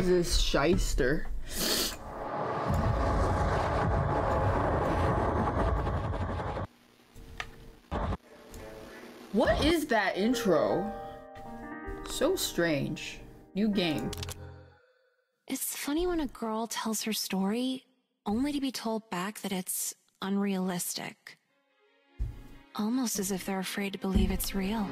is this shyster? What is that intro? So strange. New game. It's funny when a girl tells her story only to be told back that it's unrealistic. Almost as if they're afraid to believe it's real.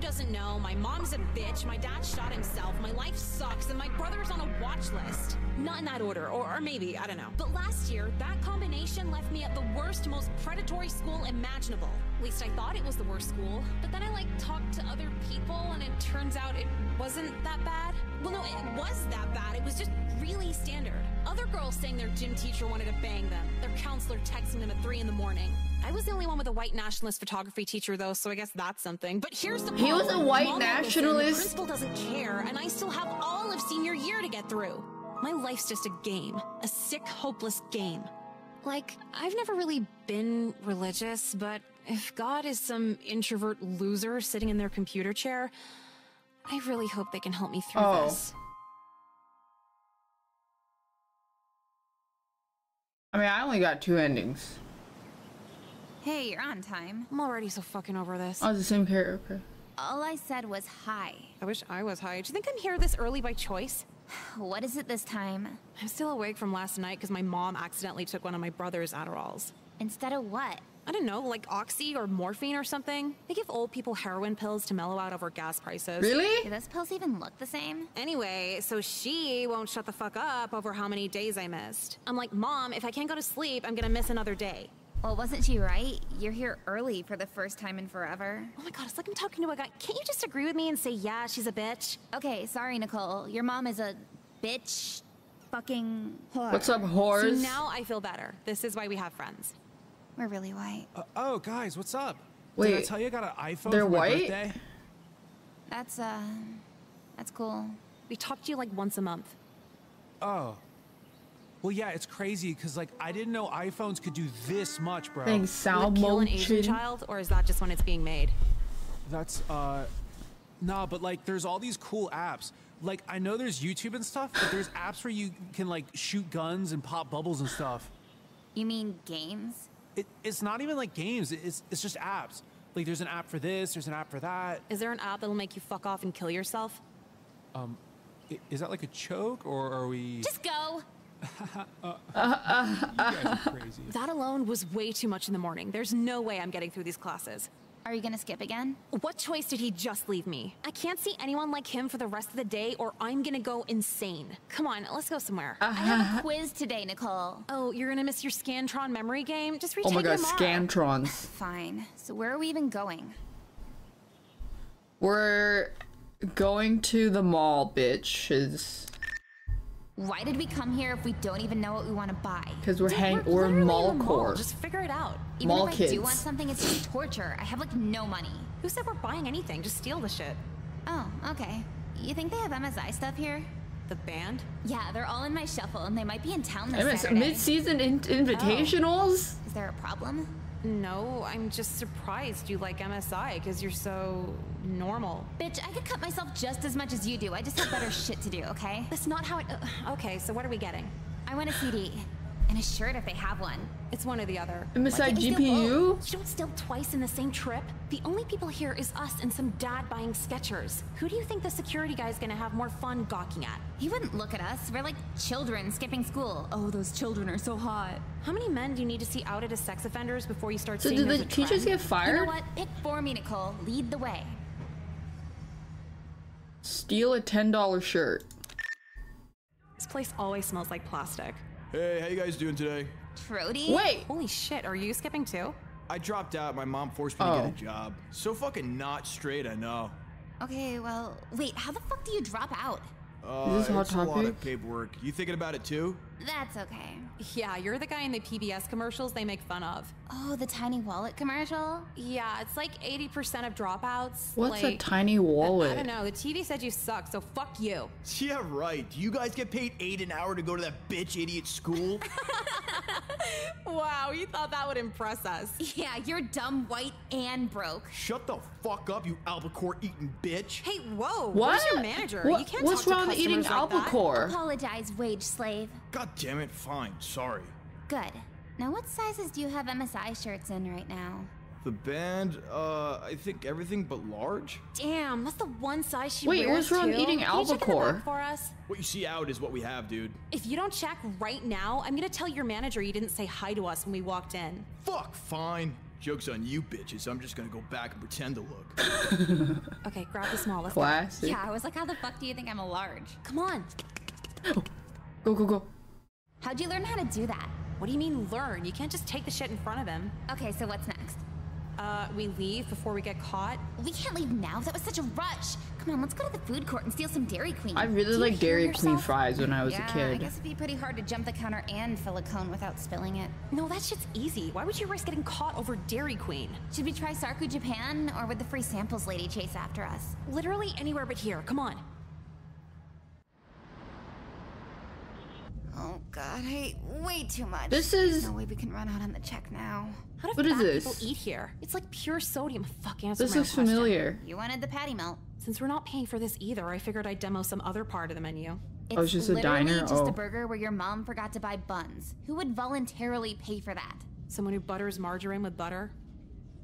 Doesn't know, my mom's a bitch, my dad shot himself, my life sucks, and my brother's on a watch list. Not in that order, or, or maybe, I don't know. But last year, that combination left me at the worst, most predatory school imaginable. At least I thought it was the worst school. But then I, like, talked to other people, and it turns out it wasn't that bad. Well, no, it was that bad. It was just really standard. Other girls saying their gym teacher wanted to bang them, their counselor texting them at 3 in the morning. I was the only one with a white nationalist photography teacher, though, so I guess that's something. But here's the problem. He was a white Mom nationalist? The principal doesn't care, and I still have all of senior year to get through. My life's just a game. A sick, hopeless game. Like, I've never really been religious, but if God is some introvert loser sitting in their computer chair, I really hope they can help me through Oh. this. I mean, I only got two endings. Hey, you're on time. I'm already so fucking over this. Oh, it's the same character. Okay. All I said was hi. I wish I was high. Do you think I'm here this early by choice? What is it this time? I'm still awake from last night because my mom accidentally took one of my brother's Adderalls. Instead of what? I don't know, like oxy or morphine or something. They give old people heroin pills to mellow out over gas prices. Really? Do those pills even look the same? Anyway, so she won't shut the fuck up over how many days I missed. I'm like, Mom, if I can't go to sleep, I'm gonna miss another day. Well, wasn't she right? You're here early for the first time in forever. Oh my god, it's like I'm talking to a guy. Can't you just agree with me and say, yeah, she's a bitch? Okay, sorry, Nicole. Your mom is a bitch fucking whore. What's up, whores? See, now I feel better. This is why we have friends. We're really white. Uh, oh, guys, what's up? Did I Wait, tell you I got an iPhone they're for my white? birthday? That's, uh, that's cool. We talk to you like once a month. Oh. Well, yeah, it's crazy because like I didn't know iPhones could do this much, bro. Thanks, Will Sal it kill an Asian child, or is that just when it's being made? That's uh, nah, but like there's all these cool apps. Like I know there's YouTube and stuff, but there's apps where you can like shoot guns and pop bubbles and stuff. You mean games? It, it's not even like games. It's it's just apps. Like there's an app for this, there's an app for that. Is there an app that'll make you fuck off and kill yourself? I- Is that like a choke or are we? Just go! You guys are crazy. That alone was way too much in the morning. There's no way I'm getting through these classes. Are you gonna skip again? What choice did he just leave me? I can't see anyone like him for the rest of the day or I'm gonna go insane. Come on, let's go somewhere. I have a uh-huh. quiz today, Nicole. Oh, you're gonna miss your Scantron memory game? Just retake Oh my god, tomorrow. Scantrons. Fine. So where are we even going? We're going to the mall, bitches. Why did we come here if we don't even know what we want to buy? Because we're Dude, hang we're literally in mall. core. Just figure it out. Even Mall if I kids. do want something, it's just torture. I have like no money. Who said we're buying anything? Just steal the shit. Oh, okay. You think they have MSI stuff here? The band? Yeah, they're all in my shuffle, and they might be in town this MS Saturday. mid-season in- invitationals. Oh. Is there a problem? No, I'm just surprised you like MSI because you're so normal. Bitch, I could cut myself just as much as you do. I just have better shit to do, okay? That's not how it. Uh, okay, so what are we getting? I want a CD and a shirt if they have one. It's one or the other. MSI can't you steal GPU. You don't steal twice in the same trip. The only people here is us and some dad buying Skechers. Who do you think the security guy's gonna have more fun gawking at? He wouldn't look at us. We're like children skipping school. Oh, those children are so hot. How many men do you need to see outed as sex offenders before you start So seeing did there's the teachers trend? get You know what? Pick for me, Nicole. Lead the way. Steal a ten dollar shirt. This place always smells like plastic. Hey, how you guys doing today? Trody? Wait, Holy shit, are you skipping too? I dropped out. My mom forced me to Oh. get a job. So fucking not straight, I know. Okay, well, wait, how the fuck do you drop out? Uh, this Hot it's a lot Topic? of paperwork. You thinking about it too? That's okay. Yeah, you're the guy in the PBS commercials they make fun of. Oh, the tiny wallet commercial? Yeah, it's like 80% of dropouts. What's a tiny wallet? I wallet? don't know. The TV said you suck, so fuck you. Yeah, right. Do you guys get paid eight an hour to go to that bitch idiot school? Wow, you thought that would impress us. Yeah, you're dumb, white, and broke. Shut the fuck up, you albacore eating bitch. Hey, whoa. What? Where's your manager? What- you can't what's talk wrong to with eating customers like that. albacore? Apologize, wage slave. God damn it, fine, sorry. Good. Now, what sizes do you have MSI shirts in right now? The band, uh, I think everything but large? Damn, that's the one size she Wait, wears what's wrong too. eating you check in the albacore? for us? What you see out is what we have, dude. If you don't check right now, I'm gonna tell your manager you didn't say hi to us when we walked in. Fuck, fine. Joke's on you bitches. I'm just gonna go back and pretend to look. Okay, grab the smallest. Let's. Classic. Yeah, I was like, how the fuck do you think I'm a large? Come on. Go, go, go. How'd you learn how to do that? What do you mean learn? You can't just take the shit in front of him. Okay, so what's next? Uh, we leave before we get caught. We can't leave now. That was such a rush. Come on, let's go to the food court and steal some Dairy Queen. I really like hear Dairy Queen fries when I was yeah, a I kid. guess it'd be pretty hard to jump the counter and fill a cone without spilling it. No, that shit's easy. Why would you risk getting caught over Dairy Queen? Should we try Sarku Japan, or would the free samples lady chase after us? Literally anywhere but here. Come on. Oh god, I ate way too much. This There's is- no way we can run out on the check now. How do What is fat this? people eat here? It's like pure sodium. Fuck, answer This my own looks question. familiar. You wanted the patty melt. Since we're not paying for this either, I figured I'd demo some other part of the menu. It's Oh, it's just a literally diner? just Oh. a burger where your mom forgot to buy buns. Who would voluntarily pay for that? Someone who butters margarine with butter?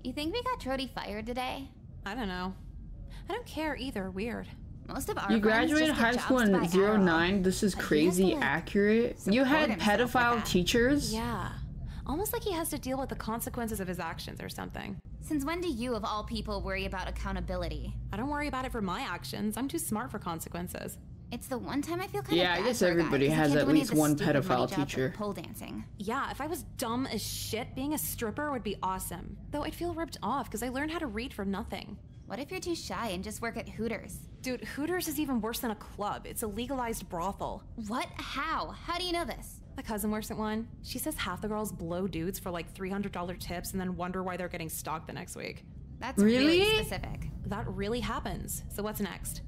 You think we got Trody fired today? I don't know. I don't care either. Weird. Most of our You graduated just high school in buy 09. Adderall. This is But he has to, crazy like, accurate. You had pedophile teachers? Yeah. Almost like he has to deal with the consequences of his actions or something. Since when do you, of all people, worry about accountability? I don't worry about it for my actions. I'm too smart for consequences. It's the one time I feel kind Yeah, of I bad guess for a guy, everybody 'cause he has at do any of least one pedophile teacher. Pole dancing. Yeah, if I was dumb as shit, being a stripper would be awesome. Though I'd feel ripped off because I learned how to read from nothing. What if you're too shy and just work at Hooters? Dude, Hooters is even worse than a club. It's a legalized brothel. What? How? How do you know this? My cousin works at one. She says half the girls blow dudes for like $300 tips and then wonder why they're getting stalked the next week. That's really, Really? specific. That really happens. So what's next?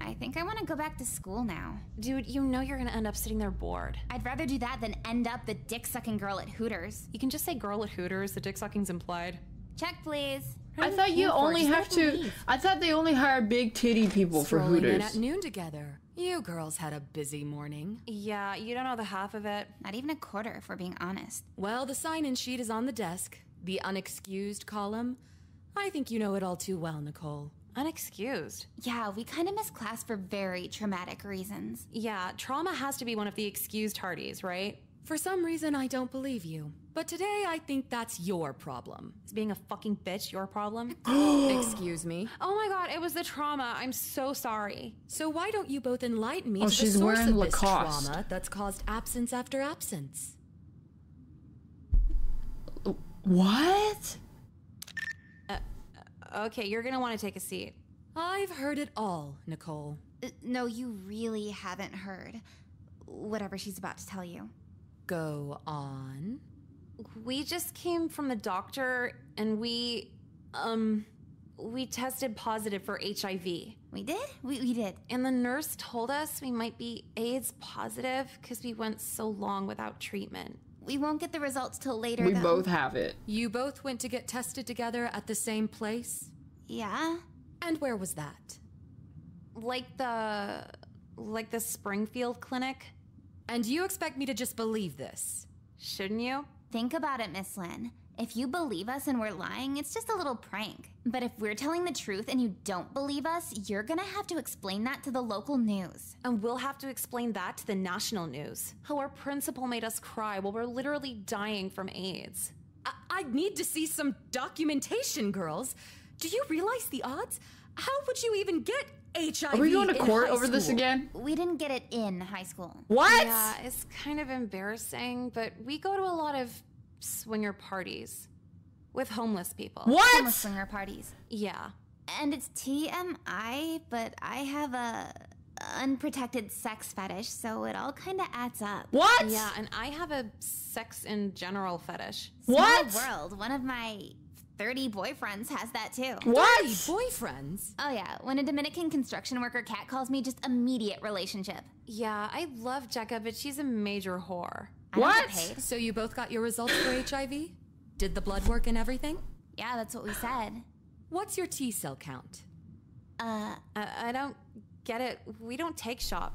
I think I want to go back to school now. Dude, you know you're gonna end up sitting there bored. I'd rather do that than end up the dick sucking girl at Hooters. You can just say girl at Hooters, the dick sucking's implied. Check, please. I thought you only have to. I thought they only hire big titty people for Strolling in at noon together. You girls had a busy morning. Yeah, you don't know the half of it. Not even a quarter, if we're being honest. Well, the sign-in sheet is on the desk. The unexcused column. I think you know it all too well, Nicole. Unexcused. Yeah, we kind of missed class for very traumatic reasons. Yeah, trauma has to be one of the excused hardies, right? For some reason, I don't believe you. But today, I think that's your problem. Is being a fucking bitch your problem? Excuse me. oh my god, it was the trauma. I'm so sorry. So why don't you both enlighten me Oh, to she's the source wearing of this Lacoste. trauma that's caused absence after absence? What? Okay, you're gonna want to take a seat. I've heard it all, Nicole. Uh, no, you really haven't heard. Whatever she's about to tell you. Go on. We just came from the doctor and we, um, we tested positive for HIV. We did? We, we did. And the nurse told us we might be AIDS positive because we went so long without treatment. We won't get the results till later. We though. both have it. You both went to get tested together at the same place? Yeah. And where was that? Like the, like the Springfield clinic. And you expect me to just believe this? Shouldn't you? Think about it, Miss Lynn. If you believe us and we're lying, it's just a little prank. But if we're telling the truth and you don't believe us, you're gonna have to explain that to the local news. And we'll have to explain that to the national news. How our principal made us cry while we're literally dying from AIDS. I, I need to see some documentation, girls. Do you realize the odds? How would you even get HIV? Are we going to in court high over this again? We didn't get it in high school. What? Yeah, it's kind of embarrassing, but we go to a lot of swinger parties with homeless people. What? Homeless swinger parties. Yeah. And it's TMI, but I have a unprotected sex fetish, so it all kind of adds up. What? Yeah, and I have a sex in general fetish. What? World. One of my 30 boyfriends has that too. What? Boyfriends? Oh yeah, when a Dominican construction worker cat calls me, just immediate relationship. Yeah, I love Jecka, but she's a major whore. I What? So you both got your results for HIV? Did the blood work and everything? Yeah, that's what we said. What's your T cell count? Uh, I, I don't get it. We don't take shop.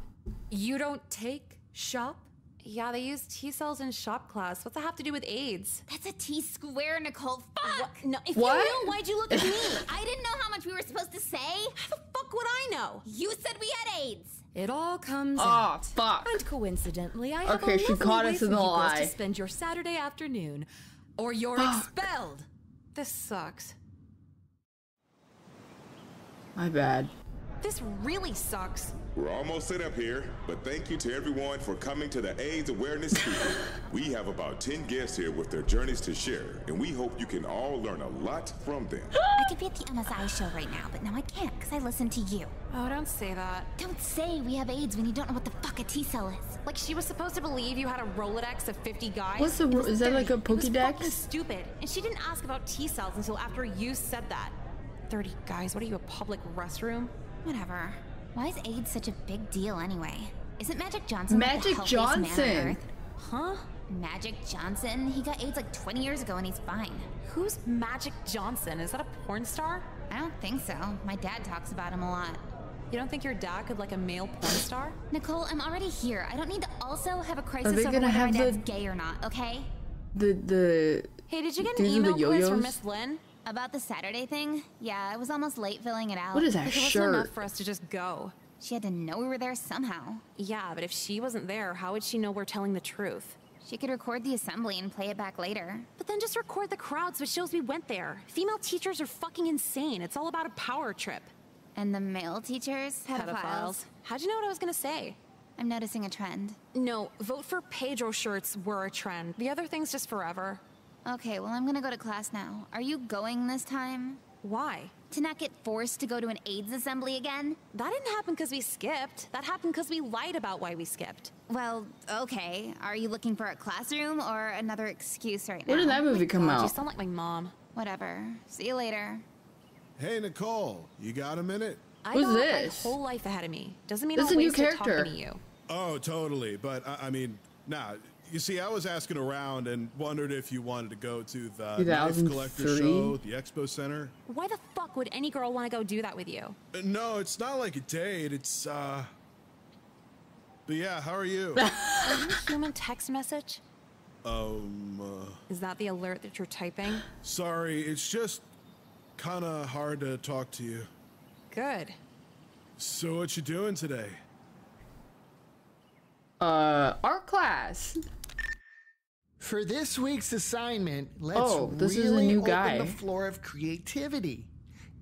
You don't take shop? Yeah, they use T cells in shop class. What's that have to do with AIDS? that's a T square, Nicole. Fuck! No, if What? you knew, why'd you look at me? I didn't know how much we were supposed to say. How the fuck would I know? You said we had AIDS. It all comes Oh, out. fuck. And coincidentally, I have Okay, a she lovely caught us in the you girls lie. to spend your Saturday afternoon, or you're Fuck. expelled. This sucks. My bad. This really sucks. We're almost set up here, but thank you to everyone for coming to the AIDS Awareness Speaker. we have about 10 guests here with their journeys to share, and we hope you can all learn a lot from them. I could be at the MSI show right now, but now I can't because I listen to you. Oh, don't say that. Don't say we have AIDS when you don't know what the fuck a T cell is. Like she was supposed to believe you had a Rolodex of 50 guys. What's the- It is that like a 30. It was Pokédex? fucking stupid. And she didn't ask about T cells until after you said that. 30 guys, what are you, a public restroom? Whatever. Why is AIDS such a big deal anyway? Isn't Magic Johnson like the Magic healthiest man on Johnson. Earth? Huh? Magic Johnson? He got AIDS like 20 years ago and he's fine. Who's Magic Johnson? Is that a porn star? I don't think so. My dad talks about him a lot. You don't think your dad could like a male porn star? Nicole, I'm already here. I don't need to also have a crisis they over gonna whether my have dad's the- gay or not, okay? The the Hey, did you get an These are the email quiz from? Miss Lynn? About the Saturday thing? Yeah, I was almost late filling it out. what is that Like, it wasn't enough for us to just go. She had to know we were there somehow. Yeah, but if she wasn't there, how would she know we're telling the truth? She could record the assembly and play it back later. But then just record the crowds so it shows we went there. Female teachers are fucking insane. It's all about a power trip. And the male teachers? Pedophiles. How'd you know what I was gonna say? I'm noticing a trend. No, vote for Pedro shirts were a trend. The other thing's just forever. Okay, well, I'm gonna go to class now. Are you going this time? Why? To not get forced to go to an AIDS assembly again? That didn't happen because we skipped. That happened because we lied about why we skipped. Well, okay. Are you looking for a classroom or another excuse right now? When did that movie come God, you sound like my mom. Whatever. See you later. Hey, Nicole, you got a minute? I Who's got this? my whole life ahead of me. Doesn't mean This I'll a new waste it character. talking to you. Oh, totally. But I, I mean, nah. You see, I was asking around and wondered if you wanted to go to the Knife Collector 2003? show, the Expo Center. Why the fuck would any girl want to go do that with you? Uh, No, it's not like a date. It's uh. But yeah, how are you? Are you a human text message? um, uh, Is that the alert that you're typing? sorry, it's just kind of hard to talk to you. Good. So what you doing today? Uh, art class. For this week's assignment, let's Oh, this is a really new open guy. the floor of creativity.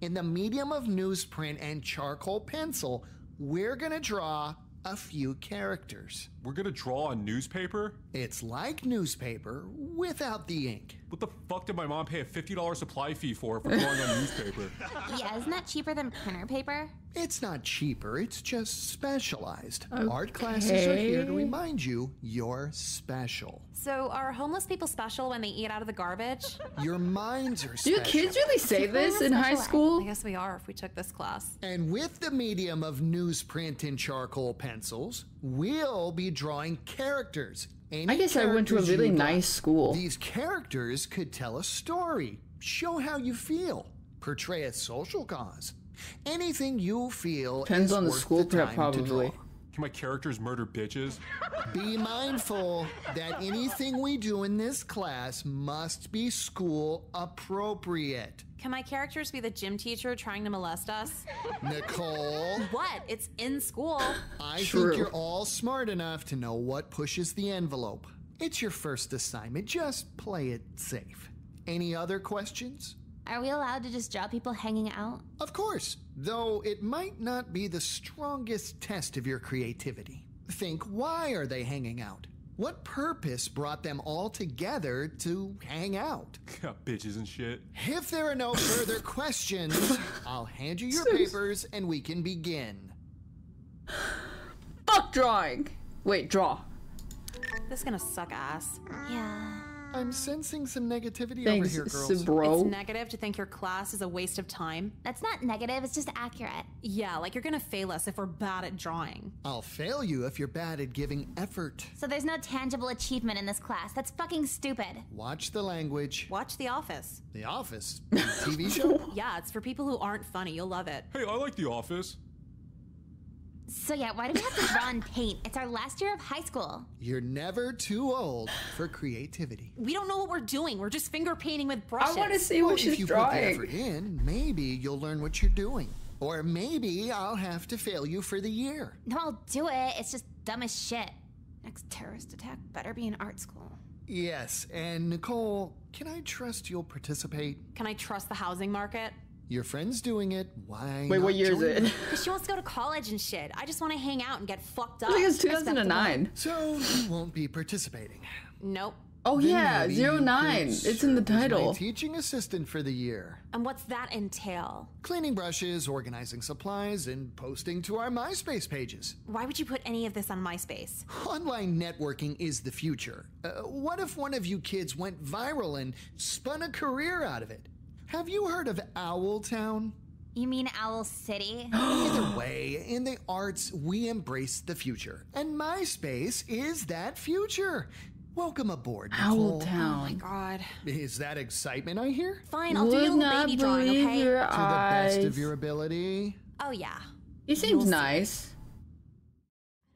In the medium of newsprint and charcoal pencil, we're gonna draw a few characters. We're gonna draw a newspaper? It's like newspaper without the ink. What the fuck did my mom pay a $50 supply fee for for drawing a newspaper? Yeah, isn't that cheaper than printer paper? It's not cheaper, it's just specialized. Art classes are here to remind you you're special. So are homeless people special when they eat out of the garbage? Your minds are Do kids really say this in high school? I guess we are if we took this class. And with the medium of newsprint and charcoal pencils, we'll be drawing characters. Any I guess I went to a really you'd nice school. These characters could tell a story, show how you feel, portray a social cause. Anything you feel Depends is on the school the prep, time to probably. Draw. Can my characters murder bitches? Be mindful that anything we do in this class must be school appropriate. Can my characters be the gym teacher trying to molest us? Nicole, What? It's in school. I True. think you're all smart enough to know what pushes the envelope. It's your first assignment, just play it safe. Any other questions? Are we allowed to just draw people hanging out? Of course, though it might not be the strongest test of your creativity. Think why are they hanging out? What purpose brought them all together to hang out? Got bitches and shit. If there are no further questions, I'll hand you your papers and we can begin. Fuck drawing. Wait, draw. This is gonna suck ass. Yeah. I'm sensing some negativity Thanks, over here, girls. bro. It's negative to think your class is a waste of time. That's not negative, it's just accurate. Yeah, like you're gonna fail us if we're bad at drawing. I'll fail you if you're bad at giving effort. So there's no tangible achievement in this class. That's fucking stupid. Watch the language. Watch The Office. The Office? TV show? Yeah, it's for people who aren't funny. You'll love it. Hey, I like The Office. So yeah, why do we have to draw and paint? It's our last year of high school. You're never too old for creativity. We don't know what we're doing. We're just finger painting with brushes. I want to see Well, what she's if you put the effort in, maybe you'll learn what you're doing. Or maybe I'll have to fail you for the year. No, I'll do it. It's just dumb as shit. Next terrorist attack better be in art school. Yes, and Nicole, can I trust you'll participate? Can I trust the housing market? Your friend's doing it. Why? Wait, what not year is it? Because she wants to go to college and shit. I just want to hang out and get fucked up. I think it's 2009. So you won't be participating. Nope. Oh Then yeah, maybe zero nine. It's in the serve my title. teaching assistant for the year. And what's that entail? Cleaning brushes, organizing supplies, and posting to our MySpace pages. Why would you put any of this on MySpace? Online networking is the future. Uh, what if one of you kids went viral and spun a career out of it? Have you heard of Owl Town? You mean Owl City? Either way, in the arts, we embrace the future. And MySpace is that future. Welcome aboard, Nicole. Oh my God. Is that excitement I hear? Fine, I'll do Would your little not baby drawing, believe okay? your To the best of your ability. Oh yeah. He seems nice.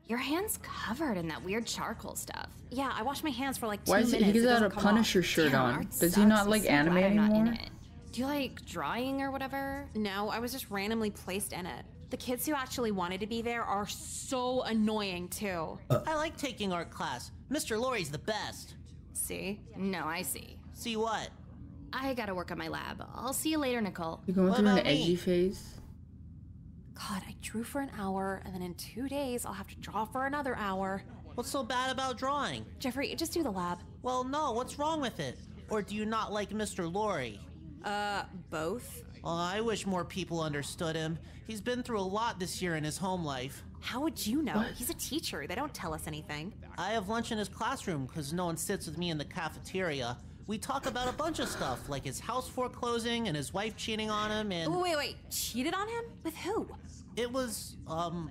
Your hand's covered in that weird charcoal stuff. Yeah, I wash my hands for like two Why is minutes. he? He's it got a Punisher off. shirt Damn, on. Does he not like I'm so glad anime I'm not anymore? It. Do you like drawing or whatever? No, I was just randomly placed in it. The kids who actually wanted to be there are so annoying too. I like taking art class. Mr. Laurie's the best. See? No, I see. See what? I gotta work on my lab. I'll see you later, Nicole. You're going What through an about me? edgy phase? God, I drew for an hour, and then in two days I'll have to draw for another hour. What's so bad about drawing? Jeffrey, just do the lab. Well, no, what's wrong with it? Or do you not like Mr. Laurie? Uh, both? Well, I wish more people understood him. He's been through a lot this year in his home life. How would you know? He's a teacher. They don't tell us anything. I have lunch in his classroom because no one sits with me in the cafeteria. We talk about a bunch of stuff, like his house foreclosing and his wife cheating on him, and wait, wait. Cheated on him? With who? it was, um,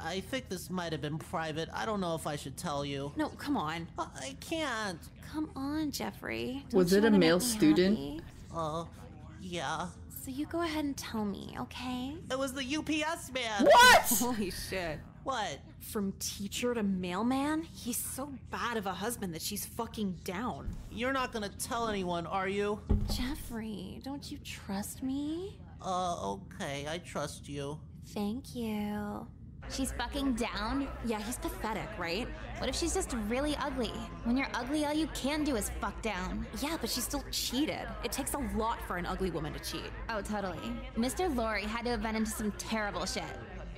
I think this might have been private. I don't know if I should tell you. No, come on. I can't. Come on, Jeffrey. Was Don't it a male student? happy? Uh, yeah. So you go ahead and tell me, okay? It was the UPS man. What? Holy shit. What? From teacher to mailman? He's so bad of a husband that she's fucking down. You're not gonna tell anyone, are you? Jeffrey, don't you trust me? Uh, okay, I trust you. Thank you. She's fucking down? Yeah, he's pathetic, right? What if she's just really ugly? When you're ugly, all you can do is fuck down. Yeah, but she still cheated. It takes a lot for an ugly woman to cheat. Oh, totally. Mr. Laurie had to have been into some terrible shit.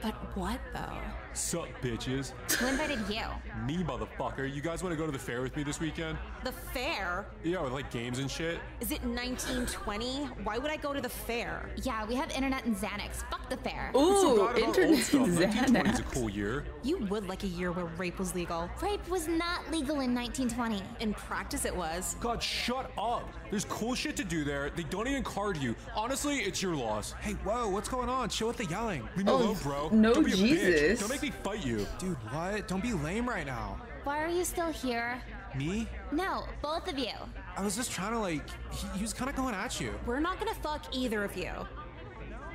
But what, though? Sup, bitches? Who invited you? Me, motherfucker. You guys want to go to the fair with me this weekend? The fair? Yeah, with like games and shit. Is it 1920? Why would I go to the fair? Yeah, we have internet and Xanax. Fuck the fair. Ooh, Forgot about old internet stuff. 1920's a cool year. You would like a year where rape was legal. Rape was not legal in 1920. In practice, it was. God, shut up. There's cool shit to do there. They don't even card you. Honestly, it's your loss. Hey, whoa, what's going on? Chill with the yelling. Leave me Oh, alone, bro. no don't be a Jesus. bitch. Don't make me fight you. Dude, what? Don't be lame right now. Why are you still here? Me? No, both of you. I was just trying to like, he, he was kind of going at you. We're not gonna fuck either of you.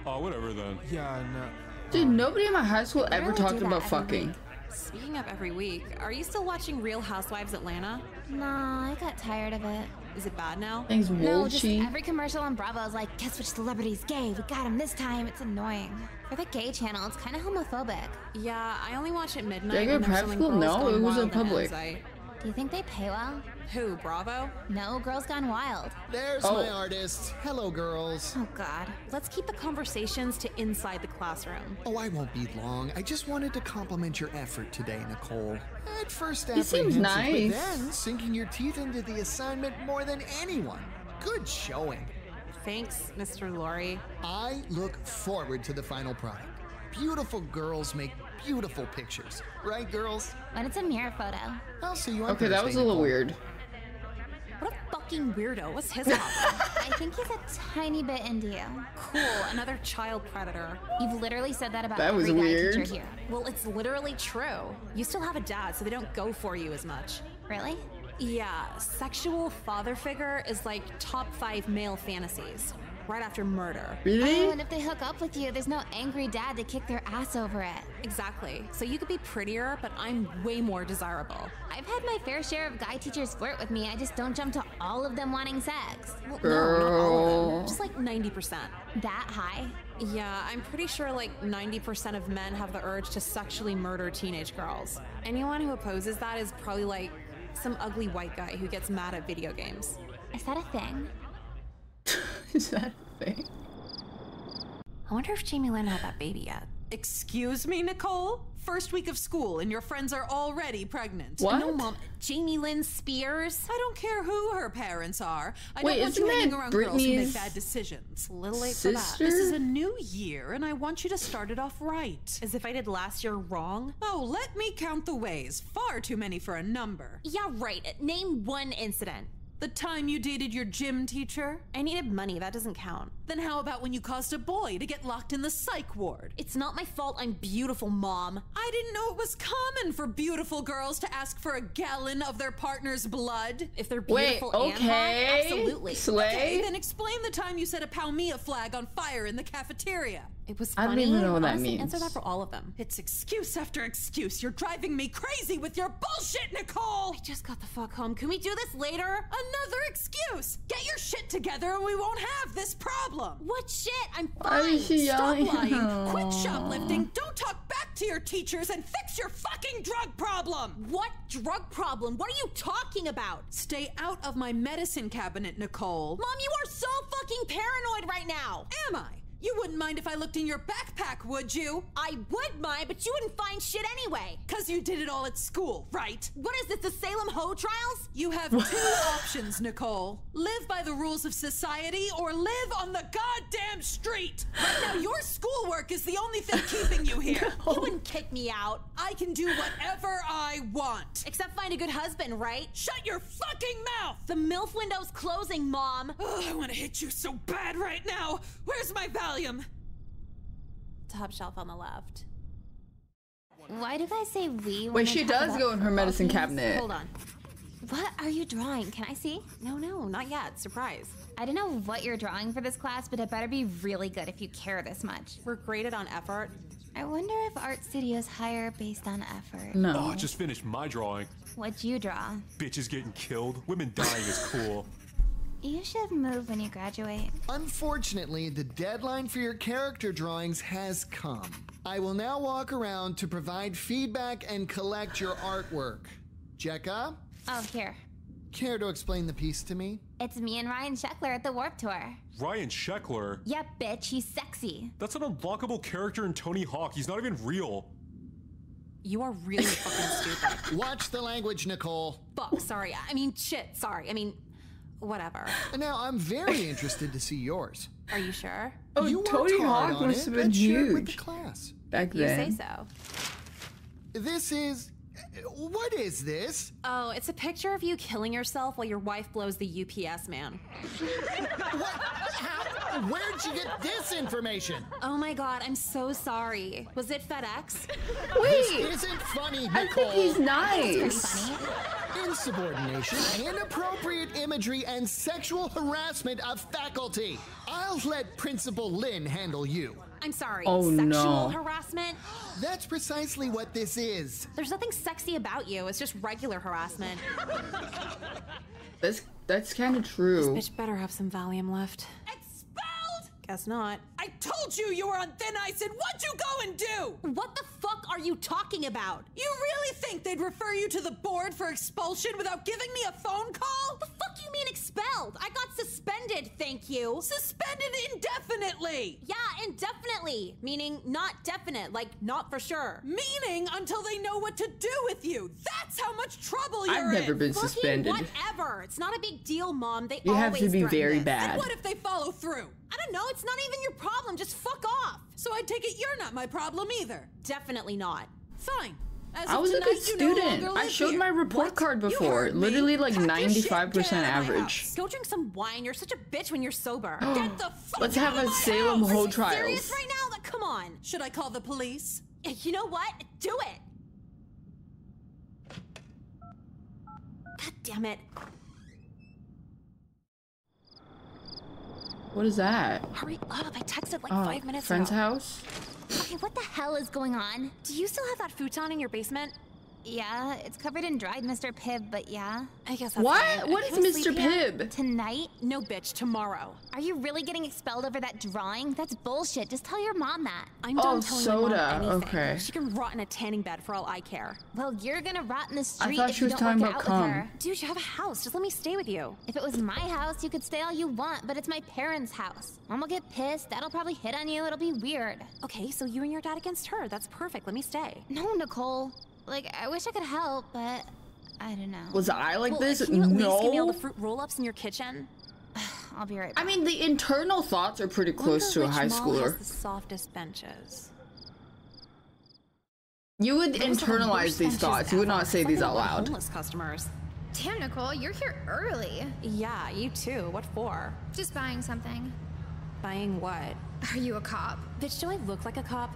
Oh, whatever then. Yeah, no. Dude, nobody in my high school ever talked about that every fucking. Speaking of every week, are you still watching Real Housewives Atlanta? Nah, I got tired of it. Is it bad now? Thanks, No, just every commercial on Bravo is like, guess which celebrity's gay? We got him this time. It's annoying. For the gay channel, it's kind of homophobic. Yeah, I only watch at midnight. Did I go when to there's private something school? Girls No, Gone it was Wild in on public. Insight. Do you think they pay well? Who, Bravo? No, Girls Gone Wild. There's Oh. my artist. Hello, girls. Oh, God. Let's keep the conversations to inside the classroom. Oh, I won't be long. I just wanted to compliment your effort today, Nicole. At first He seems apprehensive, nice. but then sinking your teeth into the assignment more than anyone. Good showing. Thanks, Mr. Laurie. I look forward to the final product. beautiful girls make beautiful pictures. Right, girls? When it's a mirror photo. I'll see you on Okay, that was a little weird. What a fucking weirdo. What's his problem? I think he's a tiny bit into you. cool, another child predator. You've literally said that about That was every guy weird. teacher here. Well, it's literally true. You still have a dad, so they don't go for you as much. Really? Yeah, sexual father figure is like top five male fantasies, right after murder. Oh, and if they hook up with you, there's no angry dad to kick their ass over it. Exactly. So you could be prettier, but I'm way more desirable. I've had my fair share of guy teachers flirt with me. I just don't jump to all of them wanting sex. Well, no, not all of them. Just like 90%. That high? Yeah, I'm pretty sure like 90% of men have the urge to sexually murder teenage girls. Anyone who opposes that is probably like some ugly white guy who gets mad at video games. Is that a thing? Is that a thing? I wonder if Jamie Lynn had that baby yet. Excuse me, Nicole? First week of school and your friends are already pregnant. What? No, Mom. Jamie Lynn Spears? I don't care who her parents are. I Wait, don't want you isn't hanging that around girls who make bad decisions. A little late for that. Sister? This is a new year and I want you to start it off right. As if I did last year wrong? Oh, let me count the ways. Far too many for a number. Yeah, right. Name one incident. The time you dated your gym teacher? I needed money. That doesn't count. Then how about when you caused a boy to get locked in the psych ward? It's not my fault I'm beautiful, Mom. I didn't know it was common for beautiful girls to ask for a gallon of their partner's blood. If they're Wait, beautiful and hot, okay. absolutely. Slay. Okay, then explain the time you set a Palmia flag on fire in the cafeteria. It was I don't even know what that Honestly, means. Answer that for all of them. It's excuse after excuse. You're driving me crazy with your bullshit, Nicole! I just got the fuck home. Can we do this later? Another excuse! Get your shit together and we won't have this problem! What shit? I'm Why fine. is she Stop yelling? lying! Quit shoplifting! Don't talk back to your teachers and fix your fucking drug problem! What drug problem? What are you talking about? Stay out of my medicine cabinet, Nicole. Mom, you are so fucking paranoid right now. Am I? You wouldn't mind if I looked in your backpack, would you? I would mind, but you wouldn't find shit anyway. Cause you did it all at school, right? What is this, the Salem Ho trials? You have two options, Nicole. Live by the rules of society or live on the goddamn street. Right now, your schoolwork is the only thing keeping you here. You wouldn't kick me out. I can do whatever I want. Except find a good husband, right? Shut your fucking mouth! The MILF window's closing, Mom. Ugh, I want to hit you so bad right now. Where's my Valium? Top shelf on the left. Why do guys say we? Wait, she does go in her medicine hobbies? cabinet. Hold on. What are you drawing? Can I see? No, no, not yet. Surprise. I don't know what you're drawing for this class, but it better be really good if you care this much. We're graded on effort. I wonder if art studios hire based on effort. No. Oh, I just finished my drawing. What'd you draw? Bitches getting killed. Women dying is cool. You should move when you graduate. Unfortunately, the deadline for your character drawings has come. I will now walk around to provide feedback and collect your artwork. Jecka, Oh, here. care to explain the piece to me? It's me and Ryan Sheckler at the Warped Tour. Ryan Sheckler. Yep, bitch, he's sexy. That's an unlockable character in Tony Hawk. He's not even real. You are really fucking stupid. Watch the language, Nicole. Fuck, sorry. I mean, shit, sorry. I mean, whatever. Now, I'm very interested to see yours. Are you sure? Oh, you worked Tony hard Hawk on must it. have been Let's share it with the huge class. back You say so. This is. What is this? Oh, it's a picture of you killing yourself while your wife blows the UPS man. What? How? Where'd you get this information? Oh my god, I'm so sorry. Was it FedEx? Wait! This isn't funny, I Nicole. think he's nice. Funny. Insubordination, inappropriate imagery, and sexual harassment of faculty. I'll let Principal Lynn handle you. I'm sorry. Oh, Sexual no. harassment? That's precisely what this is. There's nothing sexy about you. It's just regular harassment. That's that's kind of true. This Bitch better have some Valium left. Expelled! Guess not. I told you you were on thin ice, and what'd you go and do? What the fuck are you talking about? You really think they'd refer you to the board for expulsion without giving me a phone call? The fuck you mean expelled? I got suspended, thank you. Suspended indefinitely! Yeah, indefinitely. Meaning not definite, like not for sure. Meaning until they know what to do with you. That's how much trouble you're in. I've never in. been Fucking suspended. whatever. It's not a big deal, Mom. They You have always to be very this. bad. What if they follow through? I don't know, it's not even your problem. Just fuck off. So I take it you're not my problem either. Definitely not. Fine. As I was a good student. I showed my report what? card before. Literally like 95% average. Go drink some wine. You're such a bitch when you're sober. Get the fuck Let's have a Salem whole trials. Serious right now? Like, come on. Should I call the police? You know what? Do it. God damn it. What is that? Hurry up. I texted like oh, five minutes friend's ago. house? Okay, what the hell is going on? Do you still have that futon in your basement? Yeah, it's covered in dried Mr. Pibb, but yeah. I guess that's What? Fine. What is Mr. Pibb? Tonight? No, bitch, tomorrow. Are you really getting expelled over that drawing? That's bullshit. Just tell your mom that. I'm done oh, telling soda. my mom anything. Okay. She can rot in a tanning bed for all I care. Well, you're gonna rot in the street I thought if she was you don't talking work about out cum. with her. Dude, you have a house. Just let me stay with you. If it was my house, you could stay all you want, but it's my parents' house. Mom will get pissed. Dad'll probably hit on you. It'll be weird. Okay, so you and your dad against her. That's perfect. Let me stay. No, Nicole. Like, I wish I could help, but I don't know. Was I like well, this? Can you at no. least give me all the fruit roll-ups in your kitchen? I'll be right back. I mean, the internal thoughts are pretty close to a high schooler. Has the softest benches. You would Those are the internalize these benches thoughts. You would not say It's these out they let loud. Homeless customers. Damn, Nicole, you're here early. Yeah, you too. What for? Just buying something. Buying what? Are you a cop? Bitch, do I look like a cop?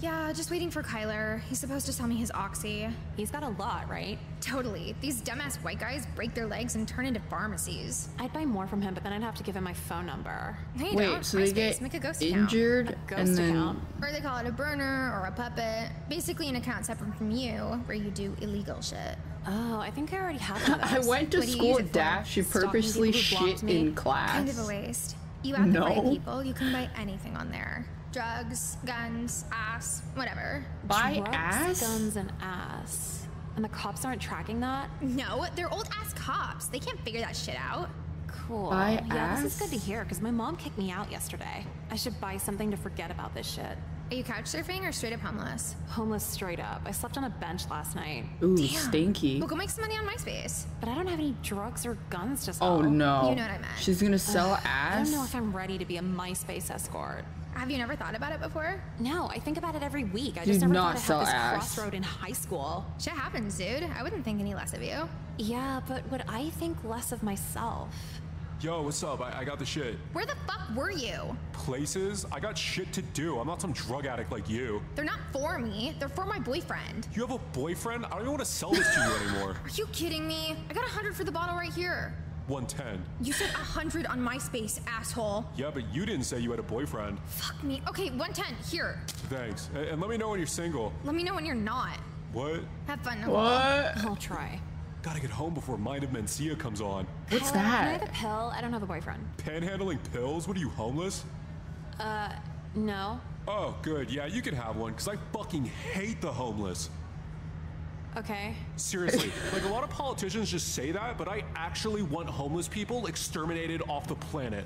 Yeah, just waiting for Kyler. He's supposed to sell me his oxy. He's got a lot, right? Totally. These dumbass white guys break their legs and turn into pharmacies. I'd buy more from him, but then I'd have to give him my phone number. No, you Wait, don't. so they MySpace. get Make a ghost injured account. A and ghost then account. Or they call it a burner or a puppet. Basically an account separate from you where you do illegal shit. Oh, I think I already have one I went to What school use with? Dash. She purposely people who blocked shit me? in class. Kind of a waste. You have No. the right people, you can buy anything on there. Drugs, guns, ass, whatever. Buy Drugs, ass? guns, and ass. And the cops aren't tracking that? No, they're old ass cops. They can't figure that shit out. Cool. Buy yeah, this is good to hear because my mom kicked me out yesterday. I should buy something to forget about this shit. Are you couch surfing or straight up homeless? Homeless straight up. I slept on a bench last night. Ooh, Damn. stinky. Well, go make some money on MySpace. But I don't have any drugs or guns to oh, sell. Oh no. You know what I meant. She's gonna sell I ass. I don't know if I'm ready to be a MySpace escort. Have you never thought about it before? No, I think about it every week. I Do just never not thought I sell had this ass. crossroad in high school. Shit happens, dude. I wouldn't think any less of you. Yeah, but would I think less of myself? Yo, what's up? I, I got the shit. Where the fuck were you? Places? I got shit to do. I'm not some drug addict like you. They're not for me. They're for my boyfriend. You have a boyfriend? I don't even want to sell this to you anymore. Are you kidding me? I got a hundred for the bottle right here. 110. You said a hundred on MySpace, asshole. Yeah, but you didn't say you had a boyfriend. Fuck me. Okay, 110, here. Thanks. A- And let me know when you're single. Let me know when you're not. What? Have fun. Nicole. What? I'll try. Gotta get home before Mind of Mencia comes on. What's Kyla, Can I that? have a pill? I don't have a boyfriend. Panhandling pills? What are you, homeless? Uh, no. Oh, good. Yeah, you can have one, because I fucking hate the homeless. Okay. Seriously, like a lot of politicians just say that, but I actually want homeless people exterminated off the planet.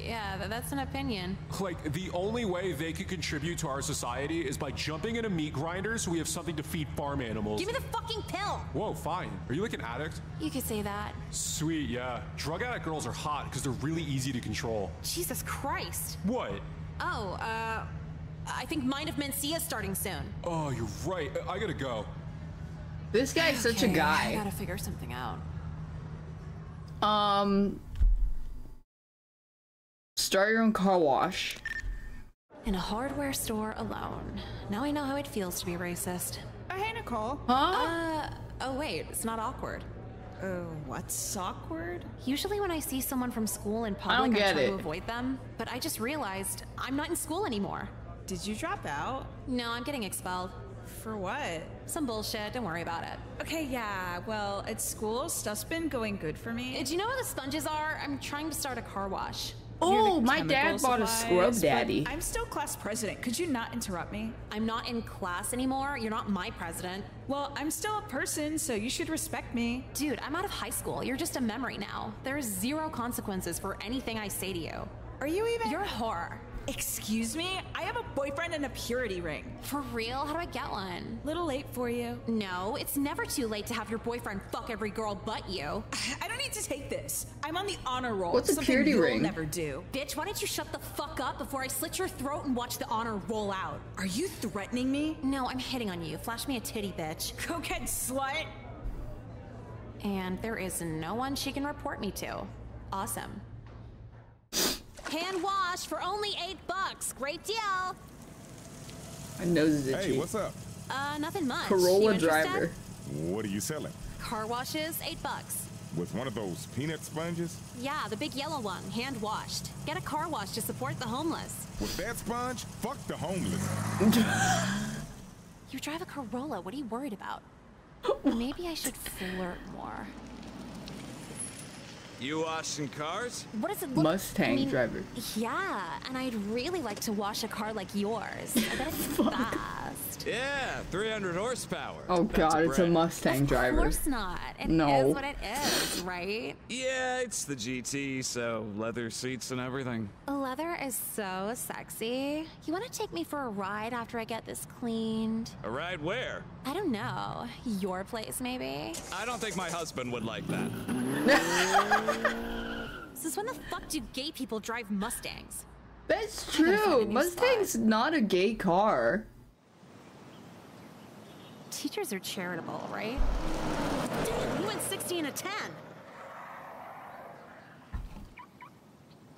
Yeah, that's an opinion. Like, the only way they could contribute to our society is by jumping in a meat grinder so we have something to feed farm animals. Give me the fucking pill! Whoa, fine. Are you like an addict? You could say that. Sweet, yeah. Drug addict girls are hot because they're really easy to control. Jesus Christ. What? Oh, uh, I think Mind of Mencia is starting soon. Oh, you're right. I I gotta go. This guy's such a guy. I gotta figure something out. Um. Start your own car wash. In a hardware store alone. Now I know how it feels to be racist. Oh, hey, Nicole. Huh? Uh, oh wait, it's not awkward. Oh, what's awkward? Usually when I see someone from school in I public, don't I, get try it. to avoid them. But I just realized I'm not in school anymore. Did you drop out? No, I'm getting expelled. For what? Some bullshit, don't worry about it. Okay, yeah, well, at school, stuff's been going good for me. Uh, Do you know what the sponges are? I'm trying to start a car wash. Oh, my dad bought a scrub daddy. I'm still class president. Could you not interrupt me? I'm not in class anymore. You're not my president. Well, I'm still a person, so you should respect me. Dude, I'm out of high school. You're just a memory now. There is zero consequences for anything I say to you. Are you even? You're a whore. Excuse me? I have a boyfriend and a purity ring. For real? How do I get one? Little late for you. No, it's never too late to have your boyfriend fuck every girl but you. I don't need to take this. I'm on the honor roll. What's a purity you'll ring? never do. Bitch, why don't you shut the fuck up before I slit your throat and watch the honor roll out? Are you threatening me? No, I'm hitting on you. Flash me a titty, bitch. Cokehead slut. And there is no one she can report me to. Awesome. Hand wash for only eight bucks. Great deal. My nose is itchy. Hey, what's up? Uh, nothing much. Corolla You driver. What are you selling? Car washes, eight bucks. With one of those peanut sponges? Yeah, the big yellow one, hand washed. Get a car wash to support the homeless. With that sponge? Fuck the homeless. You drive a Corolla. What are you worried about? Maybe I should flirt more. You washing cars? What does it look Mustang I mean, driver. Yeah, and I'd really like to wash a car like yours. I bet it's fast. Yeah, 300 horsepower. Oh That's god, it's a brand. Mustang Of driver. course not. It is No. what it is, right? Yeah, it's the GT, so leather seats and everything. Leather is so sexy. You want to take me for a ride after I get this cleaned? A ride where? I don't know. Your place, maybe? I don't think my husband would like that. Since when the fuck do gay people drive Mustangs? That's I gotta find a true. new Mustang's not a gay car. Teachers are charitable, right? Damn, you went 60 and a 10.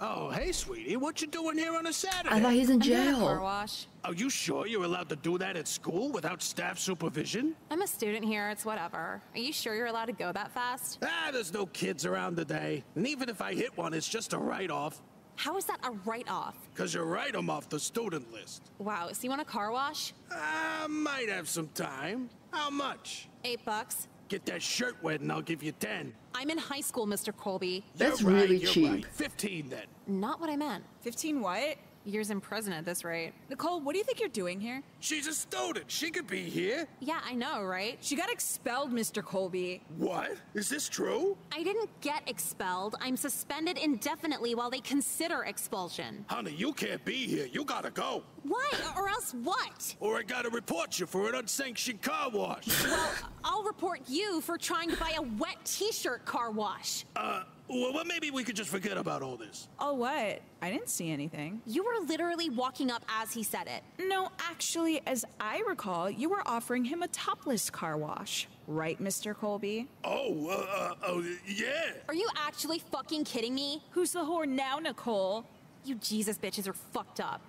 Oh, hey, sweetie, what you doing here on a Saturday? I thought he's in jail. I'm doing a jail. car wash. Are you sure you're allowed to do that at school without staff supervision? I'm a student here. It's whatever. Are you sure you're allowed to go that fast? Ah, there's no kids around today. And even if I hit one, it's just a write-off. How is that a write-off? Because you write them off the student list. Wow, so you want a car wash? I might have some time. How much? Eight bucks. Get that shirt wet and I'll give you ten. I'm in high school, Mr. Colby. That's You're right, really you're cheap. right. Fifteen then. Not what I meant. 15 what? Years in prison at this rate. Nicole, what do you think you're doing here? She's a student. She could be here. Yeah, I know, right? She got expelled, Mr. Colby. What? Is this true? I didn't get expelled. I'm suspended indefinitely while they consider expulsion. Honey, you can't be here. You gotta go. Why? Or else what? Or I gotta report you for an unsanctioned car wash. Well, I'll report you for trying to buy a wet t-shirt car wash. Uh, well, well, maybe we could just forget about all this. Oh, what? I didn't see anything. You were literally walking up as he said it. No, actually, as I recall, you were offering him a topless car wash. Right, Mr. Colby? Oh, uh, uh, oh, yeah. Are you actually fucking kidding me? Who's the whore now, Nicole? You Jesus bitches are fucked up.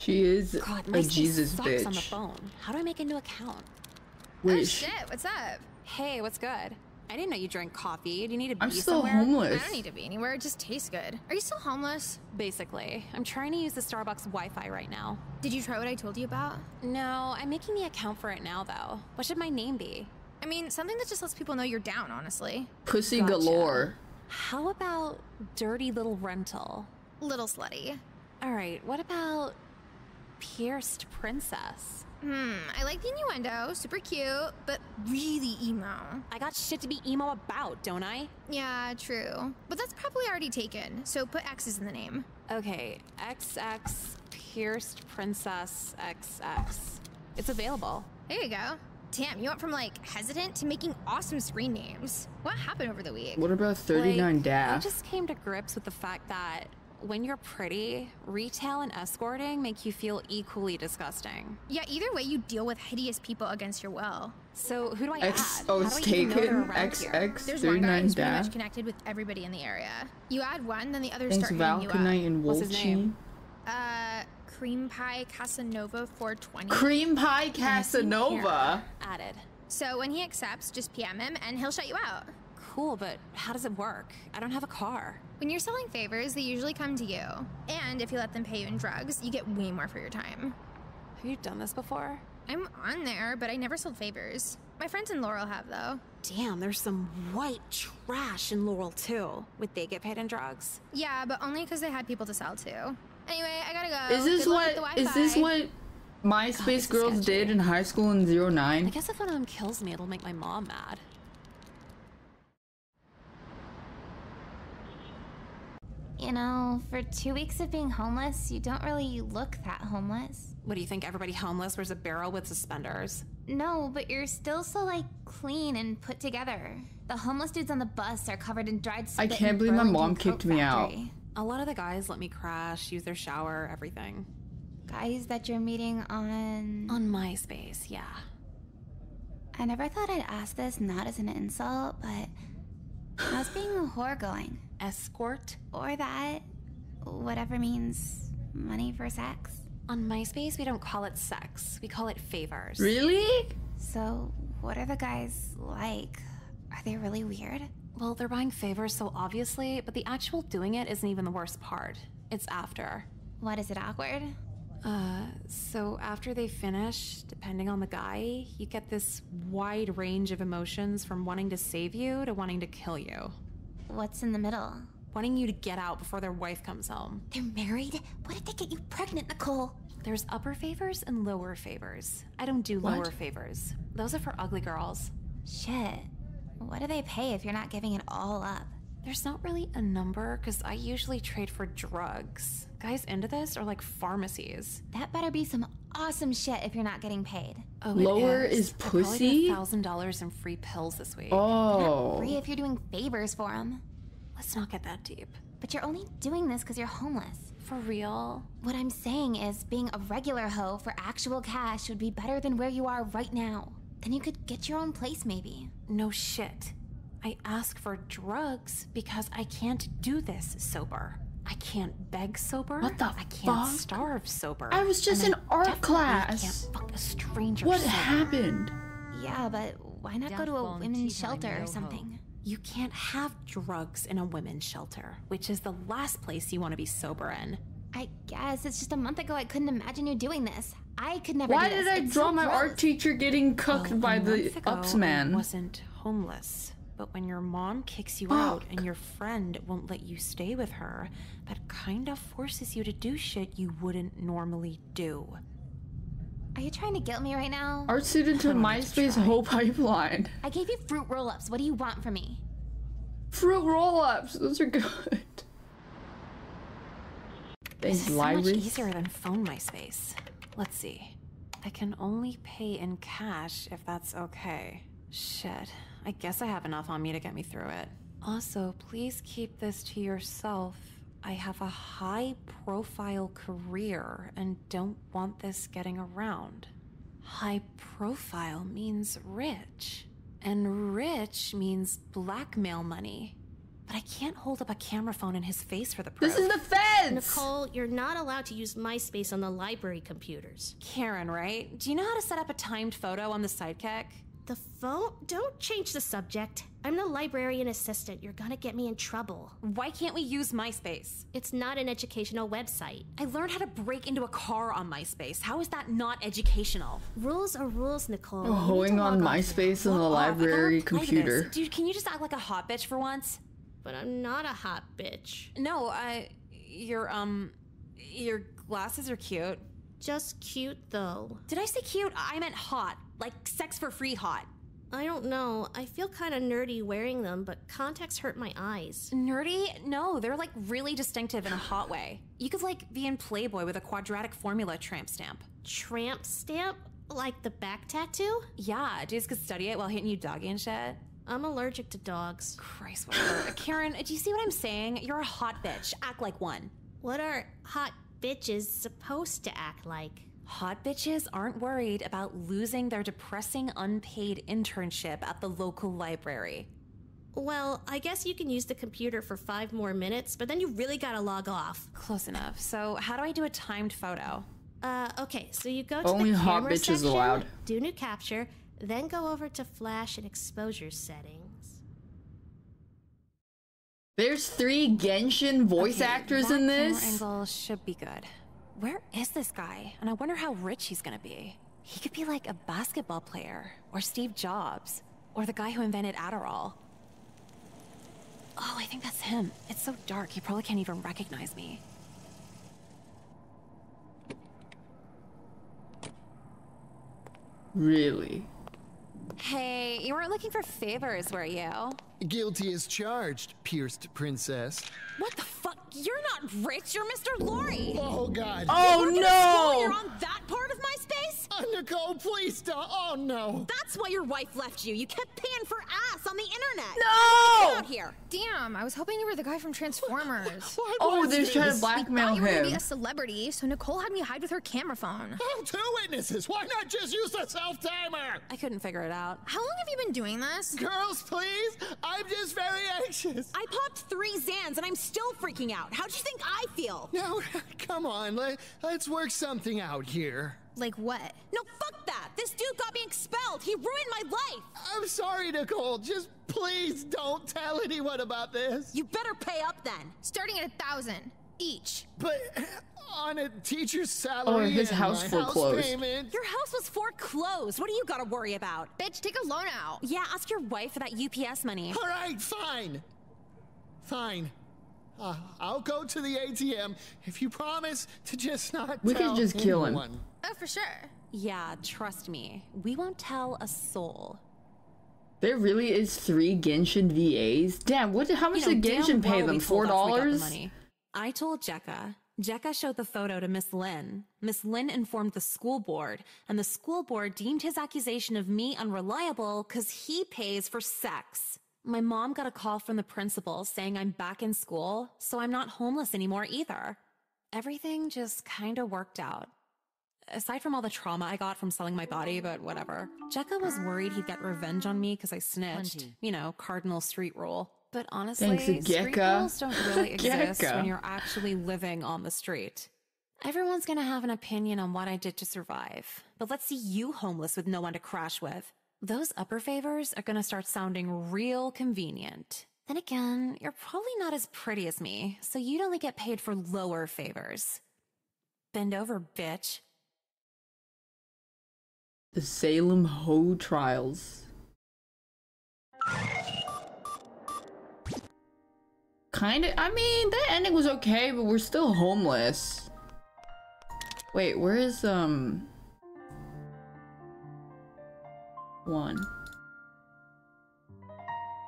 She is God, a my skin Jesus sucks on the bitch. phone. How do I make a new account? Wait, oh sh- shit, what's up? Hey, what's good? I didn't know you drank coffee. Do you need to be I'm be still somewhere? homeless. I don't need to be anywhere, it just tastes good. Are you still homeless? Basically, I'm trying to use the Starbucks Wi-Fi right now. Did you try what I told you about? No, I'm making the account for it now though. What should my name be? I mean, something that just lets people know you're down, honestly. Pussy Gotcha. galore. How about Dirty Little Rental? Little slutty. All right, what about Pierced Princess? Hmm, I like the innuendo, super cute, but really emo. I got shit to be emo about, don't I? Yeah, true. But that's probably already taken, so put X's in the name. Okay, XX Pierced Princess XX. It's available. There you go. Damn, you went from like hesitant to making awesome screen names. What happened over the week? What about 39 Like, I just came to grips with the fact that when you're pretty, retail and escorting make you feel equally disgusting. Yeah, either way, you deal with hideous people against your will. So who do I X, add? oh, How it's do I even know they're taken. XX, There's one guy 39 who's pretty much connected with everybody in the area. You add one, then the others Thanks, start hitting you up. And What's his name? Uh, Cream Pie Casanova 420. Cream Pie Casanova. Added. So when he accepts, just PM him and he'll shut you out. Cool, but how does it work? I don't have a car. When you're selling favors, they usually come to you. And if you let them pay you in drugs, you get way more for your time. Have you done this before? I'm on there, but I never sold favors. My friends in Laurel have, though. Damn, there's some white trash in Laurel too. Would they get paid in drugs? Yeah, but only because they had people to sell to. Anyway, I gotta go. Is this Good luck what the is this what MySpace this is girls sketchy. did in high school in 09? I guess if one of them kills me, it'll make my mom mad. You know, for two weeks of being homeless, you don't really look that homeless. What do you think? Everybody homeless wears a barrel with suspenders? No, but you're still so, like, clean and put together. The homeless dudes on the bus are covered in dried spit I can't believe my mom kicked me out. A lot of the guys let me crash, use their shower, everything. Guys that you're meeting on. On MySpace, yeah. I never thought I'd ask this not as an insult, but how's being a whore going? Escort? Or that. Whatever means money for sex. On MySpace, we don't call it sex. We call it favors. Really? So, what are the guys like? Are they really weird? Well, they're buying favors so obviously, but the actual doing it isn't even the worst part. It's after. What is it awkward? Uh, so after they finish, depending on the guy, you get this wide range of emotions from wanting to save you to wanting to kill you. What's in the middle? Wanting you to get out before their wife comes home. They're married? What did they get you pregnant, Nicole? There's upper favors and lower favors. I don't do What? lower favors. Those are for ugly girls. Shit. What do they pay if you're not giving it all up? There's not really a number because I usually trade for drugs. Guys into this are like pharmacies. That better be some awesome shit if you're not getting paid. Oh, it Lower is pussy? thousand dollars in free pills this week. Oh. Free if you're doing favors for them. Let's not get that deep. But you're only doing this because you're homeless. For real? What I'm saying is, being a regular hoe for actual cash would be better than where you are right now. Then you could get your own place, maybe. No shit. I ask for drugs because I can't do this sober. I can't beg sober. What the I can't fuck? starve sober. I was just and in I art definitely class. Can't fuck a stranger. What sober. happened? Yeah, but why not go to a women's shelter or something? You can't have drugs in a women's shelter, which is the last place you want to be sober in. I guess it's just a month ago I couldn't imagine you doing this. I could never Why do did. I It's draw so my gross. art teacher getting cucked Well, by the month ago, ups I man? wasn't homeless. But when your mom kicks you out and your friend won't let you stay with her, that kind of forces you to do shit you wouldn't normally do. Are you trying to guilt me right now? Art student to MySpace whole pipeline. I gave you fruit roll-ups. What do you want from me? Fruit roll-ups. Those are good. This Thanks, is so much easier than phone MySpace. Let's see. I can only pay in cash if that's okay. Shit. I guess I have enough on me to get me through it. Also, please keep this to yourself. I have a high profile career and don't want this getting around. High profile means rich, and rich means blackmail money. But I can't hold up a camera phone in his face for the proof. This is the feds! Nicole, you're not allowed to use MySpace on the library computers. Karen, right? Do you know how to set up a timed photo on the sidekick? The phone? Don't change the subject. I'm the librarian assistant. You're gonna get me in trouble. Why can't we use MySpace? It's not an educational website. I learned how to break into a car on MySpace. How is that not educational? Rules are rules, Nicole. Oh, hoeing on MySpace on the library Play this. computer. Dude, can you just act like a hot bitch for once? But I'm not a hot bitch. No, I. Your, um. Your glasses are cute. Just cute, though. Did I say cute? I meant hot. Like sex for free hot. I don't know. I feel kind of nerdy wearing them, but contacts hurt my eyes. Nerdy? No, they're like really distinctive in a hot way. You could like be in Playboy with a quadratic formula tramp stamp. Tramp stamp? Like the back tattoo? Yeah, dudes could study it while hitting you doggy and shit. I'm allergic to dogs. Christ, whatever. Karen, do you see what I'm saying? You're a hot bitch. Act like one. What are hot bitches supposed to act like? Hot bitches aren't worried about losing their depressing unpaid internship at the local library. Well, I guess you can use the computer for five more minutes, but then you really gotta log off. Close enough. So, how do I do a timed photo? Uh, okay, so you go to Only the hot camera bitches section, allowed. do new capture, then go over to flash and exposure settings. There's three Genshin voice Okay, actors that in camera this. angle should be good. Where is this guy? And I wonder how rich he's gonna be. He could be like a basketball player, or Steve Jobs, or the guy who invented Adderall. Oh, I think that's him. It's so dark, he probably can't even recognize me. Really? Hey, you weren't looking for favors, were you? Guilty as charged, pierced princess. What the fuck? you're not rich. You're Mr. Lori. Oh, God. Oh, you no. You're on that part of my MySpace? Uh, Nicole, please don't. Oh, no. That's why your wife left you. You kept paying for ass on the internet. No! Get out here. Damn, I was hoping you were the guy from Transformers. Oh, they're trying to we blackmail thought you were gonna be a celebrity, so Nicole had me hide with her camera phone. Oh, two witnesses. Why not just use the self timer? I couldn't figure it out. How long have you been doing this? Girls, please. I'm just very anxious. I popped three Xans and I'm still freaking out. How do you think I feel? No, come on. Let, let's work something out here. Like what? No, fuck that. This dude got me expelled. He ruined my life. I'm sorry, Nicole. Just please don't tell anyone about this. You better pay up then. Starting at a thousand each. But on a teacher's salary or his house foreclosed. House payment. Your house was foreclosed. What do you got to worry about? Bitch, take a loan out. Yeah, ask your wife for that UPS money. All right, fine. Fine. Uh, I'll go to the ATM if you promise to just not we could just kill him. Oh, for sure. Yeah, trust me. We won't tell a soul. There really is three Genshin VAs? Damn, what? how much you know, did Genshin pay well them? $4? I told Jecka. Jecka showed the photo to Miss Lynn. Miss Lynn informed the school board, and the school board deemed his accusation of me unreliable because he pays for sex. My mom got a call from the principal saying I'm back in school, so I'm not homeless anymore either. Everything just kind of worked out. Aside from all the trauma I got from selling my body, but whatever. Jecka was worried he'd get revenge on me because I snitched. Plenty. You know, cardinal street rule. But honestly, Thanks, street rules don't really exist when you're actually living on the street. Everyone's gonna have an opinion on what I did to survive. But let's see you homeless with no one to crash with. Those upper favors are gonna start sounding real convenient. Then again, you're probably not as pretty as me, so you'd only get paid for lower favors. Bend over, bitch. The Salem Ho trials. Kind of. I mean, that ending was okay, but we're still homeless. Wait, where is um one?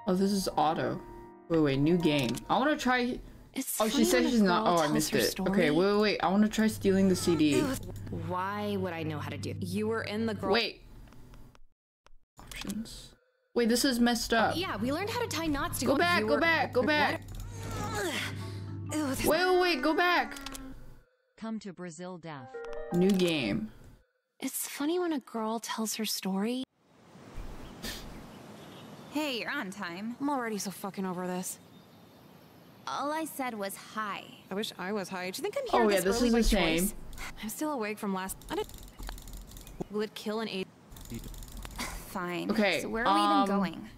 Oh, this is auto. Wait, wait, new game. I want to try. It's oh, she said she's not. Oh, I missed it. story. Okay, wait, wait, wait. I want to try stealing the CD. Why would I know how to do? You were in the girl. Wait. Options. Wait, this is messed up. Yeah, we learned how to tie knots to Go go back, go were- back, go back. Ew, Wait, wait, wait, go back. Come to Brazil Daph. New game. It's funny when a girl tells her story. Hey, you're on time. I'm already so fucking over this. All I said was hi. I wish I was high. Do you think I'm Oh, here yeah, this this early is the by same. choice? I'm still awake from last. I did. Will it kill an eight? Fine. Okay, So where are we um, even going?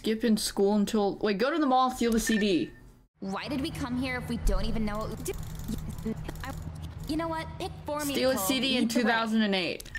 Skip in school until. Wait, go to the mall, steal the CD. Why did we come here if we don't even know what we do? I- You know what? Pick for me. Steal a CD in Lead the way. 2008.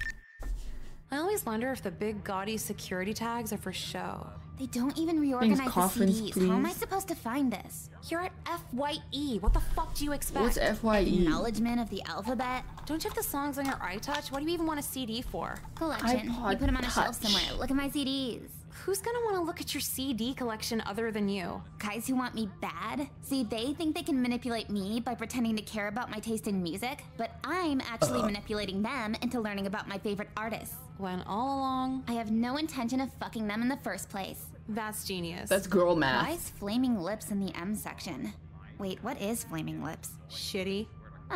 I always wonder if the big gaudy security tags are for show. They don't even reorganize coffins, the CDs. How am I supposed to find this? You're at FYE. What the fuck do you expect? What's FYE? Acknowledgement of the alphabet. Don't you have the songs on your iTouch? What do you even want a CD for? Collection. iPod you put them on a shelf somewhere. Look at my CDs. Who's gonna want to look at your CD collection other than you? Guys who want me bad. See, they think they can manipulate me by pretending to care about my taste in music, but I'm actually manipulating them into learning about my favorite artists. When all along, I have no intention of fucking them in the first place. that's genius. That's girl Why math. is Flaming Lips in the M section? Wait, what is Flaming Lips? shitty.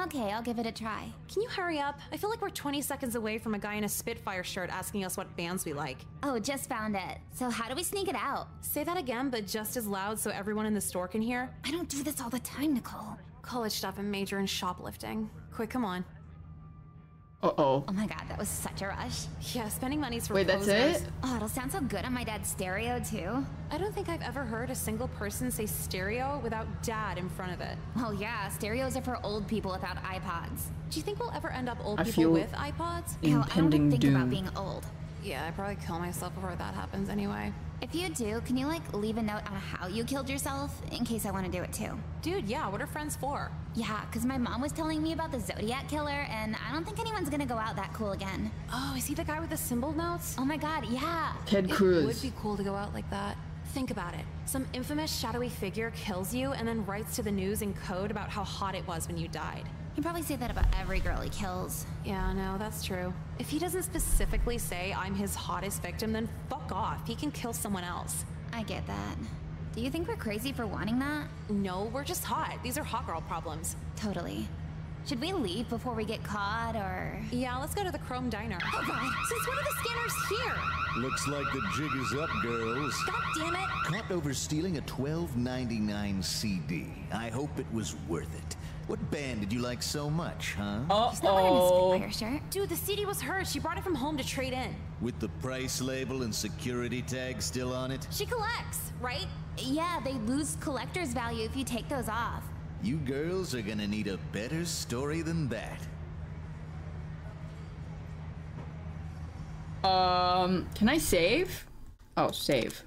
Okay, I'll give it a try. Can you hurry up? I feel like we're 20 seconds away from a guy in a Spitfire shirt asking us what bands we like. Oh, just found it. So how do we sneak it out? Say that again, but just as loud so everyone in the store can hear. I don't do this all the time, Nicole. College stuff and major in shoplifting. Quick, come on. Uh oh. Oh my god, that was such a rush. Yeah, spending money's for Wait, that's it? Oh, it'll sound so good on my dad's stereo, too. I don't think I've ever heard a single person say stereo without dad in front of it. Well, yeah, stereos are for old people without iPods. Do you think we'll ever end up old I people feel with iPods? Hell, I don't even think doom. about being old. Yeah, I'd probably kill myself before that happens anyway. If you do, can you, like, leave a note on how you killed yourself? In case I want to do it, too. Dude, yeah, what are friends for? Yeah, because my mom was telling me about the Zodiac Killer, and I don't think anyone's gonna go out that cool again. Oh, is he the guy with the symbol notes? Oh my god, yeah! Ted Cruz. It would be cool to go out like that. Think about it. Some infamous shadowy figure kills you and then writes to the news in code about how hot it was when you died. He'd probably say that about every girl he kills. Yeah, no, that's true. If he doesn't specifically say I'm his hottest victim, then fuck off. He can kill someone else. I get that. Do you think we're crazy for wanting that? No, we're just hot. These are hot girl problems. Totally. Should we leave before we get caught, or...? Yeah, let's go to the Chrome Diner. Oh god, since one of the scanners here? Looks like the jig is up, girls. God damn it! Caught over stealing a $12.99 CD. I hope it was worth it. What band did you like so much, huh? Uh-oh. He's not wearing a Spitfire shirt. Dude, the CD was hers. She brought it from home to trade in. With the price label and security tag still on it? She collects, right? Yeah, they lose collector's value if you take those off. You girls are gonna need a better story than that. Um, can I save? Oh, save.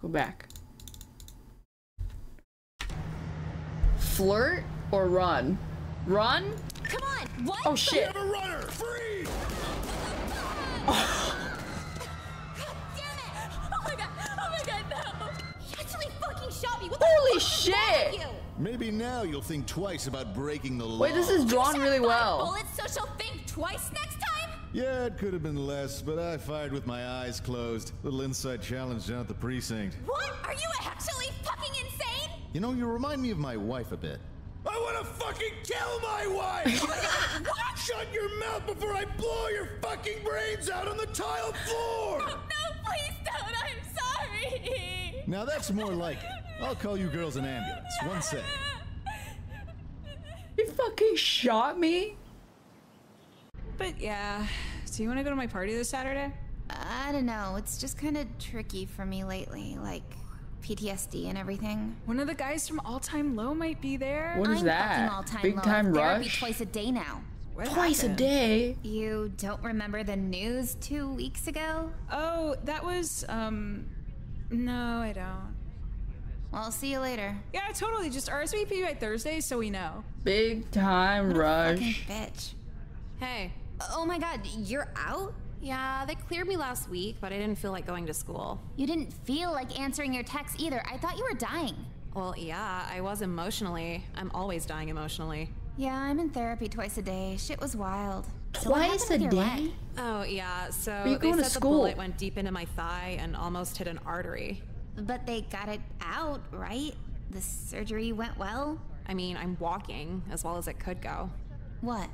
Go back. Flirt or run? Run? Come on, what? Oh shit. have a runner! Free! Oh. Oh my god! Oh my god, no! He actually fucking shot me! What the Holy fuck is wrong with shit! Maybe now you'll think twice about breaking the law. Wait, this is drawn really well. Bullets, so she'll think twice next time? Yeah, it could have been less, but I fired with my eyes closed. Little inside challenge down at the precinct. What? Are you actually fucking insane? You know, you remind me of my wife a bit. I want to fucking kill my wife! what? Shut your mouth before I blow your fucking brains out on the tile floor! No, please don't. I'm sorry. Now that's more like it. I'll call you girls an ambulance. One sec. You fucking shot me? But yeah, do you want to go to my party this Saturday? I don't know. It's just kind of tricky for me lately, like PTSD and everything. One of the guys from All Time Low might be there. What is I'm that? fucking all-time Big low. time Therapy rush? twice a day now. What Twice a day? You don't remember the news two weeks ago? Oh, that was um. No, I don't. Well, I'll see you later. Yeah, totally. Just RSVP by Thursday so we know. Big time rush. Fucking bitch. Hey. Oh my god, you're out? Yeah, they cleared me last week, but I didn't feel like going to school. You didn't feel like answering your texts either. I thought you were dying. Well, yeah, I was emotionally. I'm always dying emotionally. Yeah, I'm in therapy twice a day. Shit was wild. So Twice happened a day? leg? Oh, yeah, so But you're they going said to the school. bullet went deep into my thigh and almost hit an artery. But they got it out, right? The surgery went well? I mean, I'm walking as well as it could go. What?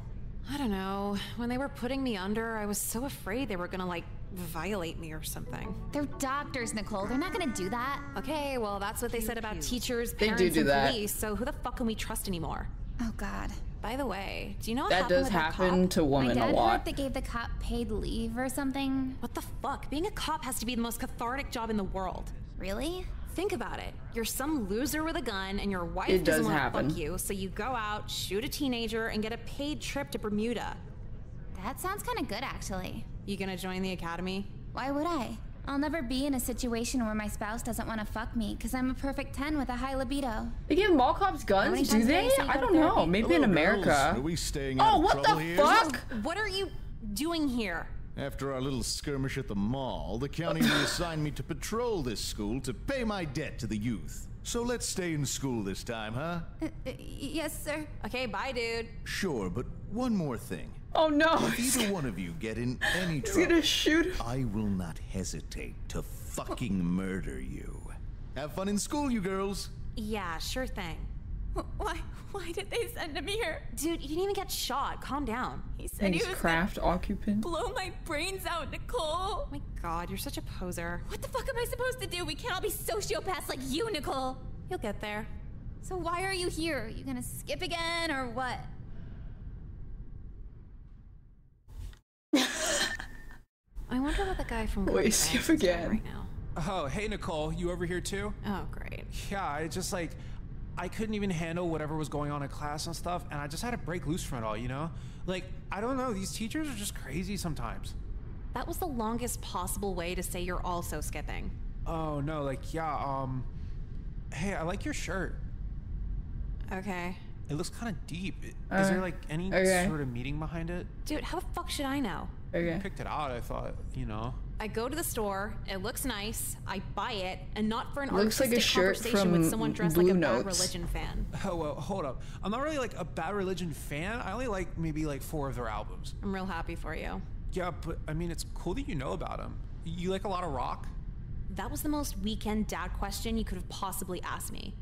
I don't know. When they were putting me under, I was so afraid they were gonna, like, violate me or something. They're doctors, Nicole. They're not gonna do that. Okay, well, that's what they said about teachers, They do parents, do and that. police, so who the fuck can we trust anymore? Oh god. By the way, do you know what That happened does happen cop? to women dad a lot. heard they gave the cop paid leave or something. What the fuck? Being a cop has to be the most cathartic job in the world. Really? Think about it. You're some loser with a gun, and your wife It doesn't does want to fuck you, so you go out, shoot a teenager, and get a paid trip to Bermuda. That sounds kind of good, actually. You gonna join the academy? Why would I? I'll never be in a situation where my spouse doesn't want to fuck me because I'm a perfect 10 with a high libido. They give mall cops guns? Do they? I I don't know. therapy? Maybe in America. Are we staying Oh, what the here? fuck? What are you doing here? After our little skirmish at the mall, the county reassigned me to patrol this school to pay my debt to the youth. So let's stay in school this time, huh? Uh, yes, sir. Okay, bye, dude. Sure, but one more thing. Oh no. If either one of you get in any He's trouble, gonna shoot. I will not hesitate to fucking murder you. Have fun in school, you girls. Yeah, sure thing. Why? Why did they send him here? Dude, you didn't even get shot. Calm down. He said And he he's was craft occupant. blow my brains out, Nicole. Oh my god, you're such a poser. What the fuck am I supposed to do? We can't all be sociopaths like you, Nicole. You'll get there. So why are you here? Are You gonna skip again or what? I wonder what the guy from Wait, Gordon skip is doing again. right now. Oh, hey Nicole, you over here too? Oh, great. Yeah, I just like I couldn't even handle whatever was going on in class and stuff, and I just had to break loose from it all, you know? Like, I don't know, these teachers are just crazy sometimes. That was the longest possible way to say you're also skipping. Oh no, like yeah, um hey, I like your shirt. Okay. It looks kind of deep. Is Uh, there like any okay. sort of meaning behind it? Dude, how the fuck should I know? Okay. You Picked it out. I thought, you know. I go to the store, it looks nice, I buy it, and not for an Looks like a artistic shirt conversation from with someone dressed Blue like a bad religion fan. Oh well, hold up. I'm not really like a bad religion fan. I only like maybe like four of their albums. I'm real happy for you. Yeah, but I mean, it's cool that you know about them. You like a lot of rock. That was the most weekend dad question you could have possibly asked me.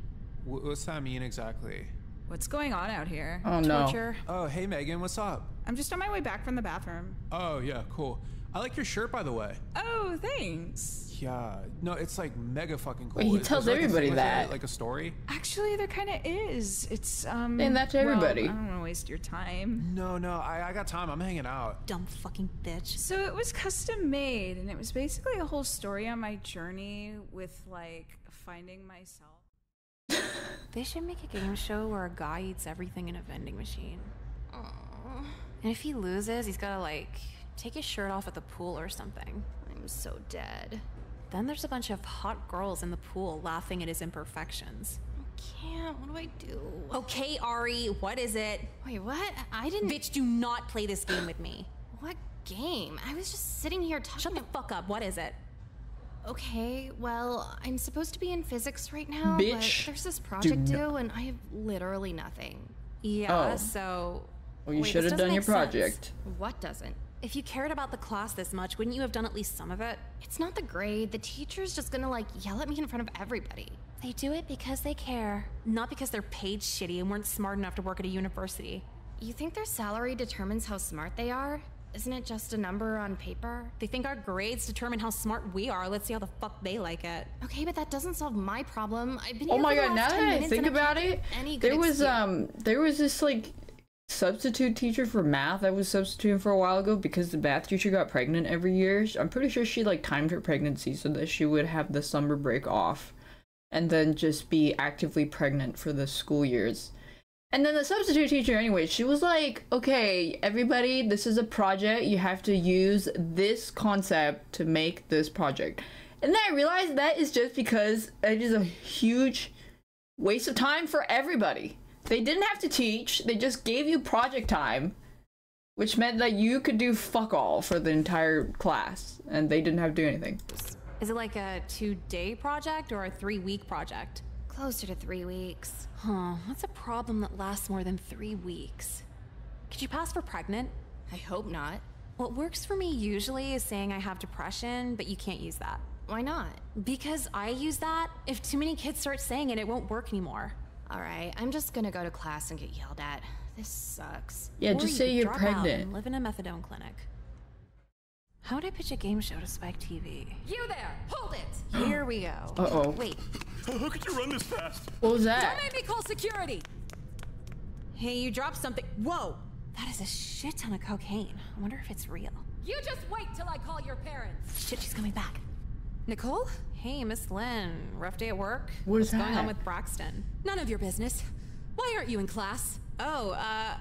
What's that mean exactly? What's going on out here? Oh, no. Torture. Oh, hey Megan, what's up? I'm just on my way back from the bathroom. Oh yeah, cool. I like your shirt by the way. Oh, thanks. Yeah, no, it's like mega fucking cool. Wait, he tells like, a everybody thing with it, that. like a story. Actually, there kind of is. It's um. And that to well, everybody. I don't want to waste your time. No, no, I, I got time. I'm hanging out. Dumb fucking bitch. So it was custom made, and it was basically a whole story on my journey with like finding myself. They should make a game show where a guy eats everything in a vending machine. Aww. And if he loses, he's gotta like take his shirt off at the pool or something. I'm so dead. Then there's a bunch of hot girls in the pool laughing at his imperfections. I can't. What do I do? Okay, Ari, what is it? Wait, what? I didn't. Bitch, do not play this game with me. What game? I was just sitting here talking. Shut the fuck up. What is it? Okay, well, I'm supposed to be in physics right now, Bitch, but there's this project due, not- and I have literally nothing. Yeah, Oh. so. Well, you should have done your make sense. project. What doesn't? If you cared about the class this much, wouldn't you have done at least some of it? It's not the grade. The teacher's just gonna like yell at me in front of everybody. They do it because they care, not because they're paid shitty and weren't smart enough to work at a university. You think their salary determines how smart they are? Isn't it just a number on paper? They think our grades determine how smart we are. Let's see how the fuck they like it. Okay, but that doesn't solve my problem. I've been Oh my god! Now last 10 that I think about it, any good there was excuse. um there was this like substitute teacher for math I was substituting for a while ago because the math teacher got pregnant every year. I'm pretty sure she like timed her pregnancy so that she would have the summer break off and then just be actively pregnant for the school years. And then the substitute teacher, anyway, she was like, okay, everybody, this is a project. You have to use this concept to make this project. And then I realized that is just because it is a huge waste of time for everybody. They didn't have to teach, they just gave you project time, which meant that you could do fuck all for the entire class, and they didn't have to do anything. Is it like a two day project or a three week project? Closer to three weeks. Huh, what's a problem that lasts more than three weeks? Could you pass for pregnant? I hope not. What works for me usually is saying I have depression, but you can't use that. Why not? Because I use that. If too many kids start saying it, it won't work anymore. Alright, I'm just gonna go to class and get yelled at. This sucks. Yeah, Or just you say you're drop out pregnant. and live in a methadone clinic. How would I pitch a game show to Spike TV? You there! Hold it! Here we go. Uh-oh. Wait, How could you run this fast? What was that? Don't make me call security! hey, you dropped something. Whoa! That is a shit ton of cocaine. I wonder if it's real. You just wait till I call your parents! Shit, she's coming back. Nicole? Hey, Miss Lynn. Rough day at work? What is What's going on with Braxton? None of your business. Why aren't you in class? Oh, uh,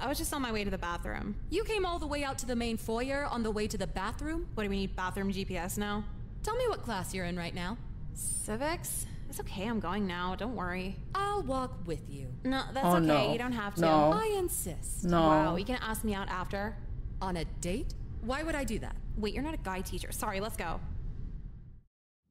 I was just on my way to the bathroom. You came all the way out to the main foyer on the way to the bathroom? What do we need bathroom GPS now? Tell me what class you're in right now. Civics? It's okay, I'm going now. Don't worry. I'll walk with you. No, that's Oh, okay. no. You don't have to. No. I insist. No. Wow, you can ask me out after? On a date? Why would I do that? Wait, you're not a guy teacher. Sorry, let's go.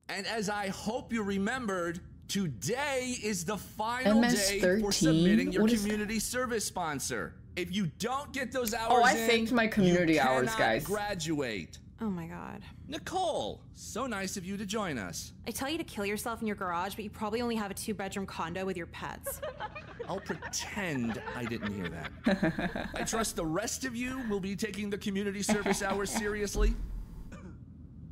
And as I hope you remembered, today is the final day for submitting your What is community service sponsor. If you don't get those oh, hours Oh, I in, faked my community hours, guys. Graduate. Oh my god. Nicole, so nice of you to join us. I tell you to kill yourself in your garage, but you probably only have a two bedroom condo with your pets. I'll pretend I didn't hear that. I trust the rest of you will be taking the community service hours seriously.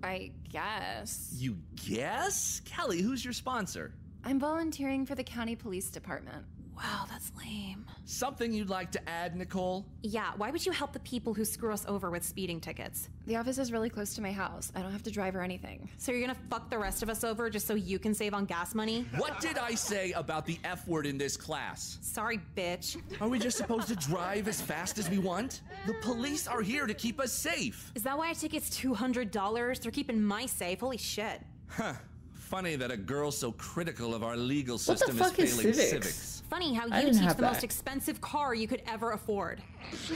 I guess. You guess? Kelly, who's your sponsor? I'm volunteering for the county police department. Wow, that's lame. Something you'd like to add, Nicole? Yeah, why would you help the people who screw us over with speeding tickets? The office is really close to my house. I don't have to drive or anything. So you're gonna fuck the rest of us over just so you can save on gas money? What did I say about the F word in this class? Sorry, bitch. Are we just supposed to drive as fast as we want? The police are here to keep us safe. Is that why a ticket's $200? They're keeping my safe. Holy shit. Huh. Funny that a girl so critical of our legal system fuck is is failing civics? civics. Funny how you teach have the most expensive car you could ever afford.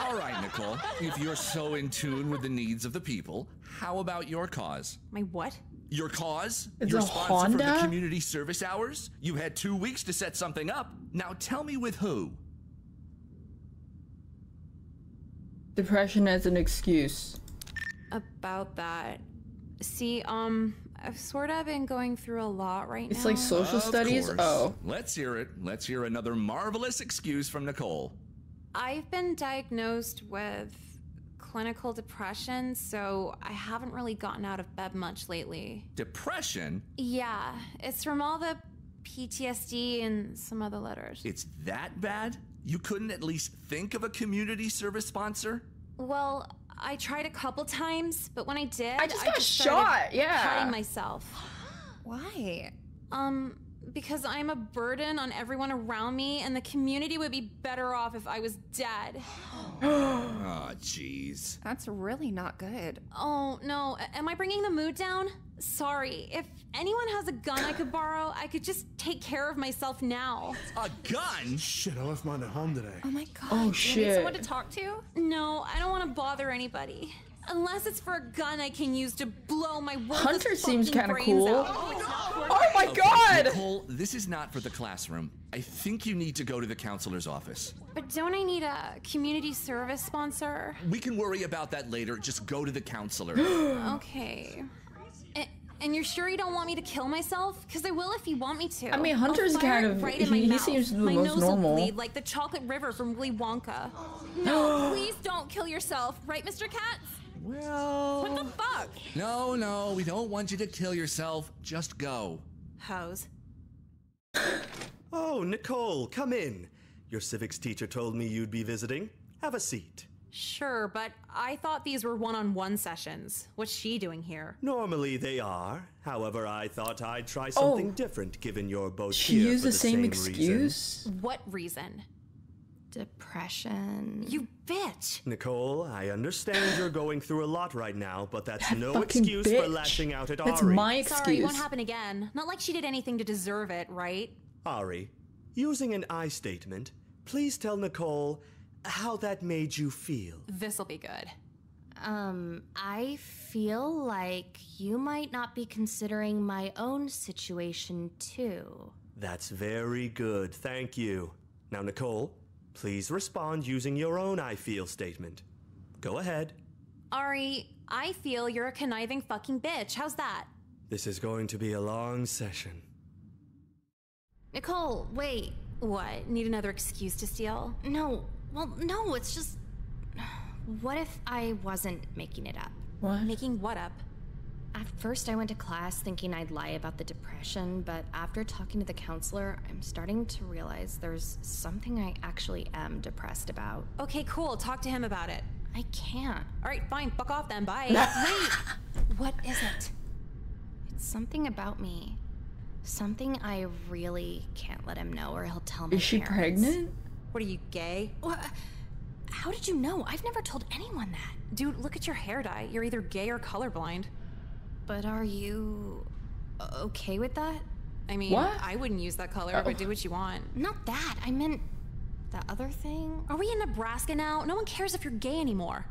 All right, Nicole. If you're so in tune with the needs of the people, how about your cause? My what? Your cause? It's You're a sponsor for the community service hours? You had two weeks to set something up. Now tell me with who? Depression as an excuse. About that. See, um, I've sort of been going through a lot right It's now. It's like social Of studies? course. Oh. Let's hear it. Let's hear another marvelous excuse from Nicole. I've been diagnosed with clinical depression, so I haven't really gotten out of bed much lately. Depression? Yeah, it's from all the PTSD and some other letters. It's that bad? You couldn't at least think of a community service sponsor? Well, I tried a couple times, but when I did, I just got started shot, yeah. hurting myself. Why? Um, because I'm a burden on everyone around me, and the community would be better off if I was dead. oh, jeez. That's really not good. Oh, no. A- Am I bringing the mood down? Sorry. If anyone has a gun I could borrow, I could just take care of myself now. A gun? Shit, I left mine at home today. Oh my god. Oh, Do you need shit. someone to talk to? No, I don't want to bother anybody. Unless it's for a gun I can use to blow my worthless Hunter seems fucking kinda brains cool. out. Oh, oh my Okay, god! Nicole, this is not for the classroom. I think you need to go to the counselor's office. But don't I need a community service sponsor? We can worry about that later. Just go to the counselor. okay. A- And you're sure you don't want me to kill myself? Because I will if you want me to. I mean, Hunter's fire kind of- Right in my he- he mouth. seems the my most nose normal. Will bleed like the chocolate river from Willy Wonka. No, please don't kill yourself, right, Mr. Katz? Well. What the fuck? No, no, we don't want you to kill yourself. Just go. Hose. Oh, Nicole, come in. Your civics teacher told me you'd be visiting. Have a seat. Sure, but I thought these were one on one sessions. What's she doing here? Normally they are. However, I thought I'd try oh. something different given you're both Oh. She here used for the same reason. excuse? What reason? Depression. You bitch! Nicole, I understand you're going through a lot right now, but that's That no fucking excuse for lashing out at That's Ari. my Sorry, it won't happen again. Not like she did anything to deserve it, right? Ari, using an I statement, please tell Nicole how that made you feel. This'll be good. Um, I feel like you might not be considering my own situation too. That's very good, thank you. Now, Nicole, please respond using your own I feel statement. Go ahead. Ari, I feel you're a conniving fucking bitch. How's that? This is going to be a long session. Nicole, wait. What? Need another excuse to steal? No, well, no, it's just. What if I wasn't making it up? What? Making what up? At first, I went to class thinking I'd lie about the depression, but after talking to the counselor, I'm starting to realize there's something I actually am depressed about. Okay, cool. Talk to him about it. I can't. All right, fine. Fuck off then. Bye. Wait! What is it? It's something about me. Something I really can't let him know or he'll tell my Is she parents. pregnant? What are you, gay? What? How did you know? I've never told anyone that. Dude, look at your hair dye. You're either gay or colorblind. But are you okay with that? I mean, What? I wouldn't use that color, Oh. but do oh. what you want. Not that. I meant the other thing. Are we in Nebraska now? No one cares if you're gay anymore.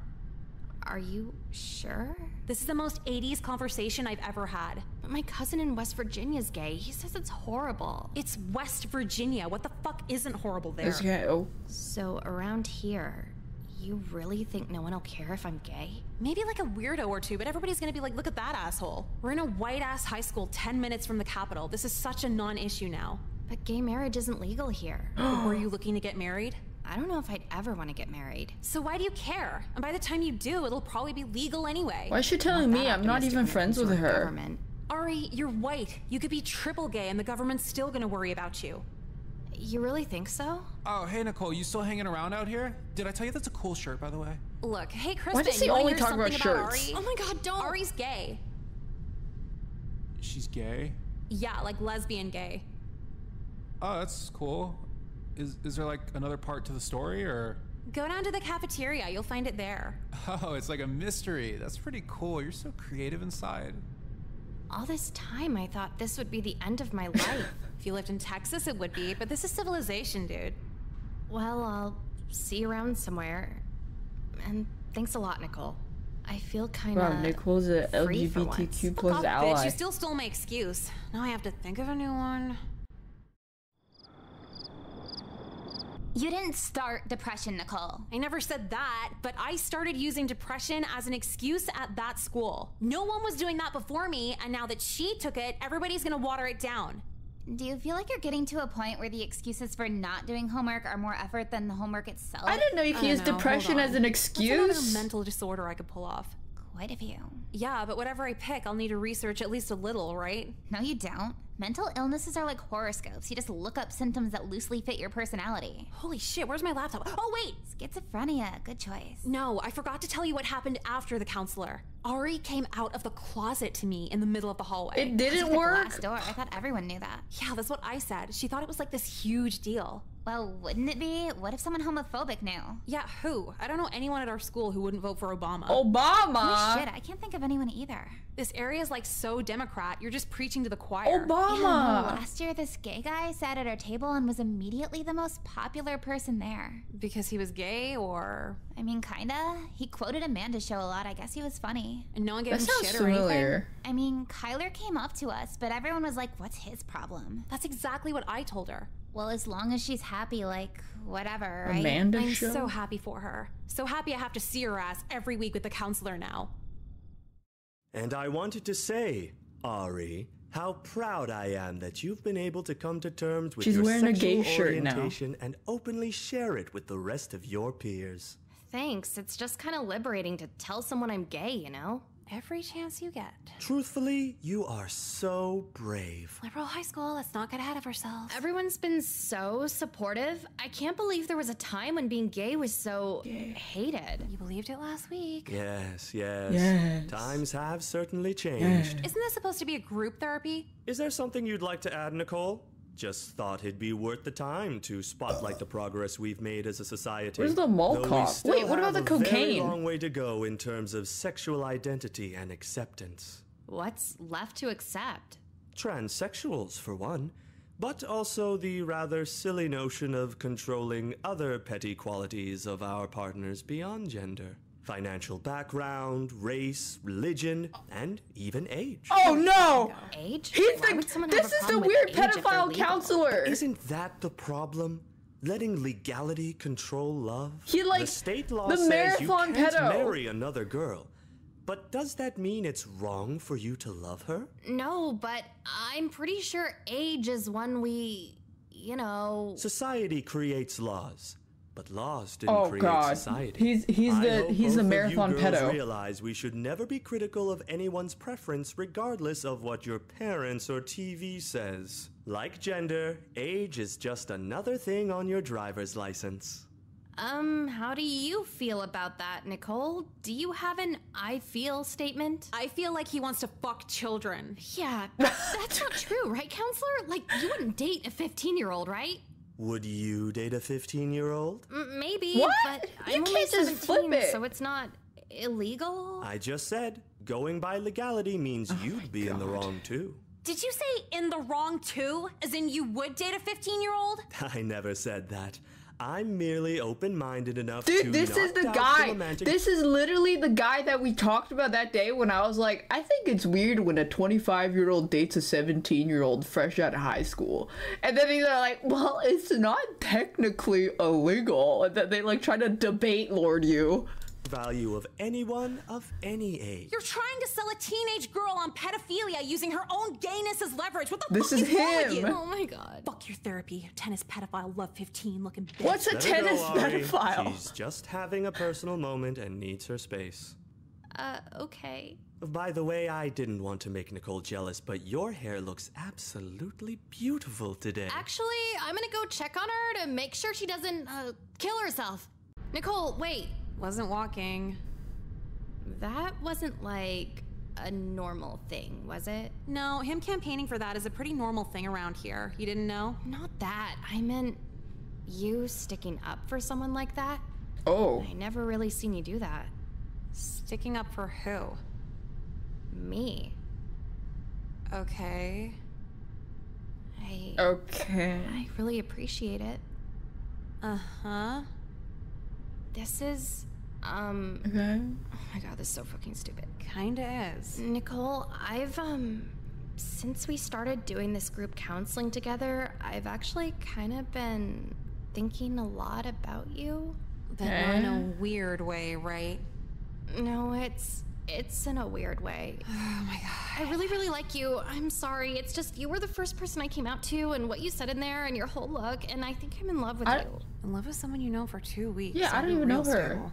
Are you sure? This is the most 80s conversation I've ever had. But my cousin in West Virginia's gay. He says it's horrible. It's West Virginia. What the fuck isn't horrible there? This guy, oh. So around here, you really think no one will care if I'm gay? Maybe like a weirdo or two, but everybody's gonna be like, look at that asshole. We're in a white ass high school 10 minutes from the Capitol. This is such a non issue now. But gay marriage isn't legal here. Were you looking to get married? I don't know if I'd ever want to get married. So why do you care? And by the time you do, it'll probably be legal anyway. Why is she telling me I'm not even friends with her? Government. Ari, you're white. You could be triple gay and the government's still gonna worry about you. You really think so? Oh, hey Nicole, you still hanging around out here? Did I tell you that's a cool shirt, by the way? Look, hey Crispin, Why does he you wanna only hear talk about something about? Ari? Oh my god, don't! Ari's gay. She's gay. Yeah, like lesbian gay. Oh, that's cool. Is is there like another part to the story, or? Go down to the cafeteria, you'll find it there. Oh, it's like a mystery. That's pretty cool. You're so creative inside. All this time, I thought this would be the end of my life. If you lived in Texas, it would be, but this is civilization, dude. Well, I'll see you around somewhere. And thanks a lot, Nicole. I feel kind of. Wow, Nicole's a LGBTQ plus off, ally. Bitch, you still stole my excuse. Now I have to think of a new one. You didn't start depression, Nicole. I never said that, but I started using depression as an excuse at that school. No one was doing that before me, and now that she took it, everybody's gonna water it down. Do you feel like you're getting to a point where the excuses for not doing homework are more effort than the homework itself? I didn't know you could use depression as an What's excuse. another mental disorder I could pull off? Quite a few. Yeah, but whatever I pick, I'll need to research at least a little, right? No, you don't. Mental illnesses are like horoscopes. You just look up symptoms that loosely fit your personality. Holy shit, where's my laptop? Oh, wait! Schizophrenia. Good choice. No, I forgot to tell you what happened after the counselor. Ari came out of the closet to me in the middle of the hallway. It didn't Through the work. glass door. I thought everyone knew that. Yeah, that's what I said. She thought it was like this huge deal. Well, wouldn't it be? What if someone homophobic knew? Yeah, who? I don't know anyone at our school who wouldn't vote for Obama. Obama. Oh shit, I can't think of anyone either. This area is like so Democrat. You're just preaching to the choir. Obama. Yeah, no, last year, this gay guy sat at our table and was immediately the most popular person there. Because he was gay, or I mean, kinda. He quoted Amanda's show a lot. I guess he was funny. and no one gave That him sounds shit or anything. I mean, Kyler came up to us, but everyone was like, "What's his problem?" That's exactly what I told her. Well, as long as she's happy, like whatever, right? Amanda I'm show. so happy for her. So happy I have to see her ass every week with the counselor now. And I wanted to say, Ari, how proud I am that you've been able to come to terms with She's your wearing a sexual gay shirt now. orientation and openly share it with the rest of your peers. Thanks. It's just kind of liberating to tell someone I'm gay, you know? Every chance you get. Truthfully, you are so brave. Liberal high school, let's not get ahead of ourselves. Everyone's been so supportive. I can't believe there was a time when being gay was so hated. You believed it last week. Yes, yes. Yes. Times have certainly changed. Isn't this supposed to be a group therapy? Is there something you'd like to add, Nicole? Just thought it'd be worth the time to spotlight the progress we've made as a society. Where's the mall cop? Wait, what about have the a Very cocaine? long way to go in terms of sexual identity and acceptance. What's left to accept? Transsexuals, for one, but also the rather silly notion of controlling other petty qualities of our partners beyond gender. Financial background, race, religion, and even age. Oh no! Age? He's Why the. would someone This have a is the weird age if they're pedophile legal? counselor. Isn't that the problem? Letting legality control love? He, like, the state law the says you marathon can't pedo. marry another girl. But does that mean it's wrong for you to love her? No, but I'm pretty sure age is one we, you know. Society creates laws, but laws didn't Oh, create God. society. He's- he's I the- hope he's the both of marathon you girls pedo. realize we should never be critical of anyone's preference, regardless of what your parents or TV says. Like gender, age is just another thing on your driver's license. Um, how do you feel about that, Nicole? Do you have an I feel statement? I feel like he wants to fuck children. Yeah, that's not true, right, counselor? Like, you wouldn't date a 15 year old, right? Would you date a 15 year old? M- maybe, What? but You I'm only can't just flip it. so it's not illegal. I just said, going by legality means Oh you'd be in the wrong too. Did you say in the wrong too? As in you would date a 15 year old? I never said that. I'm merely open minded enough Dude, to this is the guy. romantic This is literally the guy that we talked about that day when I was like, I think it's weird when a 25 year old dates a 17 year old fresh out of high school. And then he's like, well, it's not technically illegal. And then they like try to debate Lord You. Value of anyone of any age. You're trying to sell a teenage girl on pedophilia using her own gayness as leverage. What the This fuck is is, wrong with him. you? Oh my god. Fuck your therapy. Tennis pedophile, love 15 looking bitch. What's a Let her go, tennis pedophile? She's just having a personal moment and needs her space. Uh, okay. By the way, I didn't want to make Nicole jealous, but your hair looks absolutely beautiful today. Actually, I'm gonna go check on her to make sure she doesn't, uh, kill herself. Nicole, wait. Wasn't walking. That wasn't like a normal thing, was it? No, him campaigning for that is a pretty normal thing around here. You didn't know? Not that. I meant you sticking up for someone like that. Oh. I never really seen you do that. Sticking up for who? Me. Okay. I Okay. I really appreciate it. Uh-huh. This is um Okay. Oh my god, this is so fucking stupid. Kinda is. Nicole, I've um since we started doing this group counseling together, I've actually kind of been thinking a lot about you. But not in a weird way, right? No, it's it's in a weird way. Oh my god. I really, really like you. I'm sorry. It's just you were the first person I came out to, and what you said in there, and your whole look, and I think I'm in love with I- you. In love with someone you know for two weeks. Yeah, I That'd don't even know her. stable.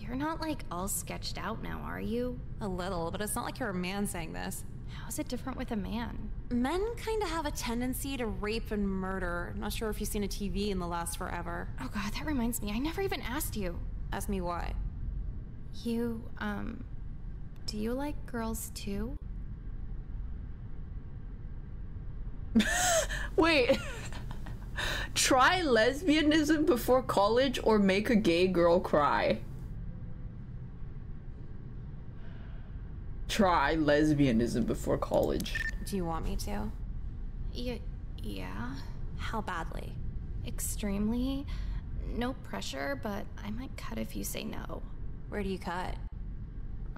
You're not like all sketched out now, are you? A little, but it's not like you're a man saying this. How's it different with a man? Men kind of have a tendency to rape and murder. I'm Not sure if you've seen a TV in the last forever. Oh god, that reminds me. I never even asked you. Ask me why. You, um, do you like girls too? Wait. Try lesbianism before college or make a gay girl cry. Try lesbianism before college. Do you want me to? Yeah, yeah. How badly? Extremely. No pressure, but I might cut if you say no. Where do you cut?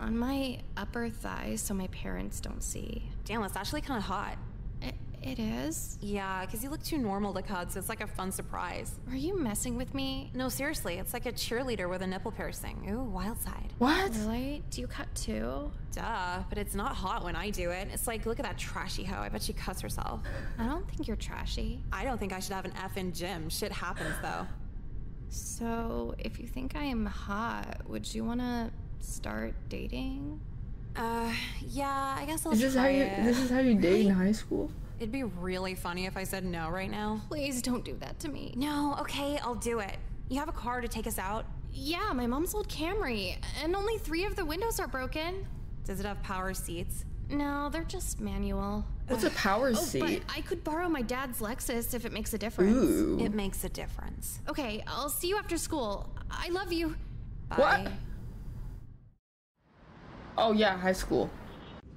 On my upper thigh so my parents don't see. Damn, that's actually kind of hot. It, it is? Yeah, because you look too normal to cut, so it's like a fun surprise. Are you messing with me? No, seriously, it's like a cheerleader with a nipple piercing. Ooh, wild side. What? Really? Do you cut too? Duh, but it's not hot when I do it. It's like, look at that trashy hoe. I bet she cuts herself. I don't think you're trashy. I don't think I should have an F in gym. Shit happens though. So, if you think I am hot, would you want to start dating? Uh, yeah, I guess I'll Is this try how you it. this is how you date in high school? It'd be really funny if I said no right now. Please don't do that to me. No, okay, I'll do it. You have a car to take us out? Yeah, my mom's old Camry, and only three of the windows are broken. Does it have power seats? No, they're just manual. What's a power oh, seat? But I could borrow my dad's Lexus if it makes a difference. Ooh. It makes a difference. Okay, I'll see you after school. I love you. Bye. What? Oh yeah, high school.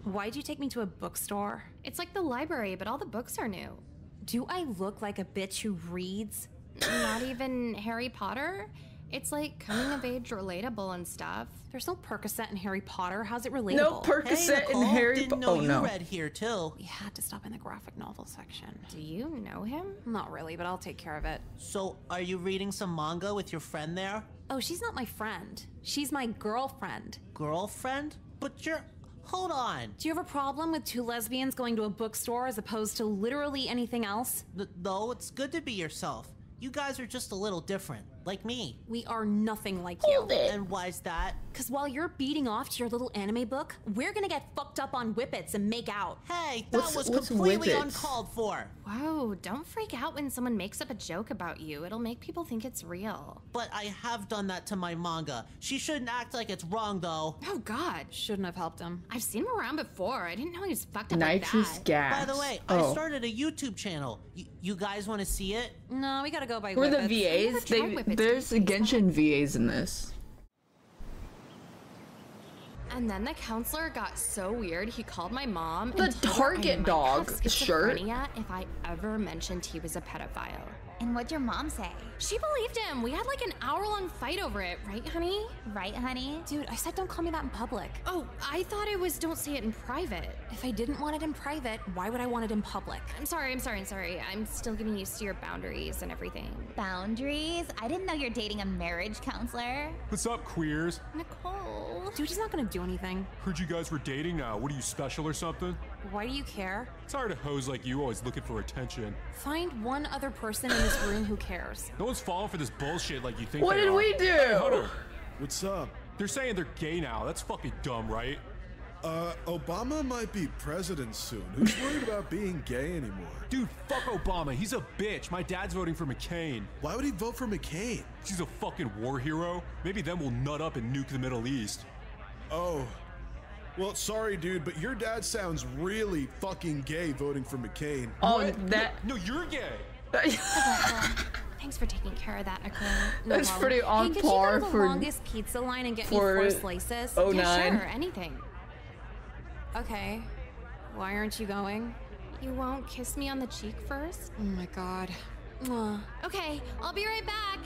Why'd you take me to a bookstore? It's like the library, but all the books are new. Do I look like a bitch who reads? Not even Harry Potter? It's like coming of age relatable and stuff. There's no Percocet in Harry Potter. How's it relatable? No Percocet in Harry Didn't know Oh you no. read here too. We had to stop in the graphic novel section. Do you know him? Not really, but I'll take care of it. So, are you reading some manga with your friend there? Oh, she's not my friend. She's my girlfriend. Girlfriend? But you're. Hold on. Do you have a problem with two lesbians going to a bookstore as opposed to literally anything else? N- no, it's good to be yourself. You guys are just a little different, like me. We are nothing like Hold you. it. And why's that? Because while you're beating off to your little anime book, we're gonna get fucked up on whippets and make out. Hey, that What's- was what's completely whippets? uncalled for. Whoa, don't freak out when someone makes up a joke about you. It'll make people think it's real. But I have done that to my manga. She shouldn't act like it's wrong, though. Oh god. Shouldn't have helped him. I've seen him around before. I didn't know he was fucked up Nitrous like that. gas. By the way, oh. I started a YouTube channel. Y- you guys want to see it? No, we gotta go by We're the whippets. never VAs? They, whippets. There's a Genshin VAs in this. And then the counselor got so weird, he called my mom The and told her I Target dog shirt. if I ever mentioned he was a pedophile. And what'd your mom say? She believed him. We had like an hour-long fight over it, right, honey? Right, honey? Dude, I said don't call me that in public. Oh, I thought it was don't say it in private. If I didn't want it in private, why would I want it in public? I'm sorry, I'm sorry, I'm sorry. I'm still getting used to your boundaries and everything. Boundaries? I didn't know you're dating a marriage counselor. What's up, queers? Nicole. Dude, he's not gonna do anything. Heard you guys were dating now. What are you special or something? Why do you care? Tired of hoes like you always looking for attention. Find one other person in this room who cares. No one's falling for this bullshit like you think What they did are. we do? Hey, Hunter, What's up? they're saying they're gay now. That's fucking dumb, right? Uh, Obama might be president soon. Who's worried about being gay anymore? Dude, fuck Obama. He's a bitch. My dad's voting for McCain. Why would he vote for McCain? He's a fucking war hero. Maybe then we'll nut up and nuke the Middle East. Oh. Well, sorry, dude, but your dad sounds really fucking gay voting for McCain. Oh, What? that No, you're gay. Thanks for taking care of that, Nicole. No That's problem. pretty on hey, could par you go to the for- longest pizza line and get for me four slices? oh yeah, nine. sure, anything. Okay. Why aren't you going? You won't kiss me on the cheek first? Oh my god. Okay, I'll be right back.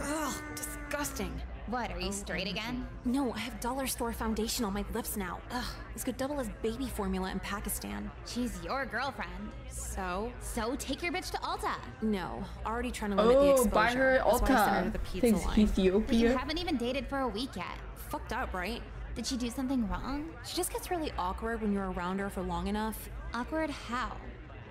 Ugh, disgusting. What, are you straight again? No, I have dollar store foundation on my lips now. Ugh, this could double as baby formula in Pakistan. She's your girlfriend. So? So take your bitch to Ulta. No, already trying to limit the exposure. Oh, exposure. buy her That's why I sent her Ulta. pizza Thanks, line. But you haven't even dated for a week yet. Fucked up, right? Did she do something wrong? She just gets really awkward when you're around her for long enough. Awkward how?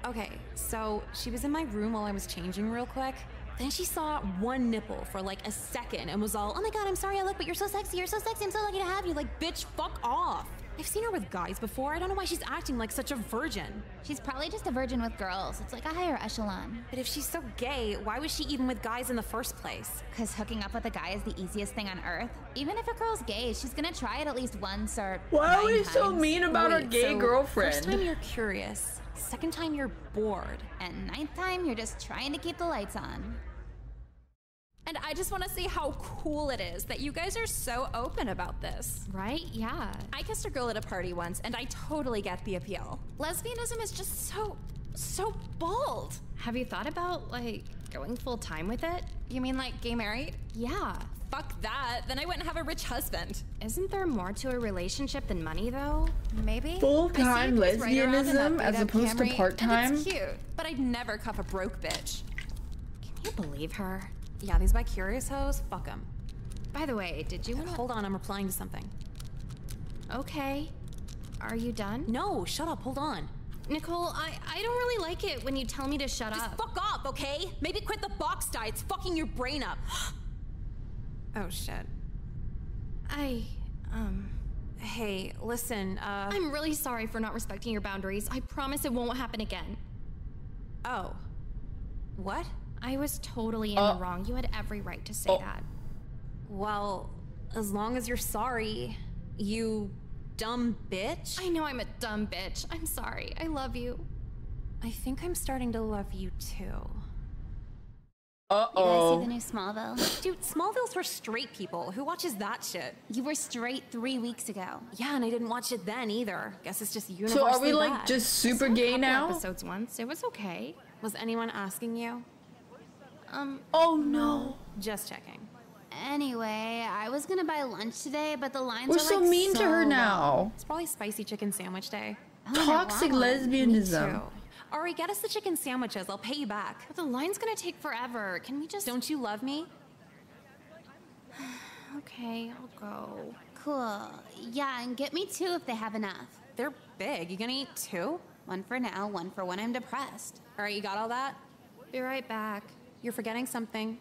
Okay, so she was in my room while I was changing real quick. Then she saw one nipple for like a second and was all, oh my god, I'm sorry I look, but you're so sexy, you're so sexy, I'm so lucky to have you. Like, bitch, fuck off. I've seen her with guys before. I don't know why she's acting like such a virgin. She's probably just a virgin with girls. It's like a higher echelon. But if she's so gay, why was she even with guys in the first place? Because hooking up with a guy is the easiest thing on earth. Even if a girl's gay, she's gonna try it at least once or. Why are nine we so mean about our Wait, gay so girlfriend? First time you're curious. Second time you're bored. And ninth time, you're just trying to keep the lights on. And I just want to say how cool it is that you guys are so open about this. Right? Yeah. I kissed a girl at a party once, and I totally get the appeal. Lesbianism is just so, so bold. Have you thought about, like, going full time with it? You mean like gay married? Yeah. Fuck that. Then I wouldn't have a rich husband. Isn't there more to a relationship than money, though? Maybe. Full-time I see you guys ride around in that lesbianism as beat-up opposed to part-time? It's cute, but I'd never cuff a broke bitch. Can you believe her? Yeah, these bi curious hoes, fuck them. By the way, did you wanna... Hold on, I'm replying to something. Okay. Are you done? No, shut up, hold on. Nicole, I, I don't really like it when you tell me to shut Just up. Just fuck off, okay? Maybe quit the box dye. It's fucking your brain up. oh shit. I, um. Hey, listen, uh. I'm really sorry for not respecting your boundaries. I promise it won't happen again. Oh. What? I was totally in Uh, the wrong. You had every right to say oh. that. Well, as long as you're sorry, you dumb bitch. I know I'm a dumb bitch. I'm sorry. I love you. I think I'm starting to love you too. Uh You guys see oh. the new Smallville? Dude, Smallville's for straight people. Who watches that shit? You were straight three weeks ago. Yeah, and I didn't watch it then either. Guess it's just universally So are we like bad. just super I gay now? Episodes once. It was okay. Was anyone asking you? Um. Oh no. Just checking. Anyway, I was gonna buy lunch today, but the lines We're are so like mean to so her long. now. It's probably spicy chicken sandwich day. Oh, Toxic long. lesbianism. Too. Ari, get us the chicken sandwiches. I'll pay you back. But the line's gonna take forever. Can we just. Don't you love me? Okay, I'll go. Cool. Yeah, and get me two if they have enough. They're big. You gonna eat two? One for now, one for when I'm depressed. All right, you got all that? Be right back. You're forgetting something.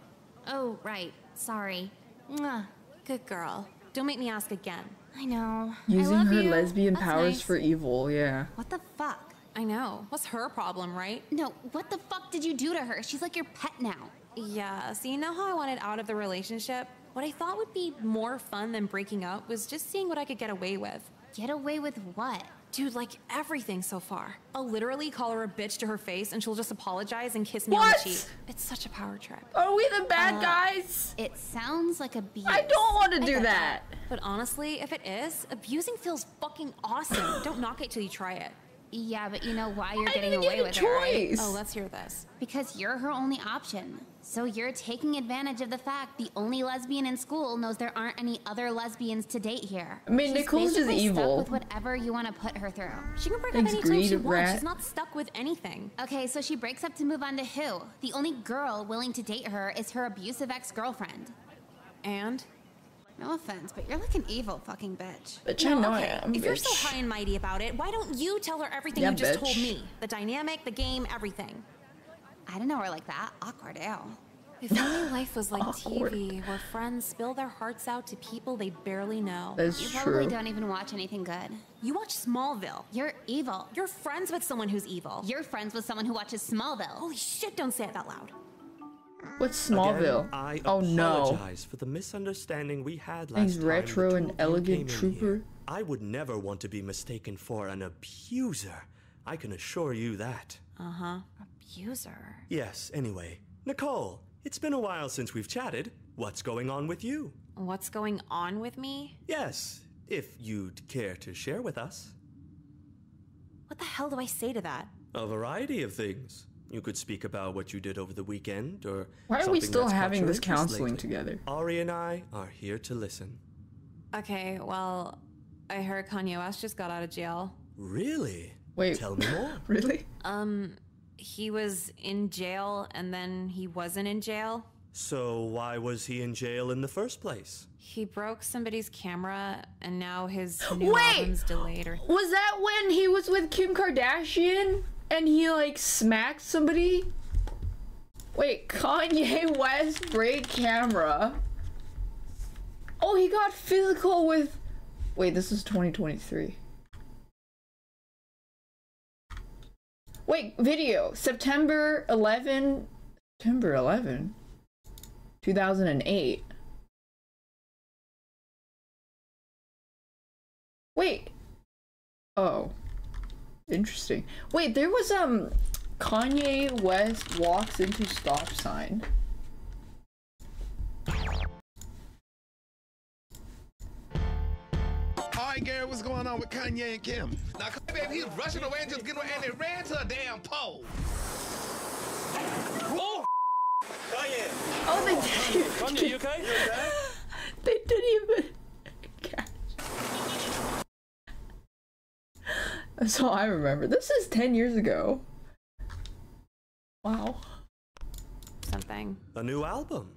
Oh, right. Sorry. Mwah. Good girl. Don't make me ask again. I know. I Using love her you. lesbian That's powers nice. for evil, yeah. What the fuck? I know. What's her problem, right? No, what the fuck did you do to her? She's like your pet now. Yeah, so you know how I wanted out of the relationship? What I thought would be more fun than breaking up was just seeing what I could get away with. Get away with what? Dude, like everything so far. I'll literally call her a bitch to her face and she'll just apologize and kiss me on the cheek. It's such a power trip. Are we the bad Uh, guys? It sounds like abuse. I don't want to do get that. But honestly, if it is, abusing feels fucking awesome. Don't knock it till you try it. Yeah, but you know why you're I getting didn't away get a with it, right? choice. Oh, let's hear this. Because you're her only option. So you're taking advantage of the fact the only lesbian in school knows there aren't any other lesbians to date here. I mean, She's Nicole's just basically evil. Stuck with whatever you want to put her through. She can break Thanks, up anytime she greed wants. She's not stuck with anything. Okay, so she breaks up to move on to who? The only girl willing to date her is her abusive ex-girlfriend. And? No offense, but you're like an evil fucking bitch. Bitch, I know I am, If you're so high and mighty about it, why don't you tell her everything Yeah, you just bitch. told me? The dynamic, the game, everything. I didn't know her like that. Awkward, ew. If only life was like Awkward. TV, where friends spill their hearts out to people they barely know. That's You probably true. don't even watch anything good. You watch Smallville. You're evil. You're friends with someone who's evil. You're friends with someone who watches Smallville. Holy shit, don't say it that loud. What's Again, Smallville? I oh no. apologize for the misunderstanding we had last Thanks, time. the retro and elegant trooper. here. I would never want to be mistaken for an abuser. I can assure you that. Uh huh. Abuser. Yes, anyway. Nicole, it's been a while since we've chatted. What's going on with you? What's going on with me? Yes, if you'd care to share with us. What the hell do I say to that? A variety of things. You could speak about what you did over the weekend, or Why are we something still having this counseling lately. together? Ari and I are here to listen. Okay, well, I heard Kanye West just got out of jail. Really? Wait. Tell me more. really? Um, he was in jail and then he wasn't in jail. So why was he in jail in the first place? He broke somebody's camera and now his new Wait! album's delayed or Was that when he was with Kim Kardashian and he like smacked somebody? Wait, Kanye West break camera. Oh, he got physical with. Wait, this is 2023. Wait, video. September 11. September 11? 2008. Wait. Oh. Interesting. Wait, there was um Kanye West walks into stop sign. All right, Gary, what's going on with Kanye and Kim? Now, baby, he's rushing away and just getting away, and they ran to a damn pole. Oh, Kanye. Oh, they did. Kanye, you okay? You okay? They didn't even catch. That's all I remember. This is 10 years ago. Wow. something. A new album.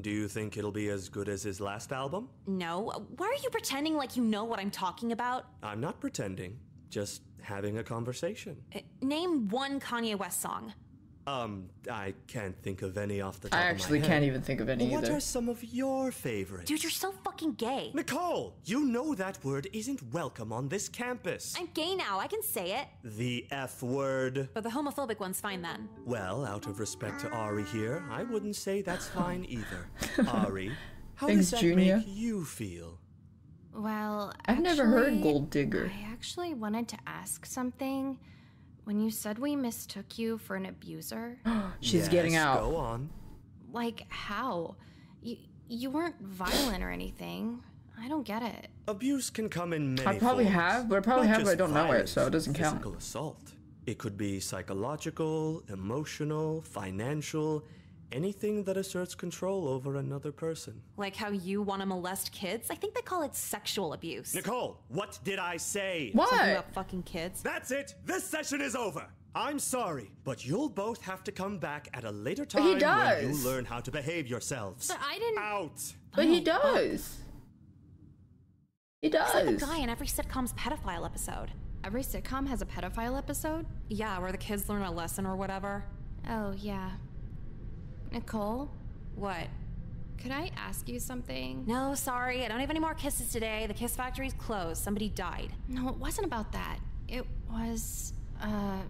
Do you think it'll be as good as his last album? No. Why are you pretending like you know what I'm talking about? I'm not pretending, just having a conversation. Uh, Name one Kanye West song. Um, I can't think of any off the top I of my actually can't even think of any What either. are some of your favorites? Dude, you're so fucking gay. Nicole, you know that word isn't welcome on this campus. I'm gay now. I can say it. The F word. But the homophobic one's fine then. Well, out of respect to Ari here, I wouldn't say that's fine either. Ari, how Thanks, does that Junior. make you feel? Well, I've never heard Gold Digger. I actually wanted to ask something. When you said we mistook you for an abuser, She's getting out. Go on. like how? You you weren't violent or anything. I don't get it. Abuse can come in many I probably forms, have, but I probably not have, but I don't know it, so it doesn't count. Physical assault. It could be psychological, emotional, financial, anything that asserts control over another person. Like how you want to molest kids? I think they call it sexual abuse. Nicole, what did I say? Something about fucking kids. That's it. This session is over. I'm sorry, but you'll both have to come back at a later But time he when you learn how to behave yourselves. But I didn't. Out. But he oh, does. He does. He's like the guy in every sitcom's pedophile episode. Every sitcom has a pedophile episode? Yeah, where the kids learn a lesson or whatever. Oh, yeah. Nicole, What? could I ask you something? No, sorry. I don't have any more kisses today. The kiss factory's closed. Somebody died. No, it wasn't about that. It was, uh.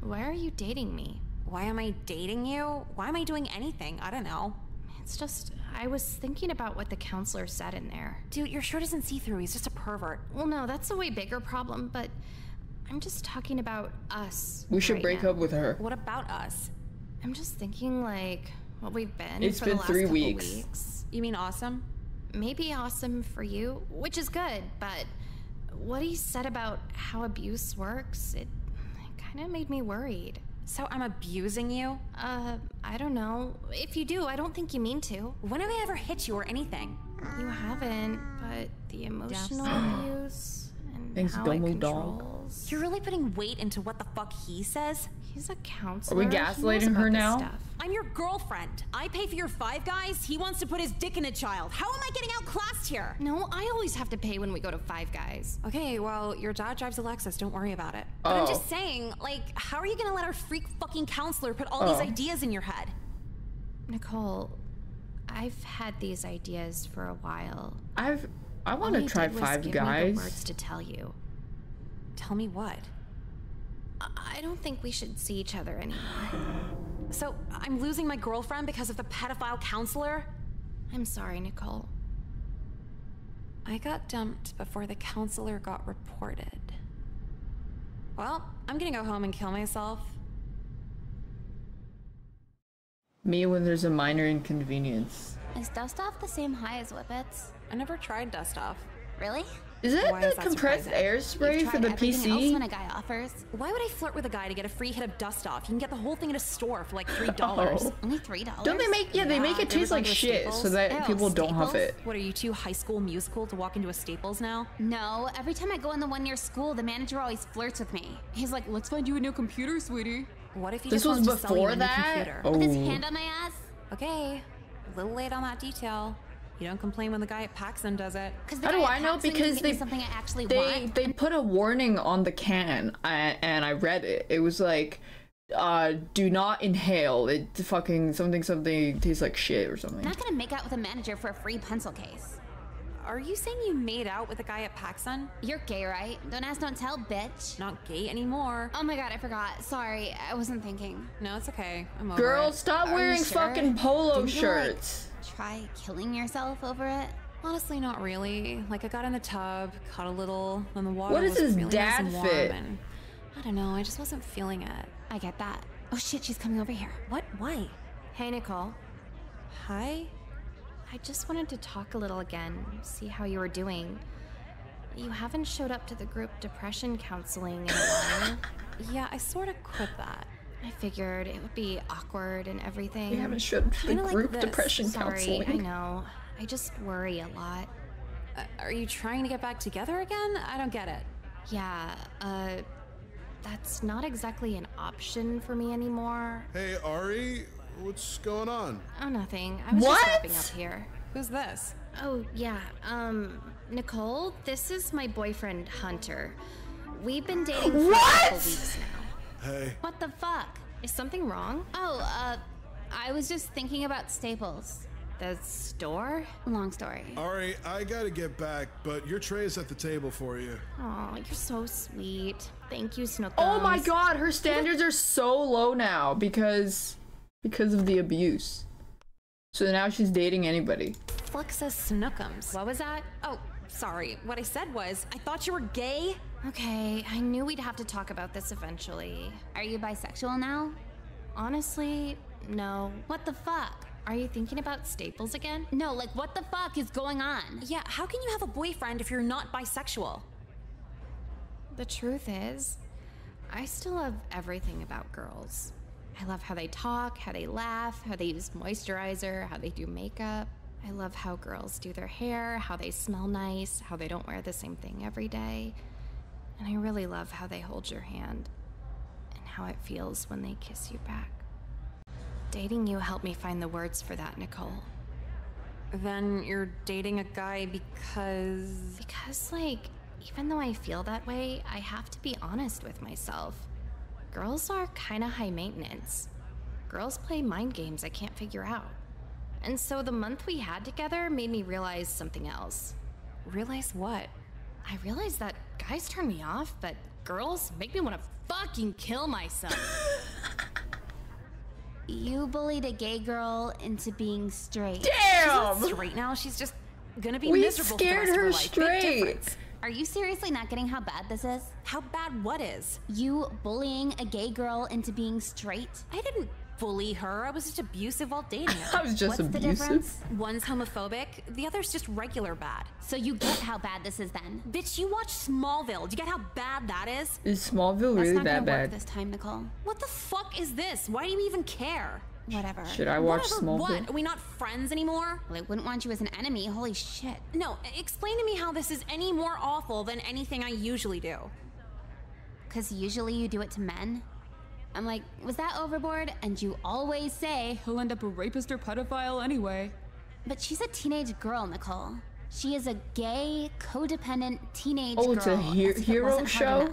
Why are you dating me? Why am I dating you? Why am I doing anything? I don't know. It's just, I was thinking about what the counselor said in there. Dude, your shirt isn't see through. He's just a pervert. Well, no, that's a way bigger problem, but I'm just talking about us. We should right break now. up with her. What about us? I'm just thinking, like, what we've been It's for been the last three weeks. weeks. You mean awesome? Maybe awesome for you, which is good, but what he said about how abuse works, it, it kind of made me worried. So I'm abusing you? Uh, I don't know. If you do, I don't think you mean to. When have I ever hit you or anything? You haven't, but the emotional abuse and Thanks, how it Domo Dog. controls. You're really putting weight into what the fuck he says? He's a counselor. Are we gaslighting about her now? Stuff. I'm your girlfriend. I pay for your five guys. He wants to put his dick in a child. How am I getting outclassed here? No, I always have to pay when we go to Five Guys. Okay, well, your dad drives a Lexus. Don't worry about it. Oh. But I'm just saying, like, how are you gonna let our freak fucking counselor put all Oh. these ideas in your head? Nicole, I've had these ideas for a while. I've. I want to he try did was Five give me the Guys. words to tell you. Tell me what? I- I don't think we should see each other anymore. So I'm losing my girlfriend because of the pedophile counselor? I'm sorry, Nicole. I got dumped before the counselor got reported. Well, I'm gonna go home and kill myself. Me when there's a minor inconvenience. Is Dust Off the same high as Whippets? I never tried dust off. Really? Is that Why the is that compressed surprising? air spray You've for the everything else PC? when a guy offers. Why would I flirt with a guy to get a free hit of dust off? You can get the whole thing at a store for like three oh. dollars. Oh. Only three dollars. Don't they make yeah, they make it taste like shit so that people don't huff it. What are you two high school musical to walk into a Staples now? No, every time I go in the one near school, the manager always flirts with me. He's like, "Let's find you a new computer, sweetie." What if he This just was wants to sell you before a new that? computer? Oh. With his oh. hand on my ass. Okay, a little late on that detail. You don't complain when the guy at PacSun does it. How do I know? Because they something I actually they want. they put a warning on the can and, and I read it. It was like, uh, do not inhale. It fucking something something tastes like shit or something. I'm not gonna make out with a manager for a free pencil case. Are you saying you made out with a guy at PacSun? You're gay, right? Don't ask, don't tell, bitch. Not gay anymore. Oh my god, I forgot. Sorry, I wasn't thinking. No, it's okay. I'm over Girl, it. stop Are wearing sure? fucking polo Didn't you, shirts. Like, try killing yourself over it? Honestly, not really. Like I got in the tub, caught a little, then the water What is was his really dad nice and warm, fit? and I don't know. I just wasn't feeling it. I get that. Oh shit, she's coming over here. What? Why? Hey, Nicole. Hi. I just wanted to talk a little again, see how you were doing. You haven't showed up to the group depression counseling in a while. Yeah, I sort of quit that. I figured it would be awkward and everything. You haven't showed the Kinda like group this. depression Sorry, counseling. I know. I just worry a lot. Uh, are you trying to get back together again? I don't get it. Yeah, uh, that's not exactly an option for me anymore. Hey, Ari, what's going on? Oh, nothing. I was What? just wrapping up here. Who's this? Oh, yeah. Um, Nicole, this is my boyfriend, Hunter. We've been dating for a couple weeks now. Hey, What the fuck? Is something wrong? Oh, uh, I was just thinking about Staples. The store? Long story. Ari, I gotta get back, but your tray is at the table for you. Oh, you're so sweet. Thank you, Snookums. Oh my god, her standards are so low now because because of the abuse. So now she's dating anybody. Flex says Snookums. What was that? Oh, sorry. What I said was, I thought you were gay. Okay, I knew we'd have to talk about this eventually. Are you bisexual now? Honestly, no. What the fuck? Are you thinking about Staples again? No, like what the fuck is going on? Yeah, how can you have a boyfriend if you're not bisexual? The truth is, I still love everything about girls. I love how they talk, how they laugh, how they use moisturizer, how they do makeup. I love how girls do their hair, how they smell nice, how they don't wear the same thing every day. And I really love how they hold your hand and how it feels when they kiss you back. Dating you helped me find the words for that, Nicole. Then you're dating a guy because. Because, like, even though I feel that way, I have to be honest with myself. Girls are kinda high maintenance. Girls play mind games I can't figure out. And so the month we had together made me realize something else. Realize what? I realize that guys turn me off, but girls make me want to fucking kill myself. You bullied a gay girl into being straight. Damn! She's not straight now. She's just gonna be We miserable for the scared rest of her her life. Straight. Are you seriously not getting how bad this is? How bad what is? You bullying a gay girl into being straight? I didn't bully her. I was just abusive while dating I was just What's the difference? One's homophobic, the other's just regular bad. So you get how bad this is then? Bitch, you watch Smallville. Do you get how bad that is? Is Smallville That's really not that gonna bad? work this time, Nicole. What the fuck is this? Why do you even care? Whatever. Should I watch Whatever Smallville? what? Are we not friends anymore? Well, I wouldn't want you as an enemy. Holy shit. No, explain to me how this is any more awful than anything I usually do. Because usually you do it to men. I'm like, was that overboard? And you always say, He'll end up a rapist or pedophile anyway. but she's a teenage girl, Nicole. She is a gay, codependent teenage Oh, girl. it's a he- as if it hero show?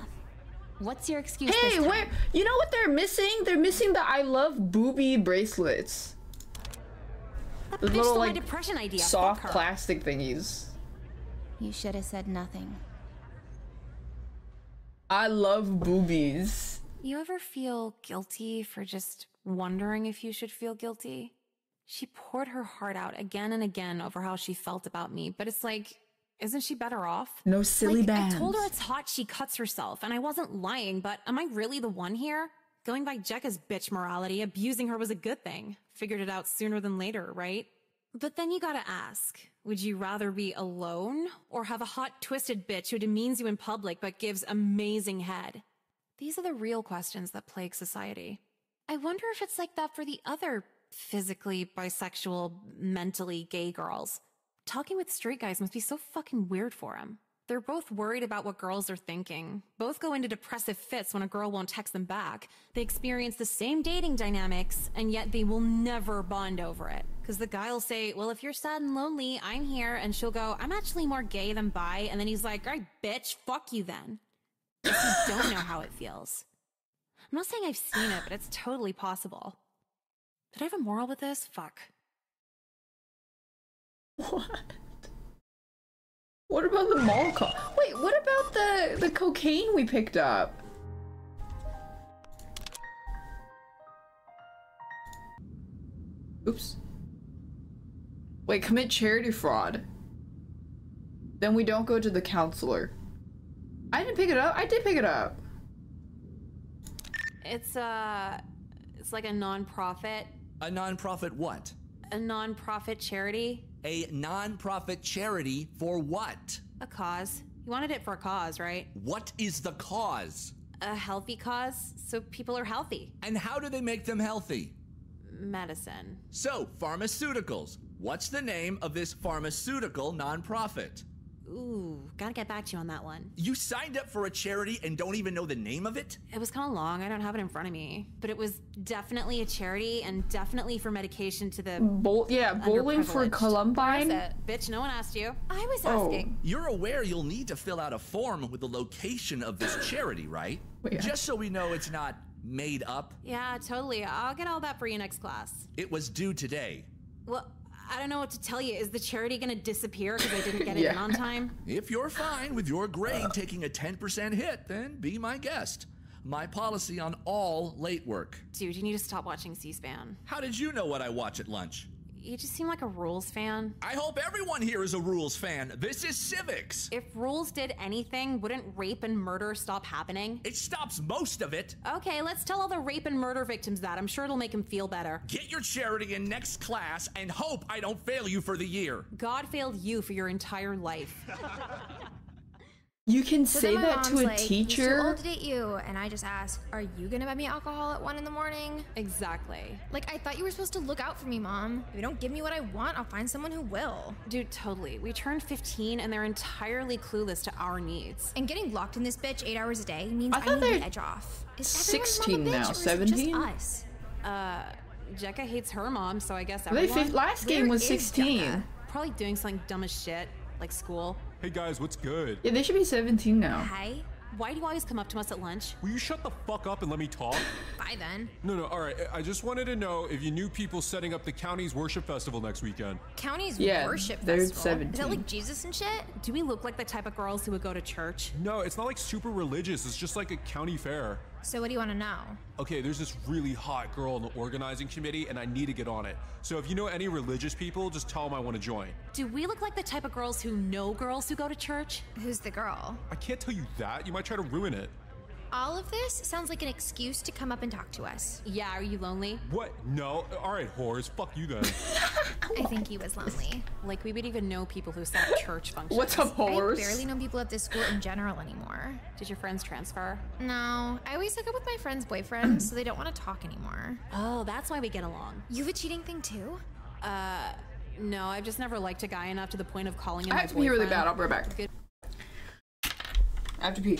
What's your excuse? Hey, this time? where? You know what they're missing? They're missing the I love booby bracelets. That The little like depression idea. soft plastic thingies. You should have said nothing. I love boobies. You ever feel guilty for just wondering if you should feel guilty? She poured her heart out again and again over how she felt about me, but it's like, isn't she better off? No silly like, bands. I told her it's hot she cuts herself, and I wasn't lying, but am I really the one here? Going by Jecka's bitch morality, abusing her was a good thing. Figured it out sooner than later, right? But then you gotta ask, Would you rather be alone or have a hot, twisted bitch who demeans you in public but gives amazing head? These are the real questions that plague society. I wonder if it's like that for the other physically bisexual, mentally gay girls. Talking with straight guys must be so fucking weird for them. They're both worried about what girls are thinking. Both go into depressive fits when a girl won't text them back. They experience the same dating dynamics, and yet they will never bond over it. Because the guy will say, Well, if you're sad and lonely, I'm here. And she'll go, I'm actually more gay than bi. And then he's like, All right, bitch, fuck you then. If you don't know how it feels. I'm not saying I've seen it, but it's totally possible. Did I have a moral with this? Fuck. What? What about the mall co- Wait, what about the the cocaine we picked up? Oops. Wait, commit charity fraud. Then we don't go to the counselor. I didn't pick it up. I did pick it up. It's uh it's like a non-profit. A non-profit what? A non-profit charity. A non-profit charity for what? A cause. You wanted it for a cause, right? What is the cause? A healthy cause, so people are healthy. And how do they make them healthy? Medicine. So, pharmaceuticals. What's the name of this pharmaceutical nonprofit? Ooh, gotta get back to you on that one. You signed up for a charity and don't even know the name of it? It was kind of long. I don't have it in front of me. But it was definitely a charity and definitely for medication to the. Bowl, yeah, bowling for Columbine. Bitch, no one asked you. I was Oh. asking. You're aware you'll need to fill out a form with the location of this charity, right? Wait, Just so we know it's not made up. Yeah, totally. I'll get all that for you next class. It was due today. Well, I don't know what to tell you. Is the charity gonna disappear because I didn't get it in on time? If you're fine with your grade taking a 10% hit, then be my guest. My policy on all late work. Dude, you need to stop watching C-SPAN. How did you know what I watch at lunch? You just seem like a rules fan. I hope everyone here is a rules fan. This is civics. If rules did anything, wouldn't rape and murder stop happening? It stops most of it. Okay, let's tell all the rape and murder victims that. I'm sure it'll make them feel better. Get your charity in next class and hope I don't fail you for the year. God failed you for your entire life. You can So say that to a like, He's too teacher. old to date you, and I just asked, "Are you gonna buy me alcohol at one in the morning?" Exactly. Like I thought you were supposed to look out for me, mom. If you don't give me what I want, I'll find someone who will. Dude, totally. We turned 15 and they're entirely clueless to our needs. And getting locked in this bitch eight hours a day means I I, need they're the edge off. Is everyone's 16 mom a bitch, now, or is it 17? Just us. Uh, Jecka hates her mom, so I guess Are they everyone. last game Where was 16. Jecka? Probably doing something dumb as shit, like school. Hey guys, what's good? Yeah, they should be 17 now. Hi. Why do you always come up to us at lunch? Will you shut the fuck up and let me talk? Bye then. No, no, alright. I just wanted to know if you knew people setting up the county's worship festival next weekend. County's Yeah, worship they're festival. Is 17. that like Jesus and shit? Do we look like the type of girls who would go to church? No, it's not like super religious, it's just like a county fair. So what do you want to know? Okay, there's this really hot girl on the organizing committee, and I need to get on it. So if you know any religious people, just tell them I want to join. Do we look like the type of girls who know girls who go to church? Who's the girl? I can't tell you that. You might try to ruin it. All of this sounds like an excuse to come up and talk to us. Yeah, are you lonely? What? No. All right, whores. Fuck you then. I think he was lonely. Like we would even know people who set up church functions. What's up, whores? I barely know people at this school in general anymore. Did your friends transfer? No, I always hook up with my friends' boyfriends, so they don't want to talk anymore. Oh, that's why we get along. You have a cheating thing too? Uh, no, I've just never liked a guy enough to the point of calling him I my have to pee really bad. I'll be right back. Good. I have to pee.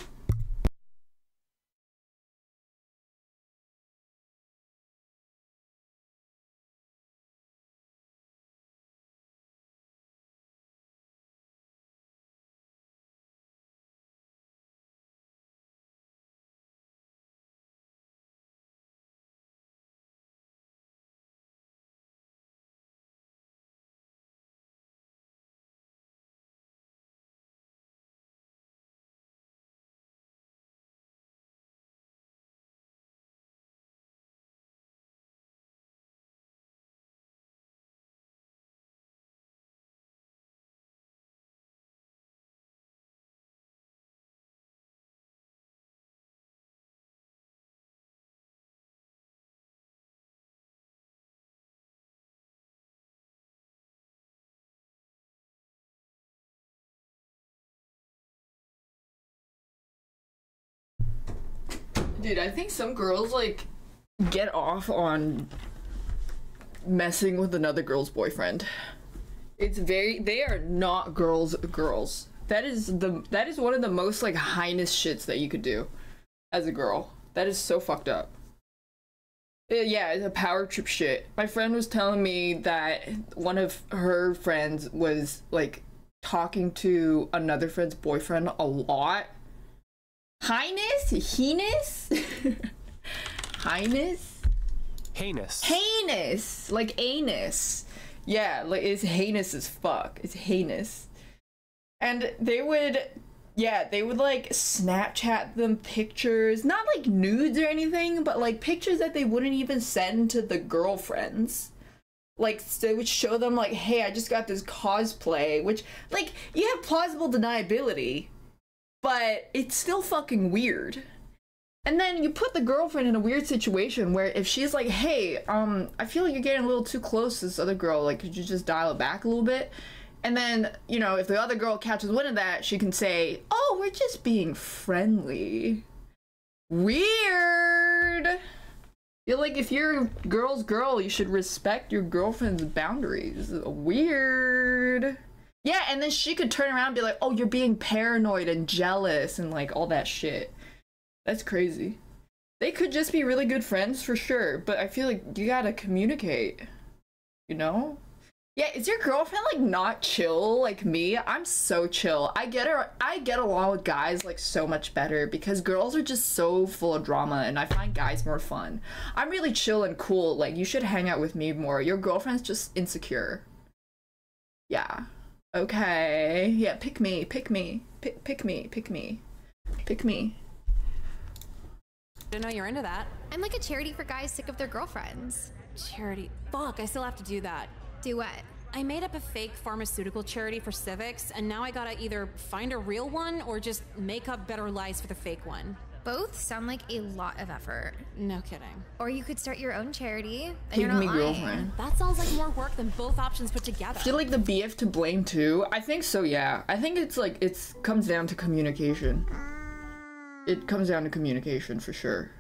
Dude, I think some girls like get off on messing with another girl's boyfriend. It's very they are not girls girls. That is the that is one of the most like heinous shits that you could do as a girl. That is so fucked up. Uh, Yeah, it's a power trip shit. My friend was telling me that one of her friends was like talking to another friend's boyfriend a lot. Highness? Heinous? Highness? Heinous. Heinous! Like anus. Yeah, like it's heinous as fuck. It's heinous. And they would yeah, they would like Snapchat them pictures, not like nudes or anything, but like pictures that they wouldn't even send to the girlfriends. Like they would show them like, hey, I just got this cosplay, which like you have plausible deniability, but it's still fucking weird. And then you put the girlfriend in a weird situation where if she's like, hey, um, I feel like you're getting a little too close to this other girl, like could you just dial it back a little bit? And then, you know, if the other girl catches wind of that, she can say, Oh, we're just being friendly. Weird. Feel like if you're a girl's girl, you should respect your girlfriend's boundaries. Weird. Yeah, and then she could turn around and be like, Oh, you're being paranoid and jealous and like all that shit. That's crazy. They could just be really good friends for sure, but I feel like you gotta communicate. You know? Yeah, is your girlfriend like not chill like me? I'm so chill. I get her I get along with guys like so much better because girls are just so full of drama and I find guys more fun. I'm really chill and cool. Like you should hang out with me more. Your girlfriend's just insecure. Yeah. Okay. Yeah, pick me. Pick me. Pick pick me. Pick me. Pick me. I didn't know you're into that. I'm like a charity for guys sick of their girlfriends. Charity. Fuck, I still have to do that. Do what? I made up a fake pharmaceutical charity for civics, and now I gotta either find a real one or just make up better lies for the fake one. Both sound like a lot of effort. No kidding. Or you could start your own charity. And Pick you're not me lying. girlfriend. That sounds like more work than both options put together. I feel like the BF to blame too. I think so, yeah. I think it's like it's comes down to communication. It comes down to communication for sure.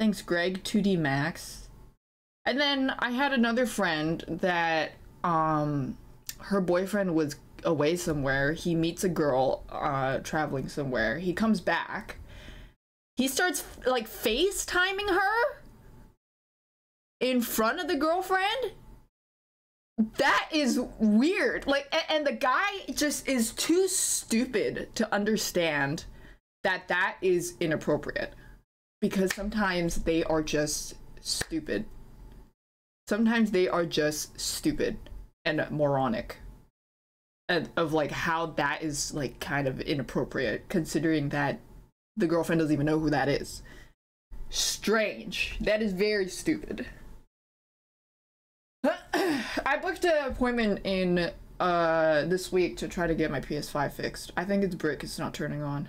Thanks, Greg. 2D Max. And then I had another friend that um her boyfriend was away somewhere. He meets a girl uh traveling somewhere. He comes back. He starts like FaceTiming her in front of the girlfriend? That is weird. Like a- and the guy just is too stupid to understand that that is inappropriate because sometimes they are just stupid. Sometimes they are just stupid and moronic and of like how that is like kind of inappropriate considering that the girlfriend doesn't even know who that is strange that is very stupid I booked an appointment in uh this week to try to get my PS5 fixed. I think its brick it's not turning on.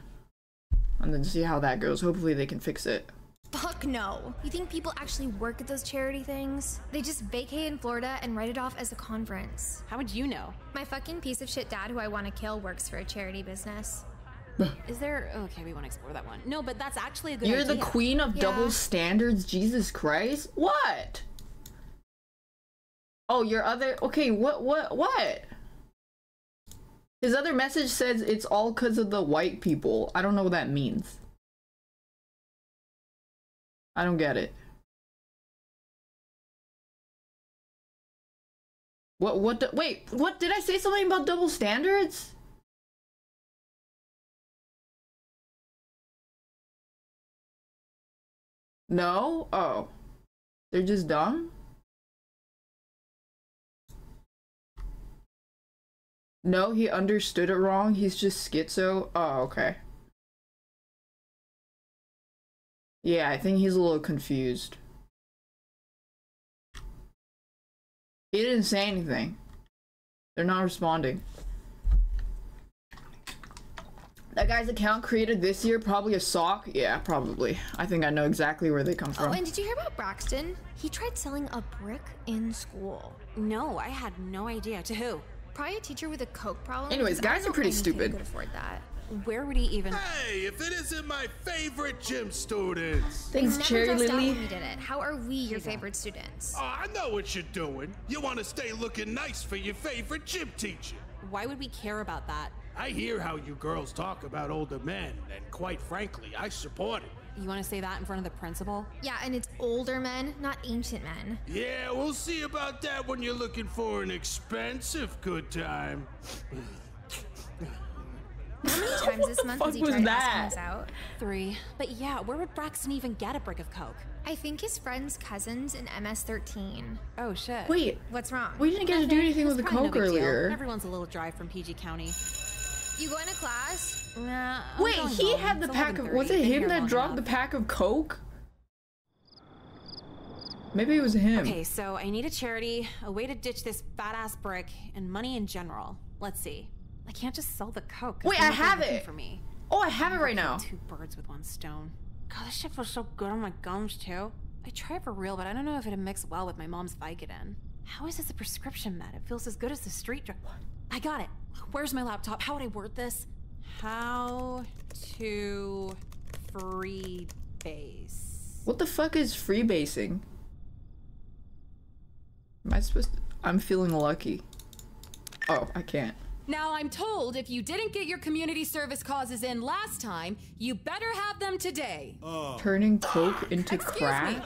And then see how that goes. Hopefully they can fix it. Fuck no. You think people actually work at those charity things? They just vacate in Florida and write it off as a conference. How would you know? My fucking piece of shit dad who I want to kill works for a charity business. Is there okay, we wanna explore that one. No, but that's actually a good You're idea. the queen of double standards, Jesus Christ. What? Oh, your other okay, what what what? His other message says it's all cuz of the white people. I don't know what that means. I don't get it. What what the, wait, what did I say something about double standards? No? Oh. They're just dumb? No, he understood it wrong. He's just schizo. Oh, okay. Yeah, I think he's a little confused. He didn't say anything. They're not responding. That guy's account created this year, probably a sock? Yeah, probably. I think I know exactly where they come from. Oh, from. and did you hear about Braxton? He tried selling a brick in school. No, I had no idea. To who? Probably a teacher with a coke problem. Anyways, guys are pretty stupid. Could afford that. Where would he even? Hey, if it isn't my favorite gym students. Thanks, Never Cherry dressed out Lily. we did it. How are we your favorite students? Oh, I know what you're doing. You want to stay looking nice for your favorite gym teacher. Why would we care about that? I hear how you girls talk about older men, and quite frankly, I support it. You want to say that in front of the principal? Yeah, and it's older men, not ancient men. Yeah, we'll see about that when you're looking for an expensive good time. How many times this month has he tried that? asking us out? Three. But yeah, where would Braxton even get a brick of coke? I think his friend's cousin's in MS-13. Oh shit. Wait, What's wrong? we didn't get to do anything with the Probably no coke deal. earlier. Everyone's a little drive from PG County. You going to class? Nah. I'm Wait, he home. had the It's pack of. Was it him that long dropped the pack of coke? Maybe it was him. Okay, so I need a charity, a way to ditch this badass brick, and money in general. Let's see. I can't just sell the coke. Wait, I have it. For me. Oh, I have it right now. Two birds with one stone. God, this shit feels so good on my gums too. I try it for real, but I don't know if it'd mix well with my mom's Vicodin. How is this a prescription med? It feels as good as the street drug. I got it. Where's my laptop? How would I word this? How to freebase. What the fuck is freebasing? Am I supposed to? I'm feeling lucky. Oh, I can't. Now, I'm told if you didn't get your community service causes in last time, you better have them today. Oh. Turning coke into Excuse crack? me.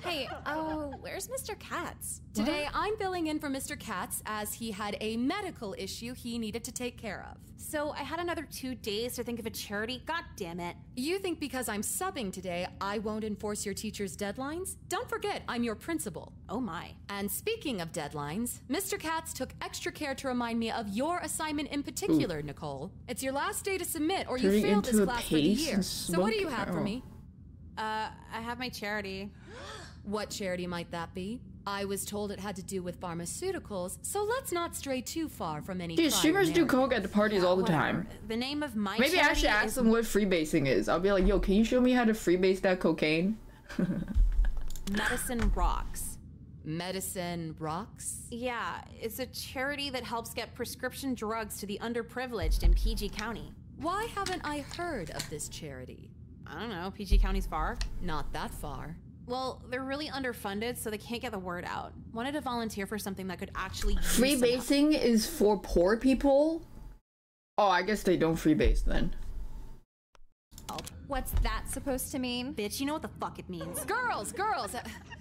Hey, oh, where's Mr. Katz? Today, I'm filling in for Mr. Katz as he had a medical issue he needed to take care of. So I had another two days to think of a charity? God damn it. You think because I'm subbing today, I won't enforce your teacher's deadlines? Don't forget, I'm your principal. Oh my. And speaking of deadlines, Mr. Katz took extra care to remind me of your assignment in particular, Nicole. It's your last day to submit, or you Turning failed this class for the year. So what do you have for oh. me? Uh, I have my charity. What charity might that be? I was told it had to do with pharmaceuticals, so let's not stray too far from any. Dude, prior streamers do coke at the parties all the whatever. time. The name of my Maybe I should ask is them what freebasing is. I'll be like, yo, can you show me how to freebase that cocaine? Medicine Rocks. Medicine Rocks? Yeah, it's a charity that helps get prescription drugs to the underprivileged in PG County. Why haven't I heard of this charity? I don't know, PG County's far. Not that far. Well, they're really underfunded, so they can't get the word out. Wanted to volunteer for something that could actually. Freebasing is for poor people? Oh, I guess they don't freebase then. What's that supposed to mean? Bitch, you know what the fuck it means. Girls, girls!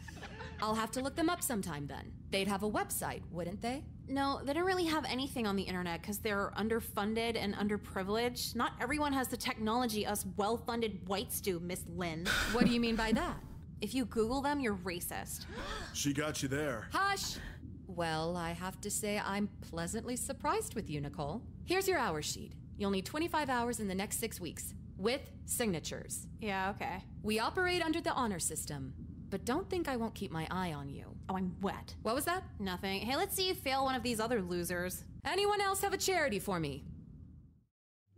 I'll have to look them up sometime then. They'd have a website, wouldn't they? No, they don't really have anything on the internet because they're underfunded and underprivileged. Not everyone has the technology us well-funded whites do, Miss Lynn. What do you mean by that? If you Google them, you're racist. She got you there. Hush! Well, I have to say I'm pleasantly surprised with you, Nicole. Here's your hour sheet. You'll need 25 hours in the next six weeks, with signatures. Yeah, okay. We operate under the honor system, but don't think I won't keep my eye on you. Oh, I'm wet. What was that? Nothing. Hey, let's see you fail one of these other losers. Anyone else have a charity for me?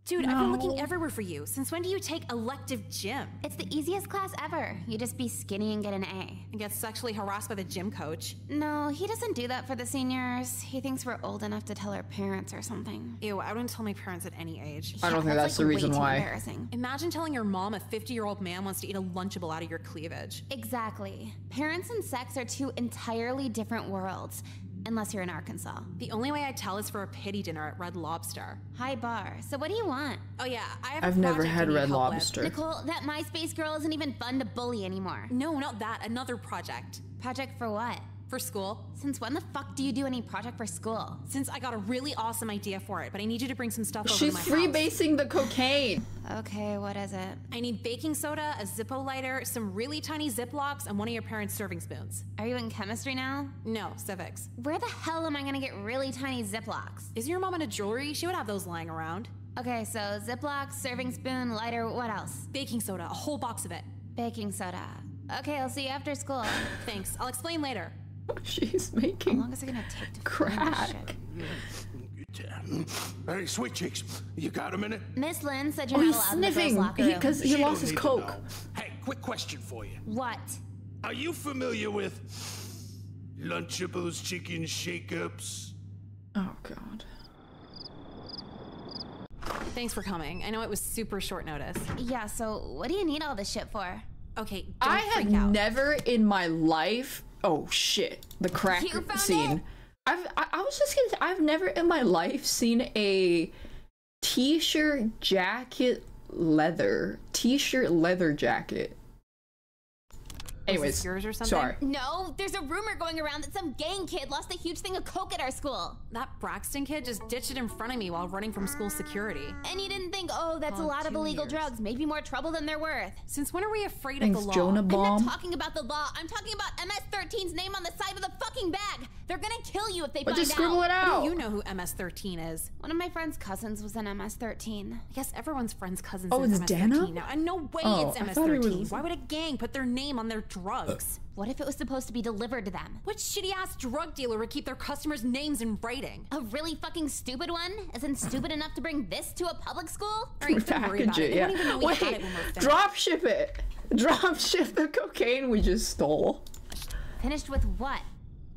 Dude, I've been looking everywhere for you. Since when do you take elective gym? It's the easiest class ever. You just be skinny and get an A. And get sexually harassed by the gym coach. No, he doesn't do that for the seniors. He thinks we're old enough to tell our parents or something. Ew, I wouldn't tell my parents at any age. I don't think that's the reason why. Embarrassing. Imagine telling your mom a 50 year old man wants to eat a Lunchable out of your cleavage. Exactly. Parents and sex are two entirely different worlds, unless you're in Arkansas. The only way I tell is for a pity dinner at Red Lobster. High bar. So what do you want? Oh yeah, I have. a I've never had Red help with. Lobster. Nicole, that MySpace girl isn't even fun to bully anymore. No, not that. Another project. Project for what? For school. Since when the fuck do you do any project for school? Since I got a really awesome idea for it, but I need you to bring some stuff over She's to my house. freebasing the cocaine. Okay, what is it? I need baking soda, a Zippo lighter, some really tiny Ziplocs, and one of your parents' serving spoons. Are you in chemistry now? No, civics. Where the hell am I gonna get really tiny Ziplocs? Is your mom into jewelry? She would have those lying around. Okay, so Ziplocs, serving spoon, lighter, what else? Baking soda, a whole box of it. Baking soda. Okay, I'll see you after school. Thanks. I'll explain later. She's making How making long is it gonna take to crack. Hey, sweet cheeks, you got a minute? Miss Lynn said you're Oh, not he's allowed in the girls' sniffing locker room. because he She lost his coke. Hey, quick question for you. What? Are you familiar with Lunchables chicken shake-ups? Oh god. Thanks for coming. I know it was super short notice. Yeah, so what do you need all this shit for? Okay, don't I have out. never in my life. Oh shit! The crack scene. I've. I, I was just gonna. Say, I've never in my life seen a t-shirt jacket leather t-shirt leather jacket. Anyways, yours or something? sorry. No, there's a rumor going around that some gang kid lost a huge thing of coke at our school. That Braxton kid just ditched it in front of me while running from school security. And you didn't think, oh, that's oh, a lot of illegal drugs, maybe more trouble than they're worth. Since when are we afraid Thanks, of the law? Jonah I'm Bomb. not talking about the law. I'm talking about MS-13's name on the side of the fucking bag. They're gonna kill you if they But find just scribble it How out. you know who MS-13 is? One of my friend's cousins was an MS-13. I guess everyone's friend's cousins Oh, is it's MS-13 Dana? now. And no way Oh, it's I thought it MS-13. was- Why would a gang put their name on their drugs? Uh. What if it was supposed to be delivered to them? What shitty ass drug dealer would keep their customers' names in writing? A really fucking stupid one? Isn't stupid enough to bring this to a public school? All right, don't worry about it. it, yeah. won't even know we Wait, it drop ship it. Drop ship the cocaine we just stole. Finished with what?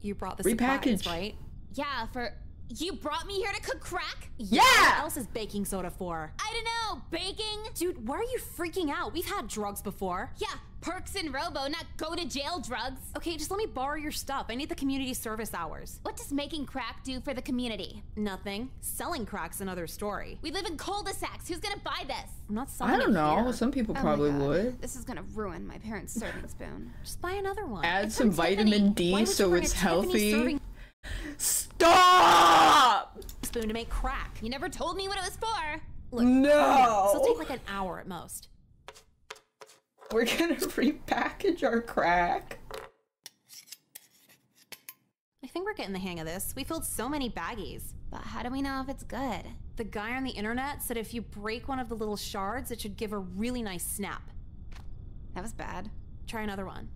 You brought the Repackage. supplies, right? Yeah, for you brought me here to cook crack? Yeah! What else is baking soda for? I don't know, baking? Dude, why are you freaking out? We've had drugs before. Yeah, perks and robo, not go to jail drugs. Okay, just let me borrow your stuff. I need the community service hours. What does making crack do for the community? Nothing. Selling crack's another story. We live in cul-de-sacs. Who's gonna buy this? I'm not selling I don't it know. here. Some people Oh probably God. would. This is gonna ruin my parents' serving spoon. Just buy another one. Add some vitamin Why D so it's a Tiffany healthy. Stop! spoon to make crack. You never told me what it was for. Look, No. down. This'll take like an hour at most. We're gonna repackage our crack. I think we're getting the hang of this. We filled so many baggies. But how do we know if it's good? The guy on the internet said if you break one of the little shards, it should give a really nice snap. That was bad. Try another one.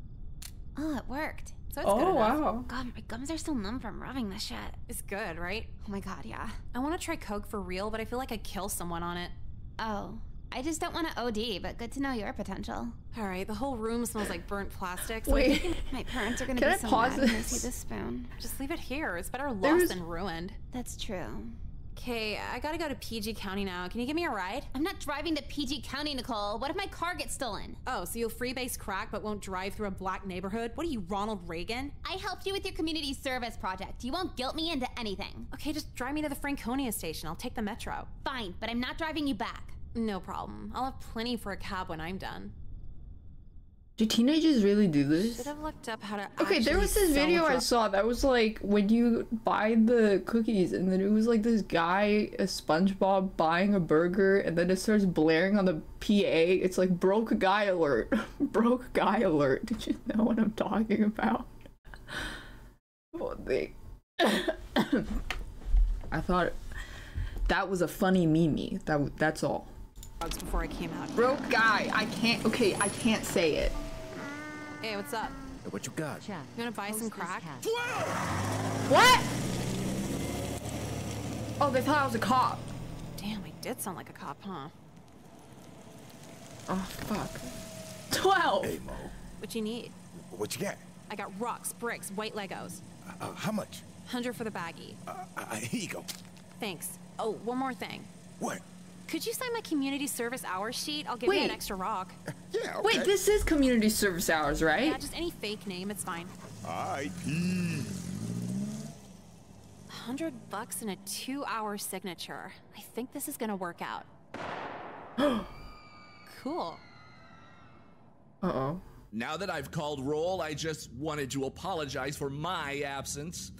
Oh, it worked. So it's good Oh enough. wow. God, my gums are still numb from rubbing this shit. It's good, right? Oh my god, yeah. I want to try Coke for real, but I feel like I'd kill someone on it. Oh, I just don't want to OD, but good to know your potential. All right, the whole room smells like burnt plastic. So Wait. My parents are gonna Can be I so pause mad when they this? see this spoon. just leave it here. It's better lost There's- than ruined. That's true. Okay, I gotta go to PG County now. Can you give me a ride? I'm not driving to PG County, Nicole. What if my car gets stolen? Oh, so you'll freebase crack but won't drive through a black neighborhood? What are you, Ronald Reagan? I helped you with your community service project. You won't guilt me into anything. Okay, just drive me to the Franconia station. I'll take the metro. Fine, but I'm not driving you back. No problem. I'll have plenty for a cab when I'm done. Do teenagers really do this? Have looked up how to. Okay, there was this video I saw that was like when you buy the cookies and then it was like this guy, a SpongeBob buying a burger and then it starts blaring on the PA. It's like broke guy alert. broke guy alert. Did you know what I'm talking about? Well, they I thought that was a funny meme. That that's all. before I came out. Broke guy. I can't. Okay, I can't say it. Hey, what's up? Hey, what you got? You wanna buy some crack? What? Oh, they thought I was a cop. Damn, I did sound like a cop, huh? Oh fuck. Twelve. Hey, Mo. What you need? What you got? I got rocks, bricks, white Legos. Uh, how much? Hundred for the baggie. Uh, uh, here you go. Thanks. Oh, one more thing. What? Could you sign my community service hours sheet? I'll give you an extra rock. Yeah, okay. Wait, this is community service hours, right? Yeah, just any fake name, it's fine. All right, peace. Hundred bucks and a two-hour signature. I think this is gonna work out. cool. Uh oh. Now that I've called roll, I just wanted to apologize for my absence.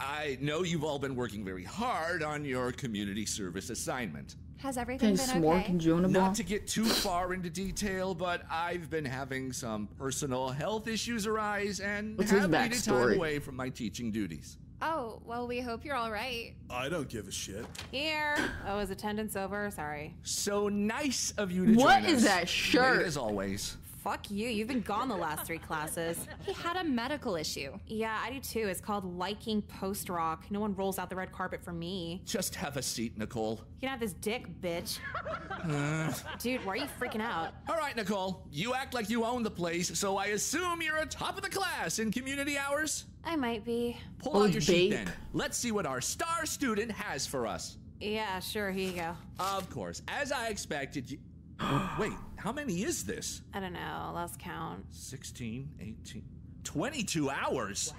I know you've all been working very hard on your community service assignment. Has everything Thanks, been Smork okay? and Jonah Not to get too far into detail, but I've been having some personal health issues arise and What's his have needed backstory? time away from my teaching duties. Oh, well, we hope you're all right. I don't give a shit. Here. Oh, is attendance over? Sorry. So nice of you to What join is us. that shirt? Late as always. Fuck you. You've been gone the last three classes. He had a medical issue. Yeah, I do too. It's called liking post rock. No one rolls out the red carpet for me. Just have a seat, Nicole. You can have this dick, bitch. Dude, why are you freaking out? All right, Nicole. You act like you own the place, so I assume you're a top of the class in community hours. I might be. Pull Oh, out your sheet then. Let's see what our star student has for us. Yeah, sure, here you go. Of course. As I expected, you. Wait, how many is this? I don't know, let's count. 16, 18, 22 hours.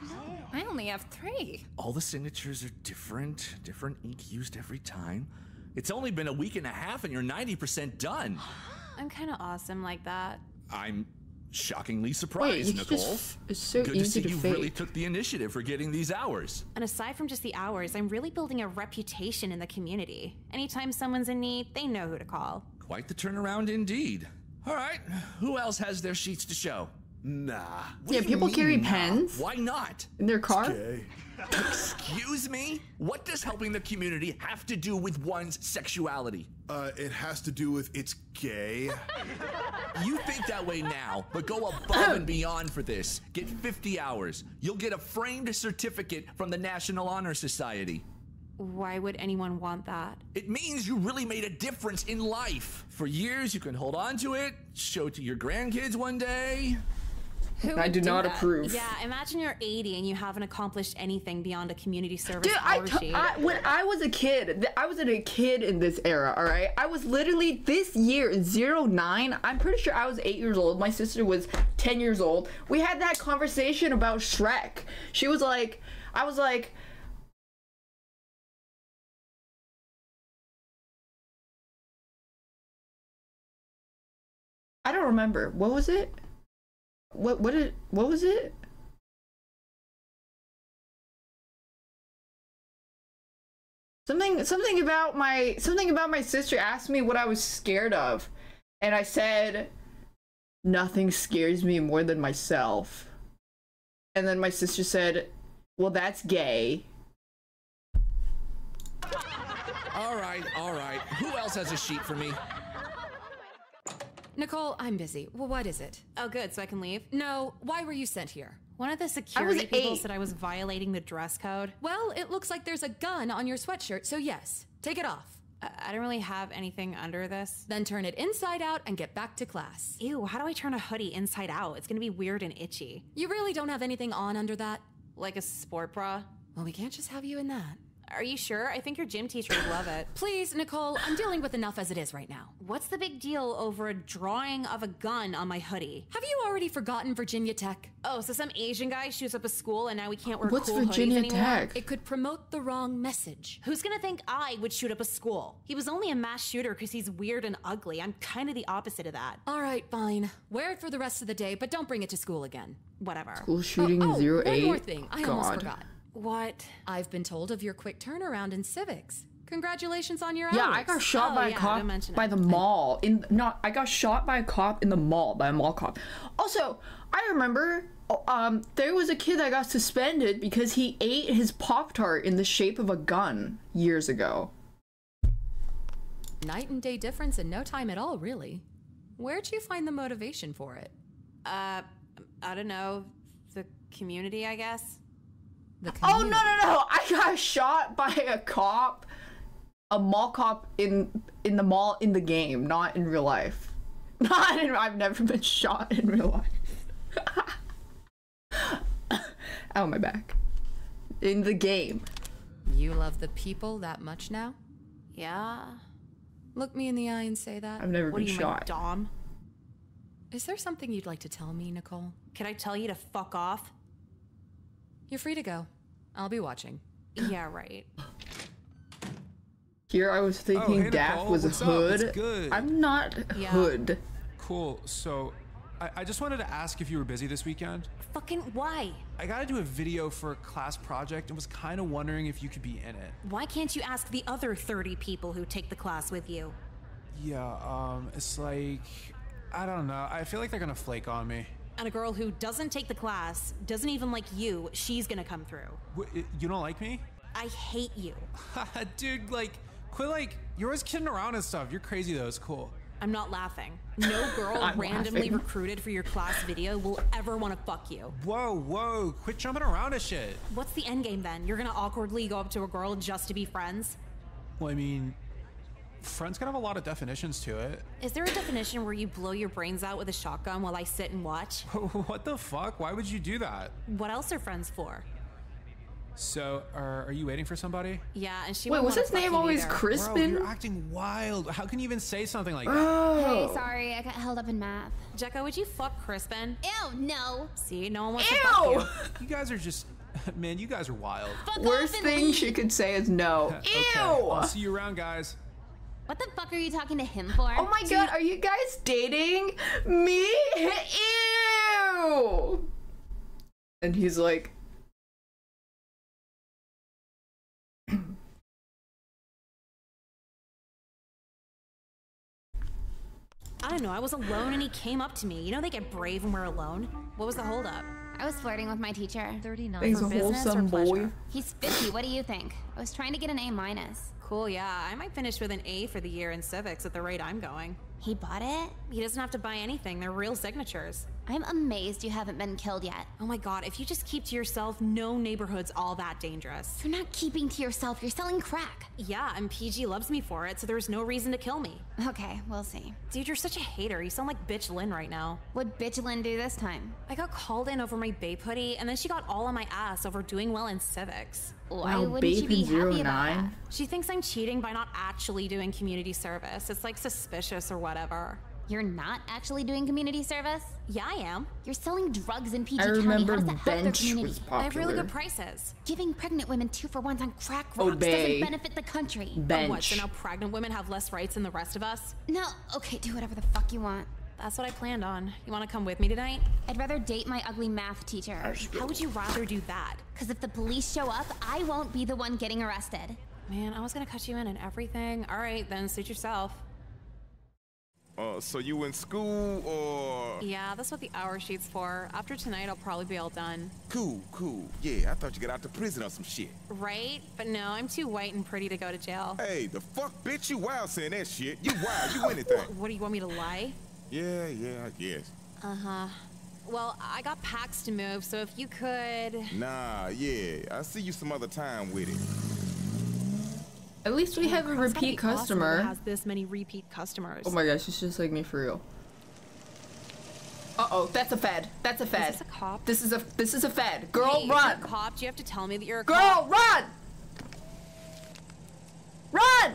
I only have three. All the signatures are different, different ink used every time. It's only been a week and a half and you're 90% done. I'm kind of awesome like that. I'm shockingly surprised, Wait, Nicole. just- it's so Good easy to see to you fake. really took the initiative for getting these hours. And aside from just the hours, I'm really building a reputation in the community. Anytime someone's in need, they know who to call. Quite the turnaround indeed. All right, who else has their sheets to show? Nah. What Yeah, people mean, carry nah? pens. Why not? In their car? Excuse me? What does helping the community have to do with one's sexuality? Uh, it has to do with it's gay. You think that way now, but go above and beyond for this. Get 50 hours. You'll get a framed certificate from the National Honor Society. Why would anyone want that? It means you really made a difference in life. For years, you can hold on to it, show it to your grandkids one day. Who I would do not that? approve. Yeah, imagine you're 80 and you haven't accomplished anything beyond a community service Dude, I, hour t- sheet. I when I was a kid, th- I was a kid in this era, all right? I was literally this year, 09, I'm pretty sure I was 8 years old. My sister was 10 years old. We had that conversation about Shrek. She was like, I was like, I don't remember. What was it? What what did what was it? Something something about my something about my sister asked me what I was scared of. And I said nothing scares me more than myself. And then my sister said, "Well, that's gay." All right, all right. Who else has a sheet for me? Nicole, I'm busy. Well, what is it? oh, good, so I can leave? No, why were you sent here? One of the security people said I was violating the dress code. Well, it looks like there's a gun on your sweatshirt, so yes, take it off. I, I don't really have anything under this. Then turn it inside out and get back to class. Ew, how do I turn a hoodie inside out? It's gonna be weird and itchy. You really don't have anything on under that? Like a sport bra. Well, we can't just have you in that. Are you sure? I think your gym teacher would love it. Please, Nicole, I'm dealing with enough as it is right now. What's the big deal over a drawing of a gun on my hoodie? Have you already forgotten Virginia Tech? Oh, so some Asian guy shoots up a school and now we can't wear What's cool Virginia hoodies anymore? Tech? It could promote the wrong message. Who's gonna think I would shoot up a school? He was only a mass shooter because he's weird and ugly. I'm kind of the opposite of that. All right, fine. Wear it for the rest of the day, but don't bring it to school again. Whatever. Oh, school shooting oh, oh, zero one eight. more thing. I almost forgot. What? I've been told of your quick turnaround in civics. Congratulations on your hours. Yeah, I got shot Oh, by yeah, a cop by it. the mall. In not, I got shot by a cop in the mall by a mall cop. Also, I remember um there was a kid that got suspended because he ate his pop tart in the shape of a gun years ago. Night and day difference in no time at all, really. Where'd you find the motivation for it? Uh, I don't know. The community, I guess. The Oh no no no! I got shot by a cop, a mall cop in in the mall in the game, not in real life. Not in. I've never been shot in real life. Ow, oh, my back. In the game. You love the people that much now? Yeah. Look me in the eye and say that. I've never What been do you shot. mean, Dom? Is there something you'd like to tell me, Nicole? Can I tell you to fuck off? You're free to go. I'll be watching. Yeah, right. Here I was thinking Oh, hey, Daph was a What's? What's hood. good? I'm not Yeah. hood. Cool. So, I, I just wanted to ask if you were busy this weekend. Fucking why? I gotta do a video for a class project and was kind of wondering if you could be in it. Why can't you ask the other 30 people who take the class with you? Yeah, um, it's like, I don't know. I feel like they're gonna flake on me. And a girl who doesn't take the class, doesn't even like you, she's gonna come through. I- you don't like me? I hate you. Dude, like, quit like, you're always kidding around and stuff. You're crazy though, it's cool. I'm not laughing. No girl randomly laughing. recruited for your class video will ever want to fuck you. Whoa, whoa, quit jumping around and shit. What's the end game then? You're gonna awkwardly go up to a girl just to be friends? Well, I mean, friends can have a lot of definitions to it. Is there a definition where you blow your brains out with a shotgun while I sit and watch? what the fuck? Why would you do that? What else are friends for? So, are, are you waiting for somebody? Yeah, and she Wait, was his name always either. Bro, Crispin? you're acting wild. How can you even say something like that? Oh. Hey, sorry, I got held up in math. Jecka, would you fuck Crispin? Ew, no. See, no one wants to fuck Ew! you. You guys are just, man, you guys are wild. Worst thing she could say is no. Ew. Okay, I'll see you around, guys. What the fuck are you talking to him for? Oh my god, are you guys dating me? Ew! And he's like, I don't know. I was alone and he came up to me. You know they get brave when we're alone. What was the holdup? I was flirting with my teacher. 39. He's For a business or wholesome boy. He's 50. What do you think? I was trying to get an A minus. Cool, yeah. I might finish with an A for the year in civics at the rate I'm going. He bought it? He doesn't have to buy anything. They're real signatures. I'm amazed you haven't been killed yet. Oh my god, if you just keep to yourself, no neighborhood's all that dangerous. You're not keeping to yourself, you're selling crack. Yeah, and PG loves me for it, so there's no reason to kill me. Okay, we'll see. Dude, you're such a hater. You sound like Bitch Lynn right now. What'd Bitch Lynn do this time? I got called in over my babe hoodie, and then she got all on my ass over doing well in civics. Why Wow, wouldn't she be in happy 09? about that? She thinks I'm cheating by not actually doing community service. It's like suspicious or whatever. You're not actually doing community service? Yeah, I am. You're selling drugs in PG I County. remember How does that help their Bench community? was I have really good prices. Giving pregnant women two for ones on crack rocks Obey. doesn't benefit the country. Oh, what, Bench. so now pregnant women have less rights than the rest of us? No, okay, do whatever the fuck you want. That's what I planned on. You want to come with me tonight? I'd rather date my ugly math teacher. How would you rather do that? Because if the police show up, I won't be the one getting arrested. Man, I was gonna cut you in and everything. All right, then suit yourself. Uh, so you in school or? Yeah, that's what the hour sheet's for. After tonight, I'll probably be all done. Cool, cool. Yeah, I thought you got out to prison or some shit. Right? But no, I'm too white and pretty to go to jail. Hey, the fuck, bitch, you wild saying that shit. You wild, you anything. What do you want me to lie? Yeah, yeah, I guess. Uh huh. Well, I got packs to move, so if you could. Nah, yeah, I'll see you some other time with it. At least we have a repeat be awesome customer. has this many repeat customers. Oh my gosh, it's just like me for real. Uh oh, that's a fed. That's a fed. Is this a cop? This is a this is a fed. Girl, Hey, if you're run. a cop, do you have to tell me that you're a Girl, cop? run. Run.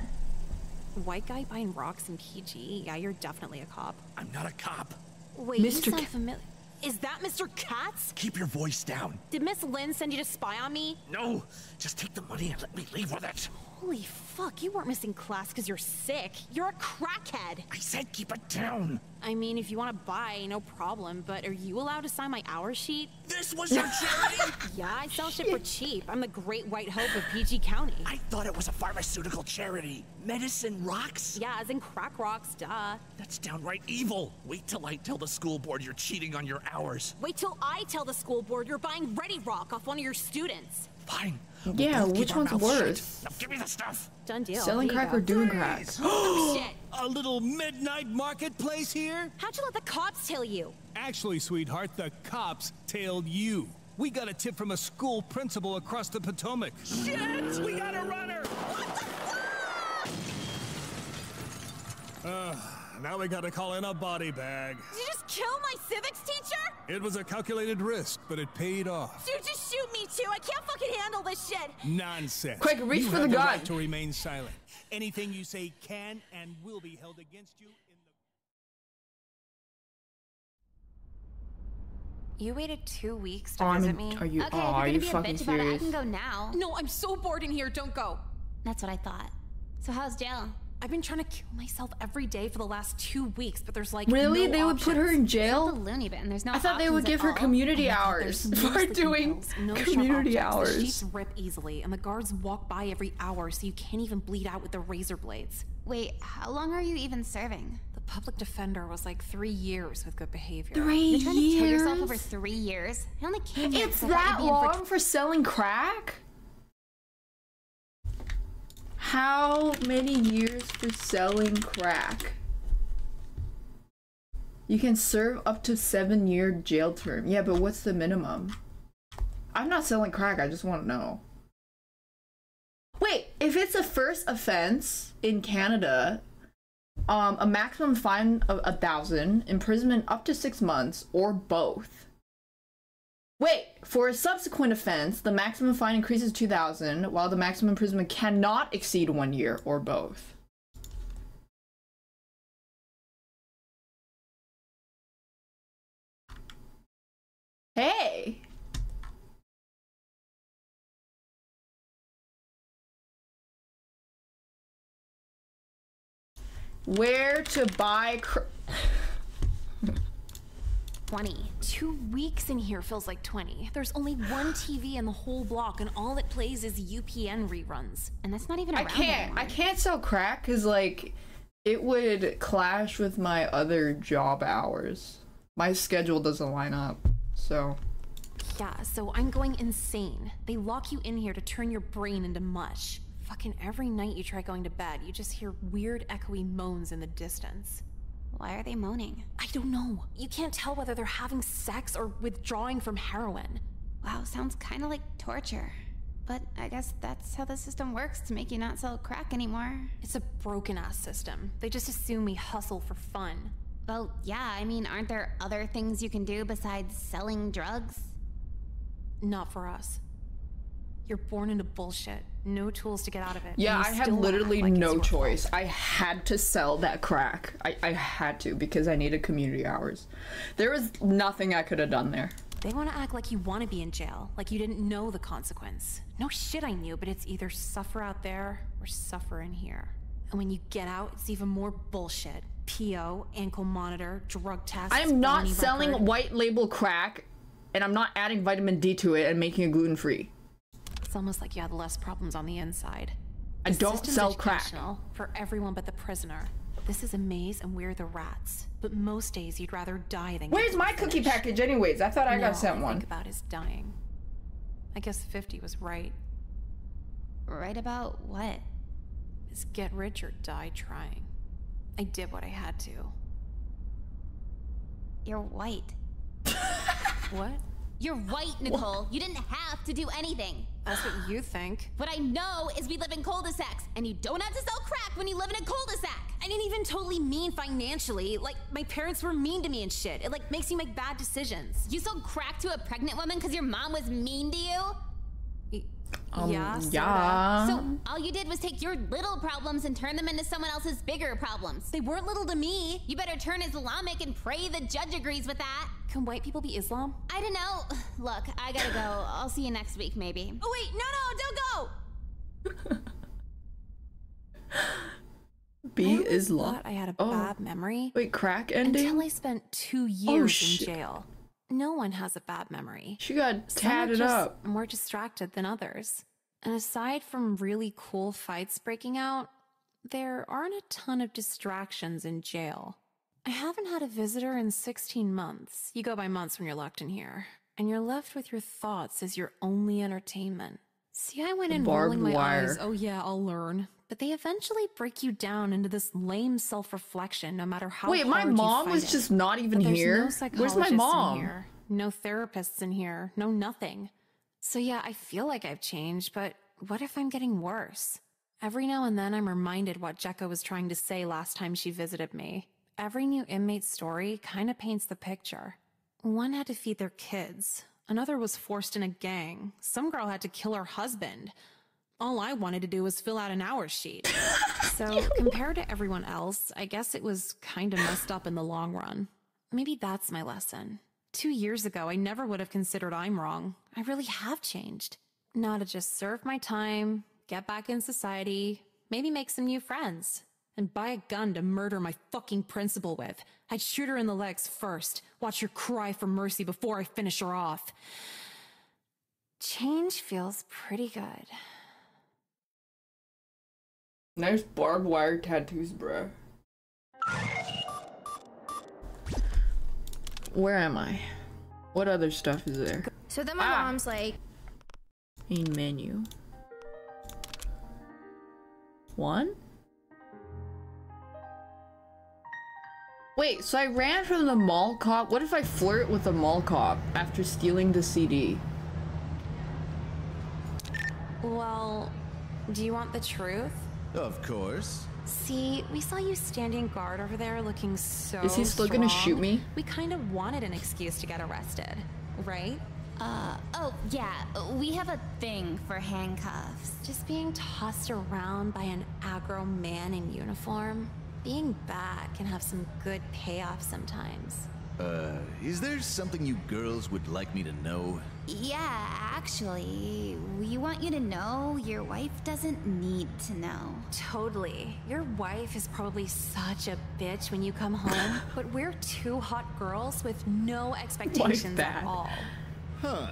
White guy buying rocks in PG. Yeah, you're definitely a cop. I'm not a cop. Wait, you Mr. sound familiar. Is that Mr. Katz? Keep your voice down. Did Miss Lynn send you to spy on me? No, just take the money and let me leave with it. Holy fuck, you weren't missing class because you're sick. You're a crackhead. I said keep it down. I mean, if you want to buy, no problem, but are you allowed to sign my hour sheet? This was your charity? yeah, I sell shit for cheap. I'm the great white hope of PG County. I thought it was a pharmaceutical charity. Medicine rocks? Yeah, as in crack rocks, duh. That's downright evil. Wait till I tell the school board you're cheating on your hours. Wait till I tell the school board you're buying Ready Rock off one of your students. Fine. Yeah, both keep which one's worse? Now give me the stuff. Done deal. Selling crack or doing crack? oh, shit. A little midnight marketplace here? How'd you let the cops tail you? Actually, sweetheart, the cops tailed you. We got a tip from a school principal across the Potomac. Shit! We got a runner! What the fuck? Uh, now we gotta call in a body bag. Did you just kill my civics teacher? It was a calculated risk, but it paid off. Dude, just shoot me too. I can't fucking handle this shit. Nonsense. Quick, reach you for have the the gun. right to remain silent. Anything you say can and will be held against you. You waited two weeks to Oh, I visit mean, me? are you? Okay, oh, if you're gonna you be a fucking bitch about it, I can go now. No, I'm so bored in here. Don't go. That's what I thought. So how's jail? I've been trying to kill myself every day for the last two weeks, but there's like Really? no they would put her in The jail? loony bin. There's no. I thought they would give her community Oh hours there's no for doing pills, no community objects. The hours. sheets rip easily, and the guards walk by every hour, so you can't even bleed out with the razor blades. Wait, how long are you even serving? The public defender was like three years with good behavior. Three You're trying to kill yourself over three years. I only came It's because I thought that you'd be in for long for selling crack? How many years for selling crack? You can serve up to seven year jail term. Yeah, but what's the minimum? I'm not selling crack, I just want to know. Wait, if it's a first offense in Canada, um, a maximum fine of a thousand, imprisonment up to six months, or both. Wait, for a subsequent offense, the maximum fine increases to 2000, while the maximum imprisonment cannot exceed one year or both. Hey! Where to buy 20. Two weeks in here feels like 20. There's only one TV in the whole block, and all it plays is UPN reruns. And that's not even I can't anymore. I can't sell crack because like it would clash with my other job hours. My schedule doesn't line up. So Yeah, so I'm going insane. They lock you in here to turn your brain into mush. Fucking every night you try going to bed, you just hear weird echoey moans in the distance. Why are they moaning? I don't know. You can't tell whether they're having sex or withdrawing from heroin. Wow, sounds kind of like torture. But I guess that's how the system works to make you not sell crack anymore. It's a broken ass system. They just assume we hustle for fun. Well, yeah, I mean, aren't there other things you can do besides selling drugs? Not for us. You're born into bullshit. No tools to get out of it. yeah, I had literally like no choice. I had to sell that crack. I, I had to because I needed community hours. There was nothing I could have done there. They want to act like you want to be in jail, like you didn't know the consequence. No shit, I knew, but it's either suffer out there or suffer in here. And when you get out, it's even more bullshit. PO, ankle monitor, drug test. I am not selling record. white label crack and I'm not adding vitamin D to it and making it gluten free. It's almost like you had less problems on the inside. I The don't system's sell crack. For everyone but the prisoner. This is a maze and we're the rats. But most days you'd rather die than. get Where's to my cookie package anyways? I thought I Now got sent all I one. think about is dying. I guess 50 was right. Right about what? Is get rich or die trying. I did what I had to. You're white. What? You're white, Nicole. You didn't have to do anything. That's what you think. What I know is we live in cul-de-sacs, and you don't have to sell crack when you live in a cul-de-sac. I didn't even totally mean financially. Like, my parents were mean to me and shit. It, like, makes you make bad decisions. You sold crack to a pregnant woman because your mom was mean to you? Um, yeah, sorta. yeah. So all you did was take your little problems and turn them into someone else's bigger problems. They weren't little to me. You better turn Islamic and pray the judge agrees with that. Can white people be Islam? I don't know. Look, I gotta go. I'll see you next week, maybe. Oh, wait, no, no, don't go! B I always is law. I had a Oh. bad memory. Wait, crack ending? Until I spent two years in shit. jail. No one has a bad memory. She got tatted up. More distracted than others. And aside from really cool fights breaking out, there aren't a ton of distractions in jail. I haven't had a visitor in 16 months. You go by months when you're locked in here. And you're left with your thoughts as your only entertainment. See, I went in rolling my wire. eyes. Oh, yeah, I'll learn. But they eventually break you down into this lame self reflection no matter how Wait, my mom was it. just not even here? No Where's my mom? here, no therapists in here, no nothing. So yeah, I feel like I've changed, but what if I'm getting worse? Every now and then I'm reminded what Jecka was trying to say last time she visited me. Every new inmate's story kind of paints the picture. One had to feed their kids. Another was forced in a gang. Some girl had to kill her husband. All I wanted to do was fill out an hour sheet. So, compared to everyone else, I guess it was kind of messed up in the long run. Maybe that's my lesson. Two years ago, I never would have considered I'm wrong. I really have changed. Now to just serve my time, get back in society, maybe make some new friends, and buy a gun to murder my fucking principal with. I'd shoot her in the legs first, watch her cry for mercy before I finish her off. Change feels pretty good. Nice barbed wire tattoos, bruh. Where am I? What other stuff is there? So then my Ah. mom's like, Main menu. One? Wait, so I ran from the mall cop. What if I flirt with the mall cop after stealing the CD? Well, do you want the truth? Of course. See, we saw you standing guard over there looking so Is he still gonna shoot me? We kind of wanted an excuse to get arrested, right? Uh, oh, yeah, we have a thing for handcuffs. Just being tossed around by an aggro man in uniform. Being bad can have some good payoff sometimes. Uh, is there something you girls would like me to know? Yeah, actually, we want you to know your wife doesn't need to know. Totally. Your wife is probably such a bitch when you come home, but we're two hot girls with no expectations at all. Huh.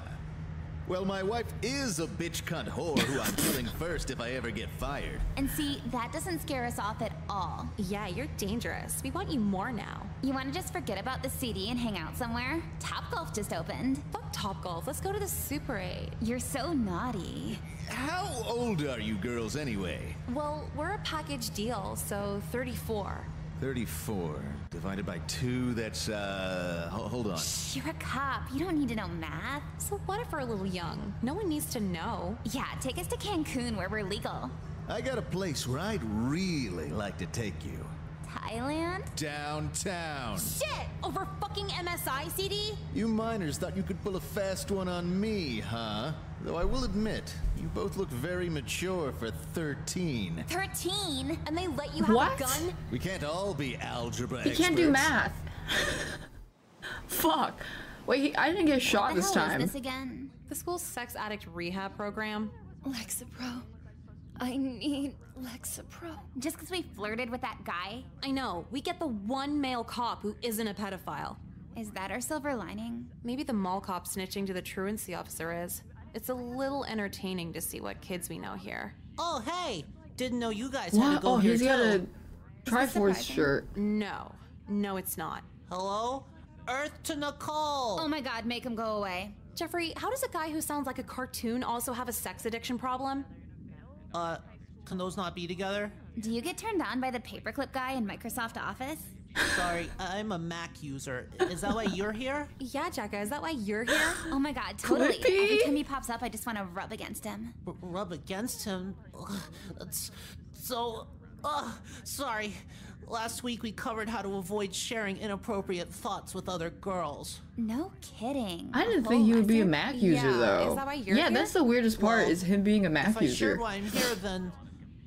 Well, my wife is a bitch cunt whore who I'm killing first if I ever get fired. And see, that doesn't scare us off at all. Yeah, you're dangerous. We want you more now. You want to just forget about the CD and hang out somewhere? Top Golf just opened. Fuck Top Golf. Let's go to the Super 8. You're so naughty. How old are you girls anyway? Well, we're a package deal, so 34. 34 divided by 2, that's, uh, hold on. Shh, you're a cop. You don't need to know math. So what if we're a little young? No one needs to know. Yeah, take us to Cancun where we're legal. I got a place where I'd really like to take you. Thailand? Downtown. Shit! Over fucking MSI CD? You miners thought you could pull a fast one on me, huh? Though I will admit, you both look very mature for 13. 13? And they let you have What? a gun? We can't all be algebra He can't do math. Fuck. Wait, he, I didn't get shot What the this hell time. is this again? The school's sex addict rehab program. Lexapro. I need Lexapro. Just because we flirted with that guy? I know. We get the one male cop who isn't a pedophile. Is that our silver lining? Maybe the mall cop snitching to the truancy officer is. It's a little entertaining to see what kids we know here. Oh, hey! Didn't know you guys had to What? go Oh, here he's got a. Triforce shirt. No. No, it's not. Hello? Earth to Nicole! Oh my god, make him go away. Jeffrey, how does a guy who sounds like a cartoon also have a sex addiction problem? Uh, can those not be together? Do you get turned on by the paperclip guy in Microsoft Office? Sorry, I'm a Mac user. Is that why you're here? Yeah, Jecka, is that why you're here? Oh my god, totally. Clippy? Every time he pops up, I just want to rub against him. R- rub against him? Ugh, That's so. Ugh, sorry. Last week we covered how to avoid sharing inappropriate thoughts with other girls. No kidding. I didn't A think whole he would be a? Mac user Yeah, though. is that why you're yeah, here? that's the weirdest part Well, is him being a Mac if I user. shared why I'm here, then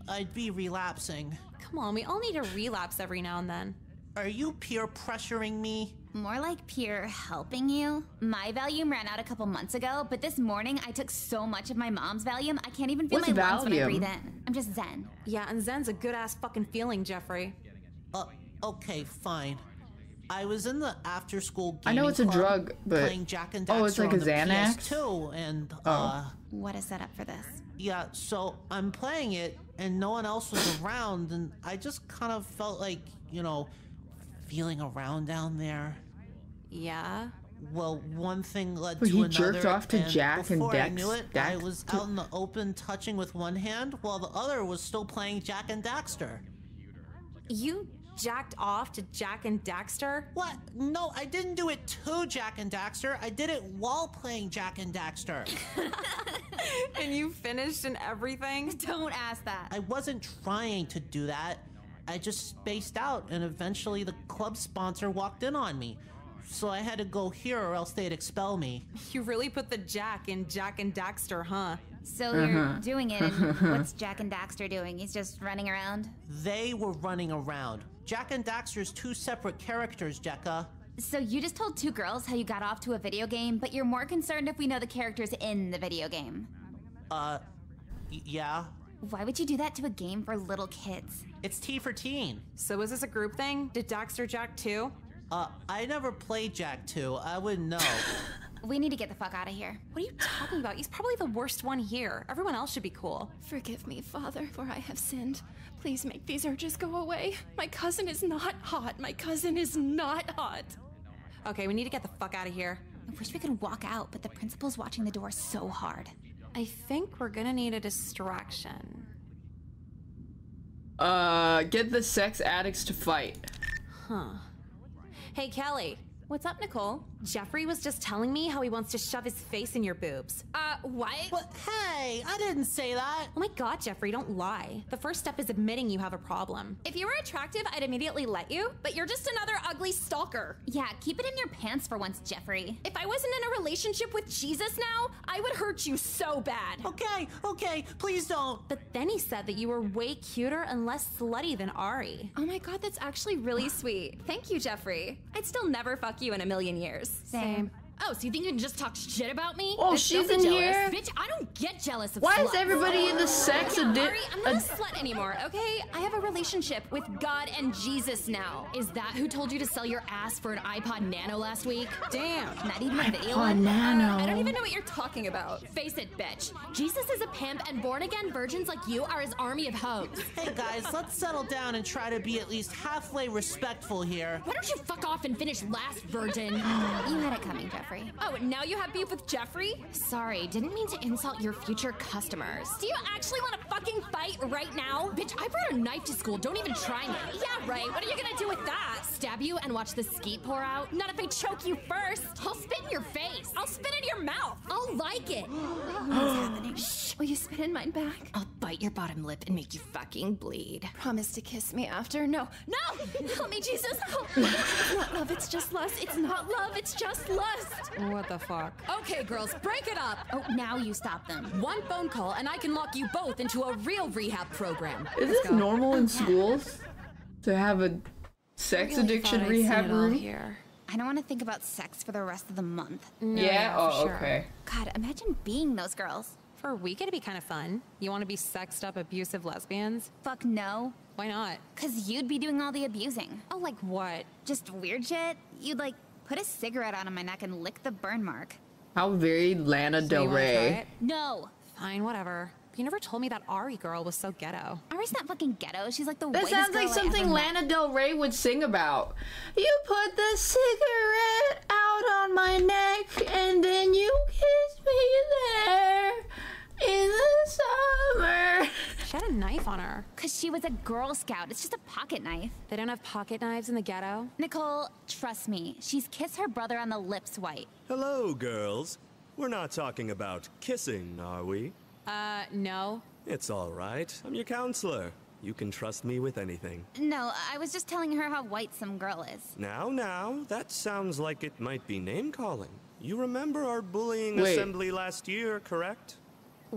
I'd be relapsing. Come on, we all need to relapse every now and then. Are you peer pressuring me? More like peer helping you. My Valium ran out a couple months ago, but this morning I took so much of my mom's Valium, I can't even feel What's my lungs when I breathe in. I'm just zen. Yeah, and Zen's a good ass fucking feeling, Jeffrey. Uh, okay, fine. I was in the after school I know it's a club drug, but- playing Jack and Oh, it's like on a the Xanax? PS2, and Oh. uh, What is set up for this? yeah. So I'm playing it, and no one else was around, and I just kind of felt like, you know, feeling around down there. Yeah? Well, one thing led But to he another. jerked off to and Jack and before I knew it, I Dax- was out in the open touching with one hand, while the other was still playing Jak and Daxter. You jacked off to Jak and Daxter? What? No, I didn't do it to Jak and Daxter. I did it while playing Jak and Daxter. and you finished and everything? Don't ask that. I wasn't trying to do that. I just spaced out, and eventually the club sponsor walked in on me. So I had to go here, or else they'd expel me. You really put the Jack in Jak and Daxter, huh? So you're Uh-huh. doing it, and what's Jak and Daxter doing? He's just running around? They were running around. Jak and Daxter's two separate characters, Jecka. So you just told two girls how you got off to a video game, but you're more concerned if we know the characters in the video game. Uh, y- yeah. Why would you do that to a game for little kids? It's T for teen. So is this a group thing? Did Daxter Jack too? Uh, I never played Jack 2. I wouldn't know. We need to get the fuck out of here. What are you talking about? He's probably the worst one here. Everyone else should be cool. Forgive me, Father, for I have sinned. Please make these urges go away. My cousin is not hot. My cousin is not hot. Okay, we need to get the fuck out of here. I wish we could walk out, but the principal's watching the door so hard. I think we're gonna need a distraction. Uh, get the sex addicts to fight. Huh. Hey, Kelly. What's up, Nicole? Jeffrey was just telling me how he wants to shove his face in your boobs. Uh, what? But hey, I didn't say that. Oh my god, Jeffrey, don't lie. The first step is admitting you have a problem. If you were attractive, I'd immediately let you, but you're just another ugly stalker. Yeah, keep it in your pants for once, Jeffrey. If I wasn't in a relationship with Jesus now, I would hurt you so bad. Okay, okay, please don't. But then he said that you were way cuter and less slutty than Ari. Oh my god, that's actually really sweet. Thank you, Jeffrey. I'd still never fuck you in a million years. Same. Oh, so you think you can just talk shit about me? Oh, And she's still in jealous? here? Bitch, I don't get jealous of Why is everybody in the sex Yeah, addi- Ari, I'm not a slut anymore, okay? I have a relationship with God and Jesus now. Is that who told you to sell your ass for an iPod Nano last week? Damn. Not even a video iPod one? Uh, Nano. I don't even know what you're talking about. Face it, bitch. Jesus is a pimp and born again virgins like you are his army of hoes. Hey guys, let's settle down and try to be at least halfway respectful here. Why don't you fuck off and finish last virgin? You had it coming, Jeffrey. Oh, now you have beef with Jeffrey? Sorry, didn't mean to insult your future customers. Do you actually want to fucking fight right now? Bitch, I brought a knife to school. Don't even try me. Yeah, right. What are you gonna do with that? Stab you and watch the skeet pour out? Not if I choke you first. I'll spit in your face. I'll spit in your mouth. I'll like it. What's happening? Shh. Will you spit in mine back? I'll bite your bottom lip and make you fucking bleed. Promise to kiss me after. No. No! Help me, Jesus. Help me. It's not love. It's just lust. It's not love. It's just lust. What the fuck? Okay, girls, break it up. Oh, now you stop them. One phone call and I can lock you both into a real rehab program. Is this normal in schools to have a sex addiction rehab room? here. I don't want to think about sex for the rest of the month. Yeah? Oh, for sure. okay. God, imagine being those girls. For a week, it'd be kind of fun. You want to be sexed up, abusive lesbians? Fuck no. Why not? Cause you'd be doing all the abusing. Oh, like what? Just weird shit. You'd like put a cigarette out on my neck and lick the burn mark. How very Lana So Del you Rey. No. Fine, whatever. You never told me that Ari girl was so ghetto. Ari's not fucking ghetto. She's like the That whitest sounds like something. Lana Del Rey would sing about. You put the cigarette out on my neck and then you kiss me there in the summer. She had a knife on her. Cause she was a Girl Scout. It's just a pocket knife. They don't have pocket knives in the ghetto. Nicole, trust me. She's kissed her brother on the lips white. Hello, girls. We're not talking about kissing, are we? Uh, no. It's all right. I'm your counselor. You can trust me with anything. No, I was just telling her how white some girl is. Now, now, that sounds like it might be name calling. You remember our bullying Wait. assembly last year, correct?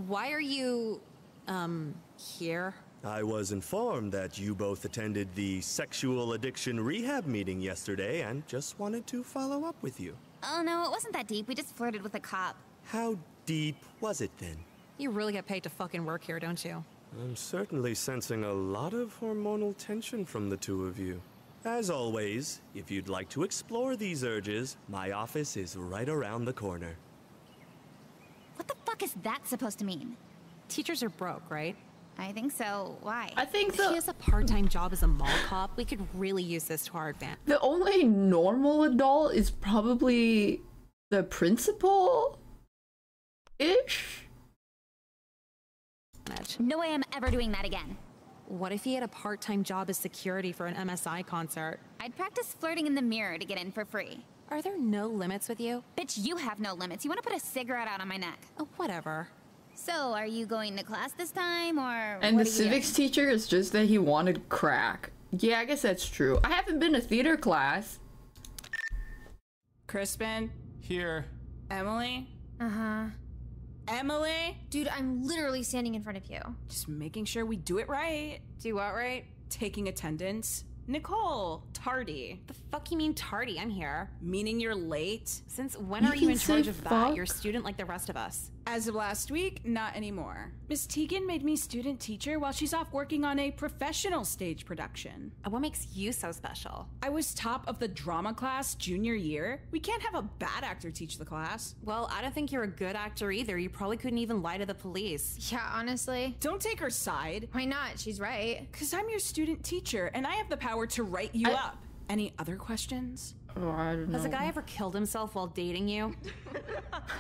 Why are you, um, here? I was informed that you both attended the sexual addiction rehab meeting yesterday and just wanted to follow up with you. Oh no, it wasn't that deep. We just flirted with a cop. How deep was it then? You really get paid to fucking work here, don't you? I'm certainly sensing a lot of hormonal tension from the two of you. As always, if you'd like to explore these urges, my office is right around the corner. What fuck is that supposed to mean? Teachers are broke, right? I think so. Why? I think If the she has a part-time job as a mall cop, we could really use this to our advantage. the only normal adult is probably the principal ish. No way I'm ever doing that again. What if he had a part-time job as security for an MSI concert? I'd practice flirting in the mirror to get in for free. Are there no limits with you? Bitch, you have no limits. You want to put a cigarette out on my neck. Oh, whatever. So, are you going to class this time, or And the are you civics teacher is just that he wanted crack. Yeah, I guess that's true. I haven't been to theater class. Crispin, Here. Emily, Uh huh. Emily. Dude, I'm literally standing in front of you. Just making sure we do it right. Do what right? Taking attendance. Nicole, tardy. The fuck you mean tardy? I'm here. Meaning you're late. Since when You are you in charge say of that? You're a student like the rest of us. As of last week, not anymore. Miss Tegan made me student teacher while she's off working on a professional stage production. And what makes you so special? I was top of the drama class junior year. We can't have a bad actor teach the class. Well, I don't think you're a good actor either. You probably couldn't even lie to the police. Yeah, honestly. Don't take her side. Why not? She's right. Because I'm your student teacher and I have the power to write you I- up. Any other questions? Oh, I don't know. Has a guy ever killed himself while dating you?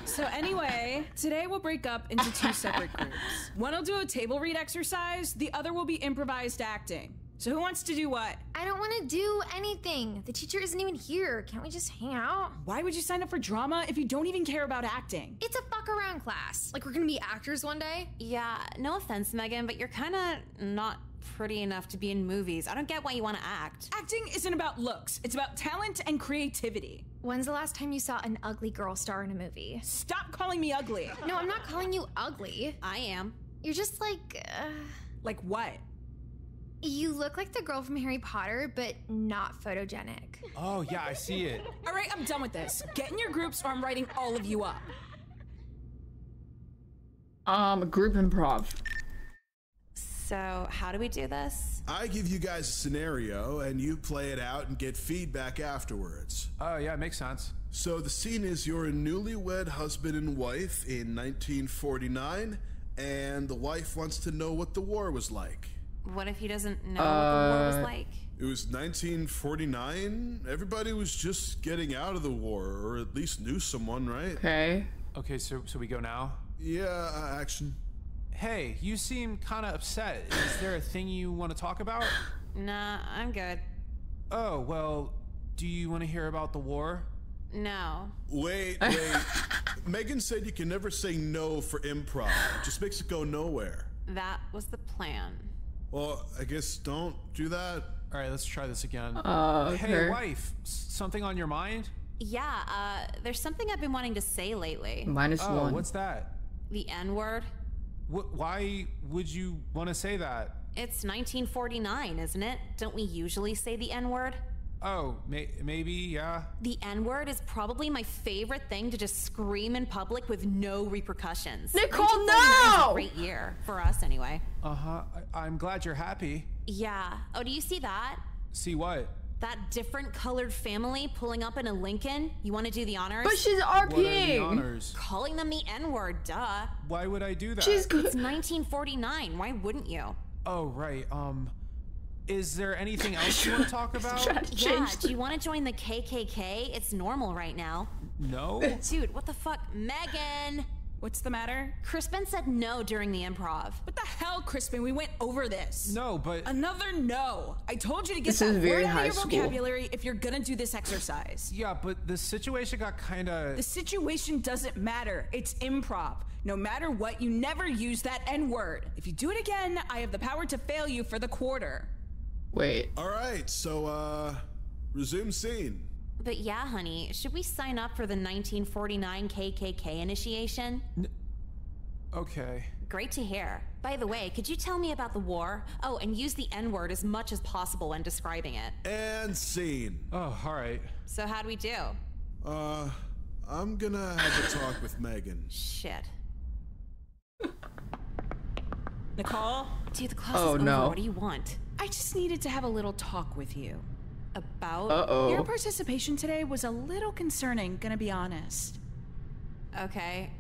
So, anyway, today we'll break up into two separate groups. One will do a table read exercise, the other will be improvised acting. So who wants to do what? I don't want to do anything. The teacher isn't even here. Can't we just hang out? Why would you sign up for drama if you don't even care about acting? It's a fuck around class. Like we're gonna be actors one day. Yeah, no offense, Megan, but you're kind of not pretty enough to be in movies. I don't get why you want to act. Acting isn't about looks, it's about talent and creativity. When's the last time you saw an ugly girl star in a movie? Stop calling me ugly. No, I'm not calling you ugly. I am. You're just like. Uh, like what? You look like the girl from Harry Potter, but not photogenic. Oh, yeah, I see it. All right, I'm done with this. Get in your groups or I'm writing all of you up. Um, group improv. So, how do we do this? I give you guys a scenario and you play it out and get feedback afterwards. Oh, yeah, it makes sense. So the scene is you're a newlywed husband and wife in 1949, and the wife wants to know what the war was like. What if he doesn't know uh, what the war was like? It was 1949. Everybody was just getting out of the war, or at least knew someone, right? Okay. Okay, so so we go now. Yeah, uh, action. Hey, you seem kind of upset. Is there a thing you want to talk about? Nah, I'm good. Oh well, do you want to hear about the war? No. Wait, wait. Megan said you can never say no for improv. It just makes it go nowhere. That was the plan. Well, I guess don't do that. All right, let's try this again. Uh, okay. Hey, wife, something on your mind? Yeah, uh, there's something I've been wanting to say lately. Minus oh, one. What's that? The N word. Wh- why would you want to say that? It's 1949, isn't it? Don't we usually say the N word? Oh, may- maybe, yeah. The N word is probably my favorite thing to just scream in public with no repercussions. Nicole, no! a great year for us, anyway. Uh huh. I- I'm glad you're happy. Yeah. Oh, do you see that? See what? That different colored family pulling up in a Lincoln. You want to do the honors? But she's RPing. What are the honors? Calling them the N word, duh. Why would I do that? She's good. It's 1949. Why wouldn't you? Oh, right. Um, is there anything else you want to talk about? To Yeah, do you want to join the KKK? It's normal right now. No. Dude, what the fuck? Megan! What's the matter? Crispin said no during the improv. What the hell, Crispin? We went over this. No, but Another no. I told you to get This that is very word out of your school. vocabulary if you're gonna do this exercise. yeah, but the situation got kind of. The situation doesn't matter. It's improv. No matter what, you never use that N word. If you do it again, I have the power to fail you for the quarter. Wait. All right, so uh, resume scene. But yeah, honey, should we sign up for the 1949 KKK initiation? N Okay. Great to hear. By the way, could you tell me about the war? Oh, and use the N word as much as possible when describing it. And scene. Oh, all right. So, how'd we do? Uh, I'm gonna have a talk with Megan. Shit. Nicole, Dude, the class Oh, is no. What do you want? I just needed to have a little talk with you. About? Uh Your oh. participation today was a little concerning, gonna be honest. Okay.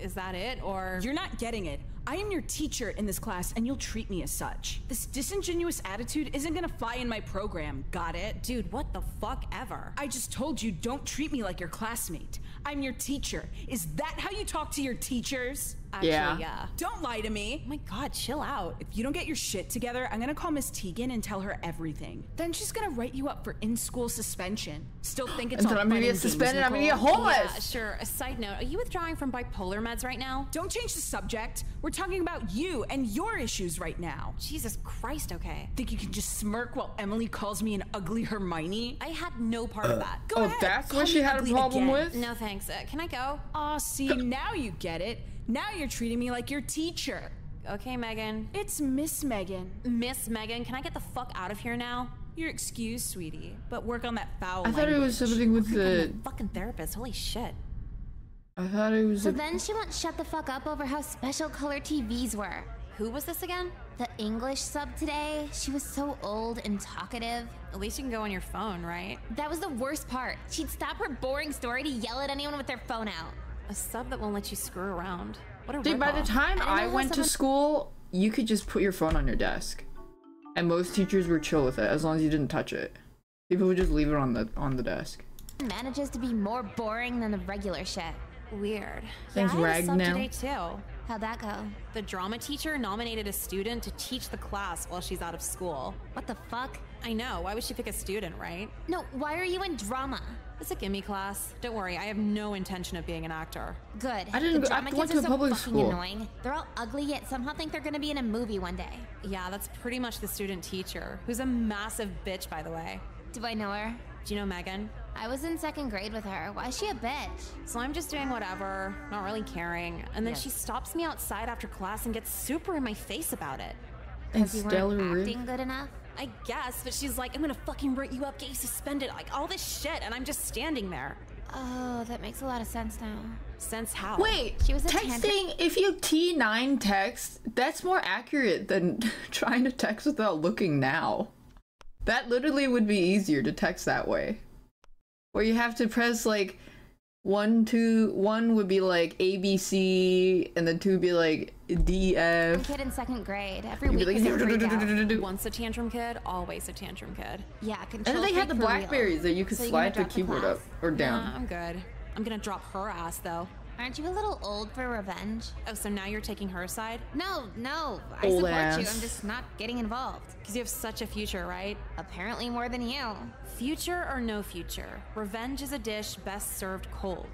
Is that it? Or. You're not getting it. I am your teacher in this class, and you'll treat me as such. This disingenuous attitude isn't gonna fly in my program, got it? Dude, what the fuck ever? I just told you don't treat me like your classmate. I'm your teacher. Is that how you talk to your teachers? Actually, Yeah. yeah. Don't lie to me. Oh my god, chill out. If you don't get your shit together, I'm gonna call Miss Tegan and tell her everything. Then she's gonna write you up for in-school suspension. Still think it's And all then I'm gonna fun get and games, suspended. I'm gonna get Nicole? homeless. Yeah, sure. A side note, are you withdrawing from bipolar meds right now? Don't change the subject. We're talking about you and your issues right now. Jesus Christ, okay. Think you can just smirk while Emily calls me an ugly Hermione? I had no part of that. Go oh, ahead. that's call what she had a problem again. with? No thanks. Uh, can I go? Aw, see, now you get it. Now you're treating me like your teacher. Okay, Megan. It's Miss Megan. Miss Megan, can I get the fuck out of here now? You're excused, sweetie, but work on that foul I thought it was something with the. fucking therapist. Holy shit. I thought it was. So a- then she won't shut the fuck up over how special color TVs were. Who was this again? The English sub today, she was so old and talkative. At least you can go on your phone, right? That was the worst part. She'd stop her boring story to yell at anyone with their phone out. A sub that won't let you screw around. What a Dude, by the time I I, know how went to school, you could just put your phone on your desk, and most teachers were chill with it as long as you didn't touch it. People would just leave it on the on the desk. Manages to be more boring than the regular shit. Weird. Thanks, yeah, I had a sub today too. How'd that go? The drama teacher nominated a student to teach the class while she's out of school. What the fuck? I know. Why would she pick a student, right? No, why are you in drama? It's a gimme class. Don't worry, I have no intention of being an actor. Good. I didn't The go- I went kids to are a so public fucking school. annoying. They're all ugly yet somehow think they're gonna be in a movie one day. Yeah, that's pretty much the student teacher, who's a massive bitch, by the way. Do I know her? Do you know Megan? I was in second grade with her. Why is she a bitch? So I'm just doing whatever, not really caring. And then Yes. she stops me outside after class and gets super in my face about it. Because you weren't acting good enough? I guess, but she's like, I'm gonna fucking write you up, get you suspended, like all this shit, and I'm just standing there. Oh, that makes a lot of sense now. Sense how? Wait, She was a texting, tangent- if you T9 text, that's more accurate than trying to text without looking now. That literally would be easier to text that way. Where you have to press like one, two, one would be like A, B, C, and then two would be like D, I'm a F. kid in second grade. Every You'd week like, was a freak out. Once a tantrum kid, always a tantrum kid. Yeah, And control then they had the for real. Blackberries that you could So slide gonna the keyboard class? up or down. Nah, I'm good. I'm gonna drop her ass though. Aren't you a little old for revenge? Oh, so now you're taking her side? No, no. I Old support you. I'm just not getting involved. Because you have such a future, right? Apparently more than you. Future or no future, revenge is a dish best served cold.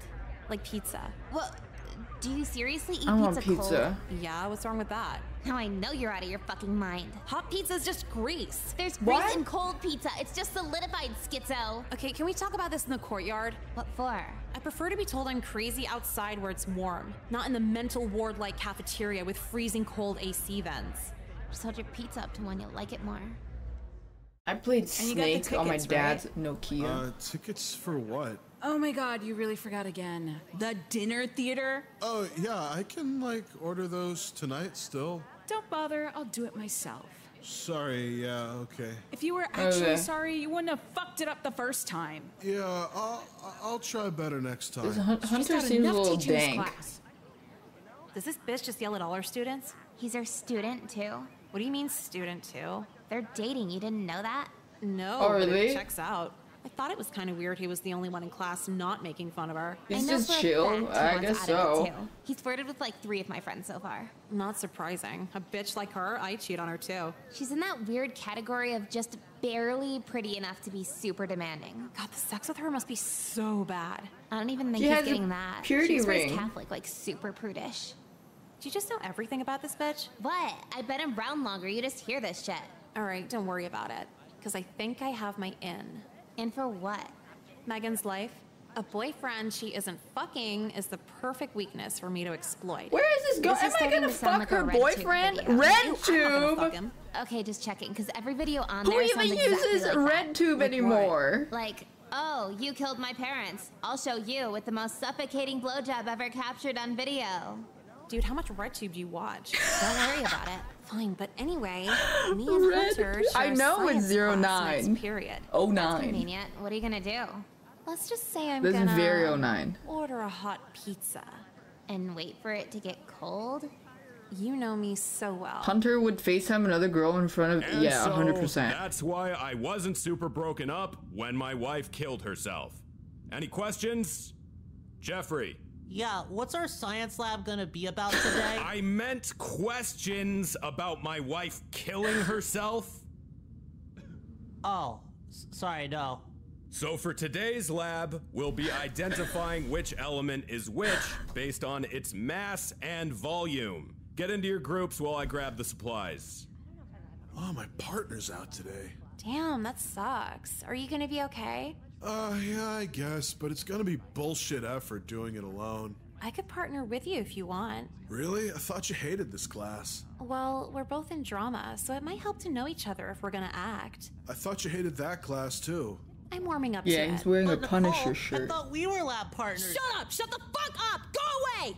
Like pizza. Well, do you seriously eat I want pizza, pizza. cold? Yeah, what's wrong with that? Now I know you're out of your fucking mind. Hot pizza is just grease. There's grease in cold pizza. It's just solidified, schizo. Okay, can we talk about this in the courtyard? What for? I prefer to be told I'm crazy outside where it's warm, not in the mental ward like cafeteria with freezing cold AC vents. Just hold your pizza up to one you'll like it more. I played And you got the Snake on my tickets, dad's Nokia. Uh, tickets for what? Oh my god, you really forgot again. The dinner theater? Oh, yeah, I can, like, order those tonight still. Don't bother, I'll do it myself. Sorry, yeah, okay. If you were actually Okay. sorry, you wouldn't have fucked it up the first time. Yeah, I'll, I'll try better next time. This Hun- Hunter got seems a enough little teaching dank. class. Does this bitch just yell at all her students? He's our student too. What do you mean student too? They're dating. You didn't know that? No, Oh, are but they? it checks out. I thought it was kind of weird he was the only one in class not making fun of her. He's just chill. he I guess so. it. He's flirted with like three of my friends so far. Not surprising. A bitch like her, I cheat on her too. She's in that weird category of just barely pretty enough to be super demanding. God, the sex with her must be so bad. I don't even think She he's getting that. purity She's raised ring. Catholic, like super prudish. Do you just know everything about this bitch? What? I've been around longer. You just hear this shit. All right, don't worry about it. Because I think I have my in. In for what? Megan's life. A boyfriend she isn't fucking is the perfect weakness for me to exploit. Where is this going? This Am is I gonna to fuck like a her RedTube boyfriend? video. Ew, I'm not gonna RedTube. Okay, just checking, because every video on Who there even sounds exactly uses like that. RedTube anymore? Like, oh, you killed my parents. I'll show you with the most suffocating blowjob ever captured on video. Dude, how much RedTube do you watch? Don't worry about it. Fine, but anyway, me and Hunter Red- share I a know it's science zero class next nine. period. Oh nine. That's convenient. What are you gonna do? Let's just say I'm This gonna very 09. order a hot pizza. And wait for it to get cold? You know me so well. Hunter would FaceTime another girl in front of And yeah, so hundred percent. That's why I wasn't super broken up when my wife killed herself. Any questions? Jeffrey. Yeah, what's our science lab gonna be about today? I meant questions about my wife killing herself. oh, s- sorry, no. So for today's lab, we'll be identifying which element is which based on its mass and volume. Get into your groups while I grab the supplies. Oh, my partner's out today. Damn, that sucks. Are you gonna be okay? Uh, yeah, I guess, but it's gonna be bullshit effort doing it alone. I could partner with you if you want. Really? I thought you hated this class. Well, we're both in drama, so it might help to know each other if we're gonna act. I thought you hated that class too. I'm warming up Yeah, to he's it. wearing a But Punisher Nicole, I thought we were lab partners. Shut up! Shut the fuck up! Go away!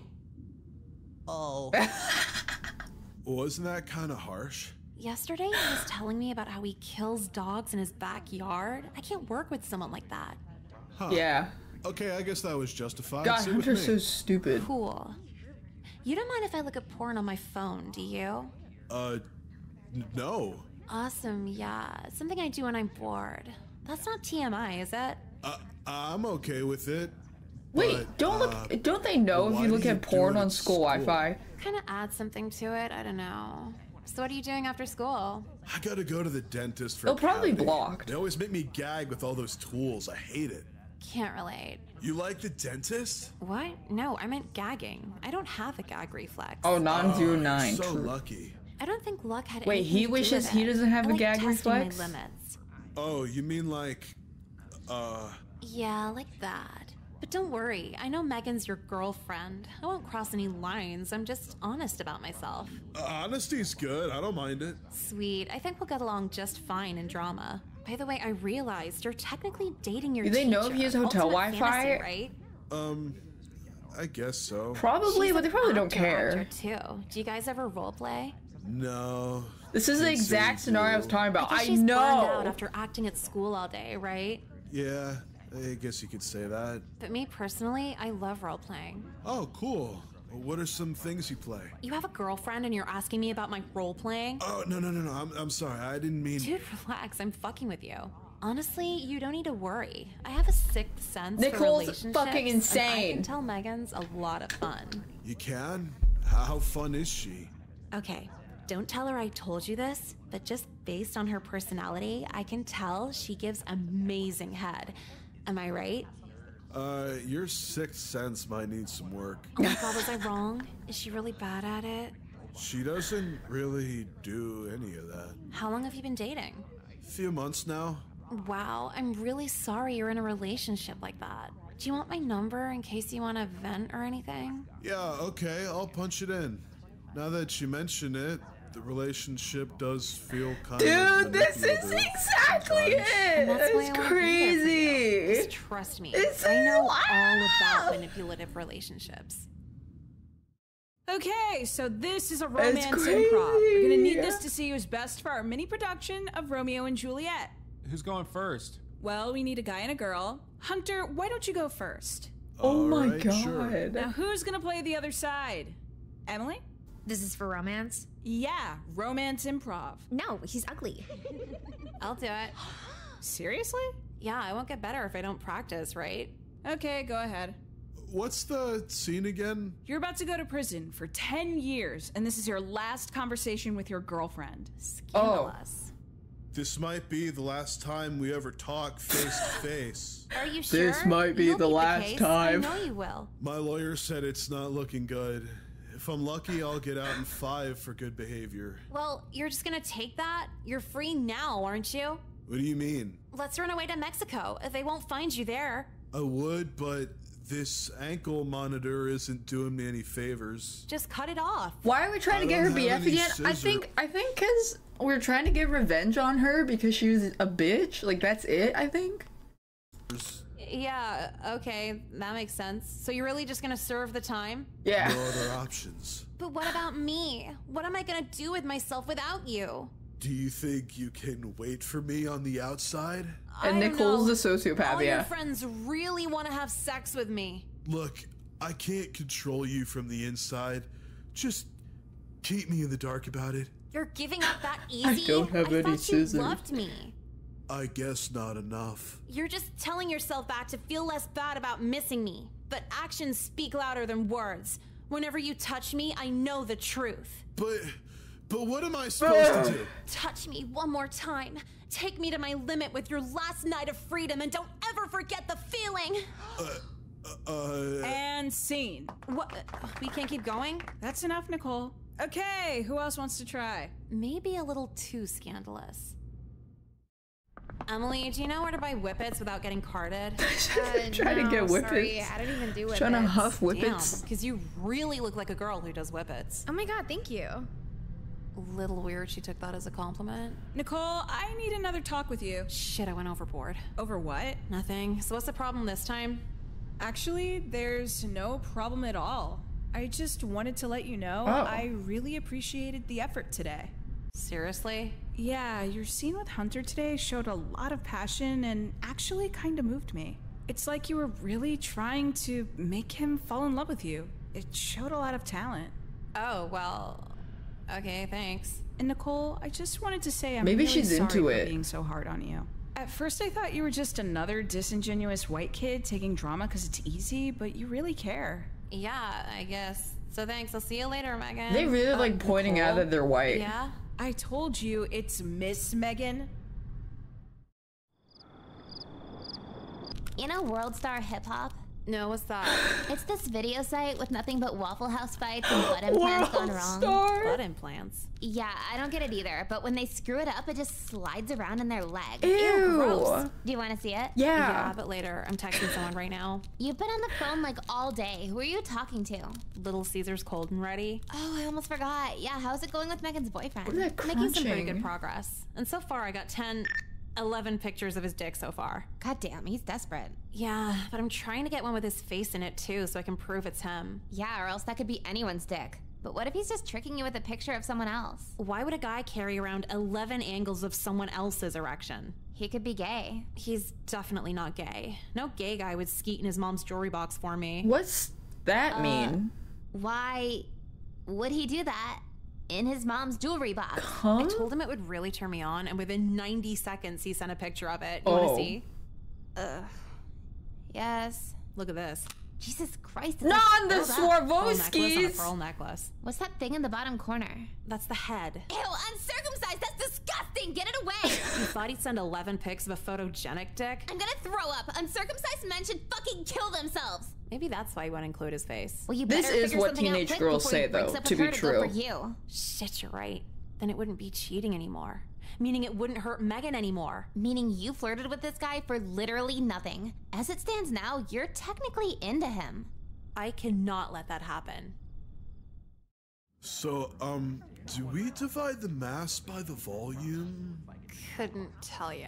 Oh. Wasn't that kind of harsh? Yesterday, he was telling me about how he kills dogs in his backyard. I can't work with someone like that. Huh. Yeah. Okay, I guess that was justified. God, See with Hunter's so stupid. Cool. You don't mind if I look at porn on my phone, do you? Uh, no. Awesome, yeah. Something I do when I'm bored. That's not TMI, is it? Uh, I'm okay with it. Wait, but, don't uh, look. Don't they know if you look you at porn on at school Wi-Fi? Kind of add something to it. I don't know. So what are you doing after school? I gotta go to the dentist for They'll probably cavity. blocked. They always make me gag with all those tools. I hate it. Can't relate. You like the dentist? What? No, I meant gagging. I don't have a gag reflex. Oh, non zero Oh, nine. you're so true. lucky. I don't think luck had Wait, he to do wishes he doesn't have I a like gag reflex? My limits. Oh, you mean like, uh, Yeah, like that. But don't worry, I know Megan's your girlfriend. I won't cross any lines. I'm just honest about myself. honesty's good. I don't mind it. Sweet. I think we'll get along just fine in drama. By the way, I realized you're technically dating your Do they know if he teacher. has hotel Ultimate Wi-Fi? fantasy, right? Um, I guess so. Probably, She's but they probably don't actor, care. actor, too. Do you guys ever roleplay? No. This is the exact scenario I was talking about. guess I she's burned out know. after acting at school all day, right? Yeah, I guess you could say that. But me personally, I love role playing. Oh, cool. What are some things you play? You have a girlfriend and you're asking me about my role playing? Oh, no, no, no, no. I'm, I'm sorry. I didn't mean. Dude, relax. I'm fucking with you. Honestly, you don't need to worry. I have a sixth sense for Nicole's relationships. fucking and I insane. can tell Megan's a lot of fun. You can? How fun is she? Okay, don't tell her I told you this, but just based on her personality, I can tell she gives amazing head. Am I right? Uh, your sixth sense might need some work. Oh my god, was I wrong? Is she really bad at it? She doesn't really do any of that. How long have you been dating? A few months now. Wow, I'm really sorry you're in a relationship like that. Do you want my number in case you want to vent or anything? Yeah, okay, I'll punch it in. Now that you mention it, the relationship does feel kind of. Dude, this is exactly sometimes. And it. that's why It's I wanna be here for you. crazy. Just trust me. It's I know wow. all about manipulative relationships. Okay, so this is a romance improv. We're gonna need this to see who's best for our mini production of Romeo and Juliet. Who's going first? Well, we need a guy and a girl. Hunter, why don't you go first? Oh my Alright, sure. god. Now, who's gonna play the other side? Emily? This is for romance? Yeah, romance improv. No, he's ugly. I'll do it. Seriously? Yeah, I won't get better if I don't practice, right? Okay, go ahead. What's the scene again? You're about to go to prison for 10 years, and this is your last conversation with your girlfriend. Scandalous. Oh. This might be the last time we ever talk face to face. Are you sure? This might be You'll the beat last case. time. I know you will. My lawyer said it's not looking good. If I'm lucky, I'll get out in five for good behavior. Well, you're just gonna take that? You're free now, aren't you? What do you mean? Let's run away to Mexico. They won't find you there. I would, but this ankle monitor isn't doing me any favors. Just cut it off. Why are we trying I to get her BF any again? I think I think because we're trying to get revenge on her because she was a bitch. Like that's it. I think. Yeah, okay, that makes sense. So you're really just gonna serve the time? Yeah. No other options. But what about me? What am I gonna do with myself without you? Do you think you can wait for me on the outside? And I don't Nicole's know. the sociopath. All your friends really want to have sex with me. Look, I can't control you from the inside. Just keep me in the dark about it. You're giving up that easy? I don't have I any thought scissors. you loved me. I guess not enough. You're just telling yourself that to feel less bad about missing me. But actions speak louder than words. Whenever you touch me, I know the truth. But but what am I supposed to do? Touch me one more time. Take me to my limit with your last night of freedom and don't ever forget the feeling. Uh uh, And scene. What? We can't keep going? That's enough, Nicole. Okay, who else wants to try? Maybe a little too scandalous. Emily, do you know where to buy whippets without getting carded? Uh, Trying to no, get Sorry, whippets. I don't even do whippets. Trying to huff whippets. because you really look like a girl who does whippets. Oh my god, thank you. A little weird she took that as a compliment. Nicole, I need another talk with you. Shit, I went overboard. Over what? Nothing. So what's the problem this time? Actually, there's no problem at all. I just wanted to let you know Oh. I really appreciated the effort today. Seriously? Yeah, your scene with Hunter today showed a lot of passion and actually kind of moved me. It's like you were really trying to make him fall in love with you. It showed a lot of talent. Oh, well, okay, thanks. And Nicole, I just wanted to say I'm Maybe really she's sorry into for it. being so hard on you. At first, I thought you were just another disingenuous white kid taking drama because it's easy, but you really care. Yeah, I guess. So thanks. I'll see you later, Megan. They really Uh, like pointing out that they're white. Yeah. I told you it's Miss Megan. You know World Star Hip Hop? No, what's that? It's this video site with nothing but Waffle House fights and butt implants gone wrong. Butt implants. Yeah, I don't get it either. But when they screw it up, it just slides around in their leg. Ew. gross. Do you want to see it? Yeah, but later. I'm texting someone right now. You've been on the phone like all day. Who are you talking to? Little Caesar's cold and ready. Oh, I almost forgot. Yeah, how's it going with Megan's boyfriend? Making some pretty good progress. And so far, I got 10, 11 pictures of his dick so far. God damn, he's desperate. Yeah, but I'm trying to get one with his face in it too, so I can prove it's him. Yeah, or else that could be anyone's dick. But what if he's just tricking you with a picture of someone else? Why would a guy carry around 11 angles of someone else's erection? He could be gay. He's definitely not gay. No gay guy would skeet in his mom's jewelry box for me. What's that Uh, mean? Why would he do that in his mom's jewelry box? I told him it would really turn me on, and within 90 seconds, he sent a picture of it. You want Oh. to see? Ugh. Yes. Look at this. Jesus Christ. Not that's the filled up. Necklace Swarovskis. pearl necklace. What's that thing in the bottom corner? That's the head. Ew, uncircumcised. That's disgusting. Get it away. You thought he'd send 11 pics of a photogenic dick? I'm gonna throw up. Uncircumcised men should fucking kill themselves. Maybe that's why he wouldn't include his face. Well, you This better is figure what something out teenage quick girls before he say, though, to be her go true. for you. Shit, you're right. Then it wouldn't be cheating anymore. Meaning it wouldn't hurt Megan anymore. Meaning you flirted with this guy for literally nothing. As it stands now, you're technically into him. I cannot let that happen. So, um, do we divide the mass by the volume? Couldn't tell ya.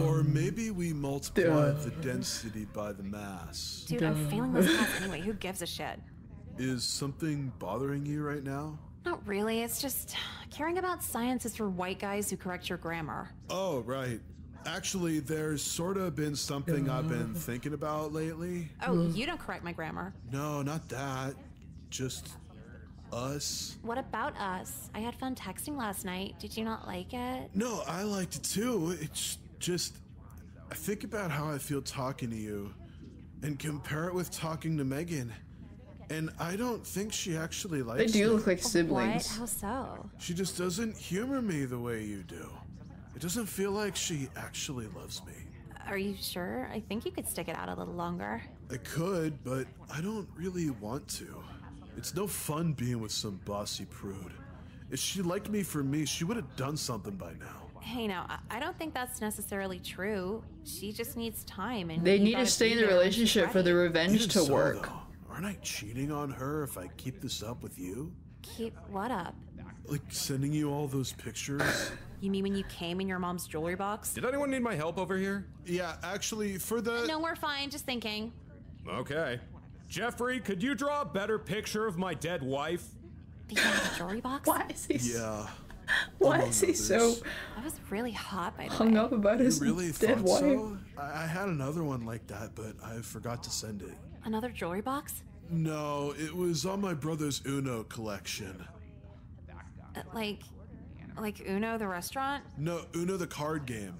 or maybe we multiply Duh. the density by the mass? Dude, I'm failing those tests anyway. Who gives a shit? Is something bothering you right now? Not really. It's just caring about science is for white guys who correct your grammar. Oh, right. Actually, there's sort of been something I've been uh-huh. thinking about lately. Oh, uh-huh. you don't correct my grammar. No, not that. Just us. What about us? I had fun texting last night. Did you not like it? No, I liked it too. It's just. I think about how I feel talking to you and compare it with talking to Megan. And I don't think she actually likes They do me. look like What? siblings. How so? She just doesn't humor me the way you do. It doesn't feel like she actually loves me. Are you sure? I think you could stick it out a little longer. I could, but I don't really want to. It's no fun being with some bossy prude. If she liked me for me, she would have done something by now. Hey, now, I- I don't think that's necessarily true. She just needs time, and They need to stay in the there when she's relationship for the revenge Even to so, work. though, aren't I cheating on her if I keep this up with you? Keep what up? Like sending you all those pictures? You mean when you came in your mom's jewelry box? Did anyone need my help over here? yeah, actually, for the. No, we're fine. Just thinking. Okay. Jeffrey, could you draw a better picture of my dead wife? The uh, jewelry box? Why is he? Yeah. Why is he so I was really hot, by the hung way. up about You his really dead wife? so? I-, I had another one like that, but I forgot to send it. Another jewelry box? No, it was on my brother's Uno collection. Uh, like, like Uno, the restaurant? No, Uno the card game.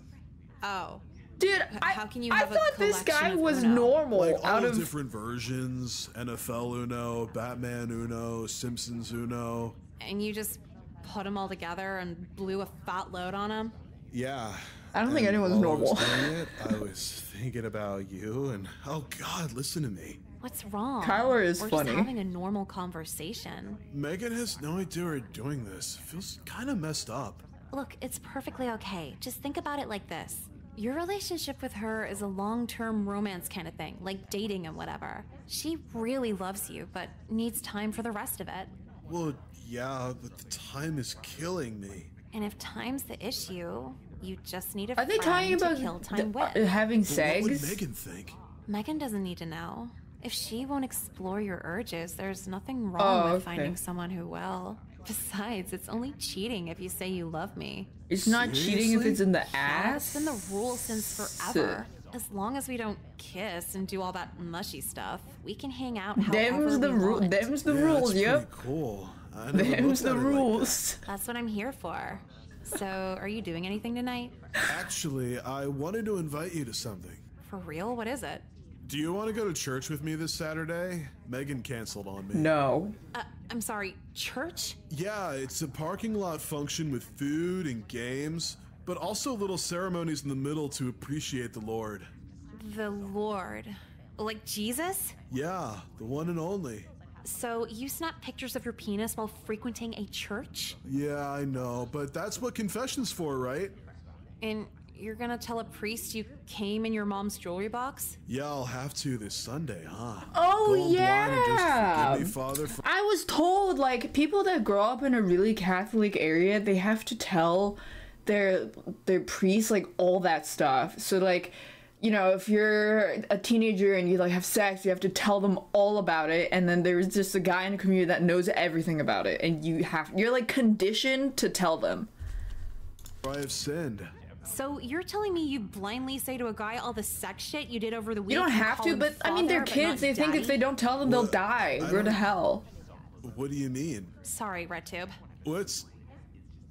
Oh. Dude, I, how can you I have a thought this guy was Uno? normal. Like all out the of different versions NFL Uno, Batman Uno, Simpsons Uno. And you just put them all together and blew a fat load on them? Yeah. I don't think And anyone's while I was normal. doing it, I was thinking about you, and oh God, listen to me. What's wrong? Kyler is We're funny. just having a normal conversation. Megan has no idea we're doing this. Feels kind of messed up. Look, it's perfectly okay. Just think about it like this. Your relationship with her is a long term romance kind of thing, like dating and whatever. She really loves you, but needs time for the rest of it. Well, yeah, but the time is killing me. And if time's the issue, you just need a Are they friend talking to about kill time the- with. uh, having But what would? Megan think? Megan doesn't need to know. If she won't explore your urges, there's nothing wrong Oh, with okay. finding someone who will. Besides, it's only cheating if you say you love me. It's not cheating if it's in the ass. It's been the rule since forever. As long as we don't kiss and do all that mushy stuff, we can hang out however Them's the rule. want. Them's the yeah, rules. Yep. pretty cool. I never Them's the at it like rules. That's what I'm here for. So, are you doing anything tonight? Actually, I wanted to invite you to something. For real? What is it? Do you want to go to church with me this Saturday? Megan canceled on me. No. Uh, I'm sorry, church? Yeah, it's a parking lot function with food and games, but also little ceremonies in the middle to appreciate the Lord. The Lord. Like Jesus? Yeah, the one and only. So, you snap pictures of your penis while frequenting a church? Yeah, I know, but that's what confession's for, right? And you're gonna tell a priest you came in your mom's jewelry box? Yeah, I'll have to this Sunday, huh? Oh Go blind just yeah. forgive me, Father, for I was told like people that grow up in a really Catholic area, they have to tell their their priest like all that stuff. So like you know, if you're a teenager and you like have sex, you have to tell them all about it. And then there's just a guy in the community that knows everything about it, and you have you're like conditioned to tell them. I have sinned. So, you're telling me you blindly say to a guy all the sex shit you did over the week? You don't have to, him but I mean they're kids. not They think if they don't tell them, they'll What? die. Go to hell. What do you mean? Sorry, RedTube. What's.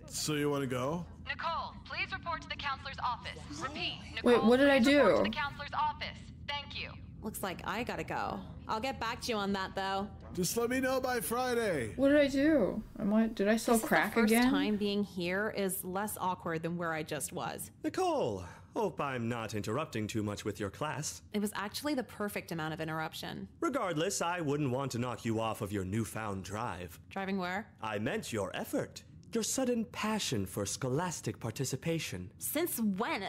So you want to go? Nicole, please report to the counselor's office. Repeat. Wait, Nicole, what did I please report do? To the counselor's office. Thank you. Looks like I gotta go. I'll get back to you on that though. Just let me know by Friday. What did I do? Am I did I sell this crack is the first again? time being here is less awkward than where I just was. Nicole, hope I'm not interrupting too much with your class. It was actually the perfect amount of interruption. Regardless, I wouldn't want to knock you off of your newfound drive. Driving where? I meant your effort, your sudden passion for scholastic participation. Since when?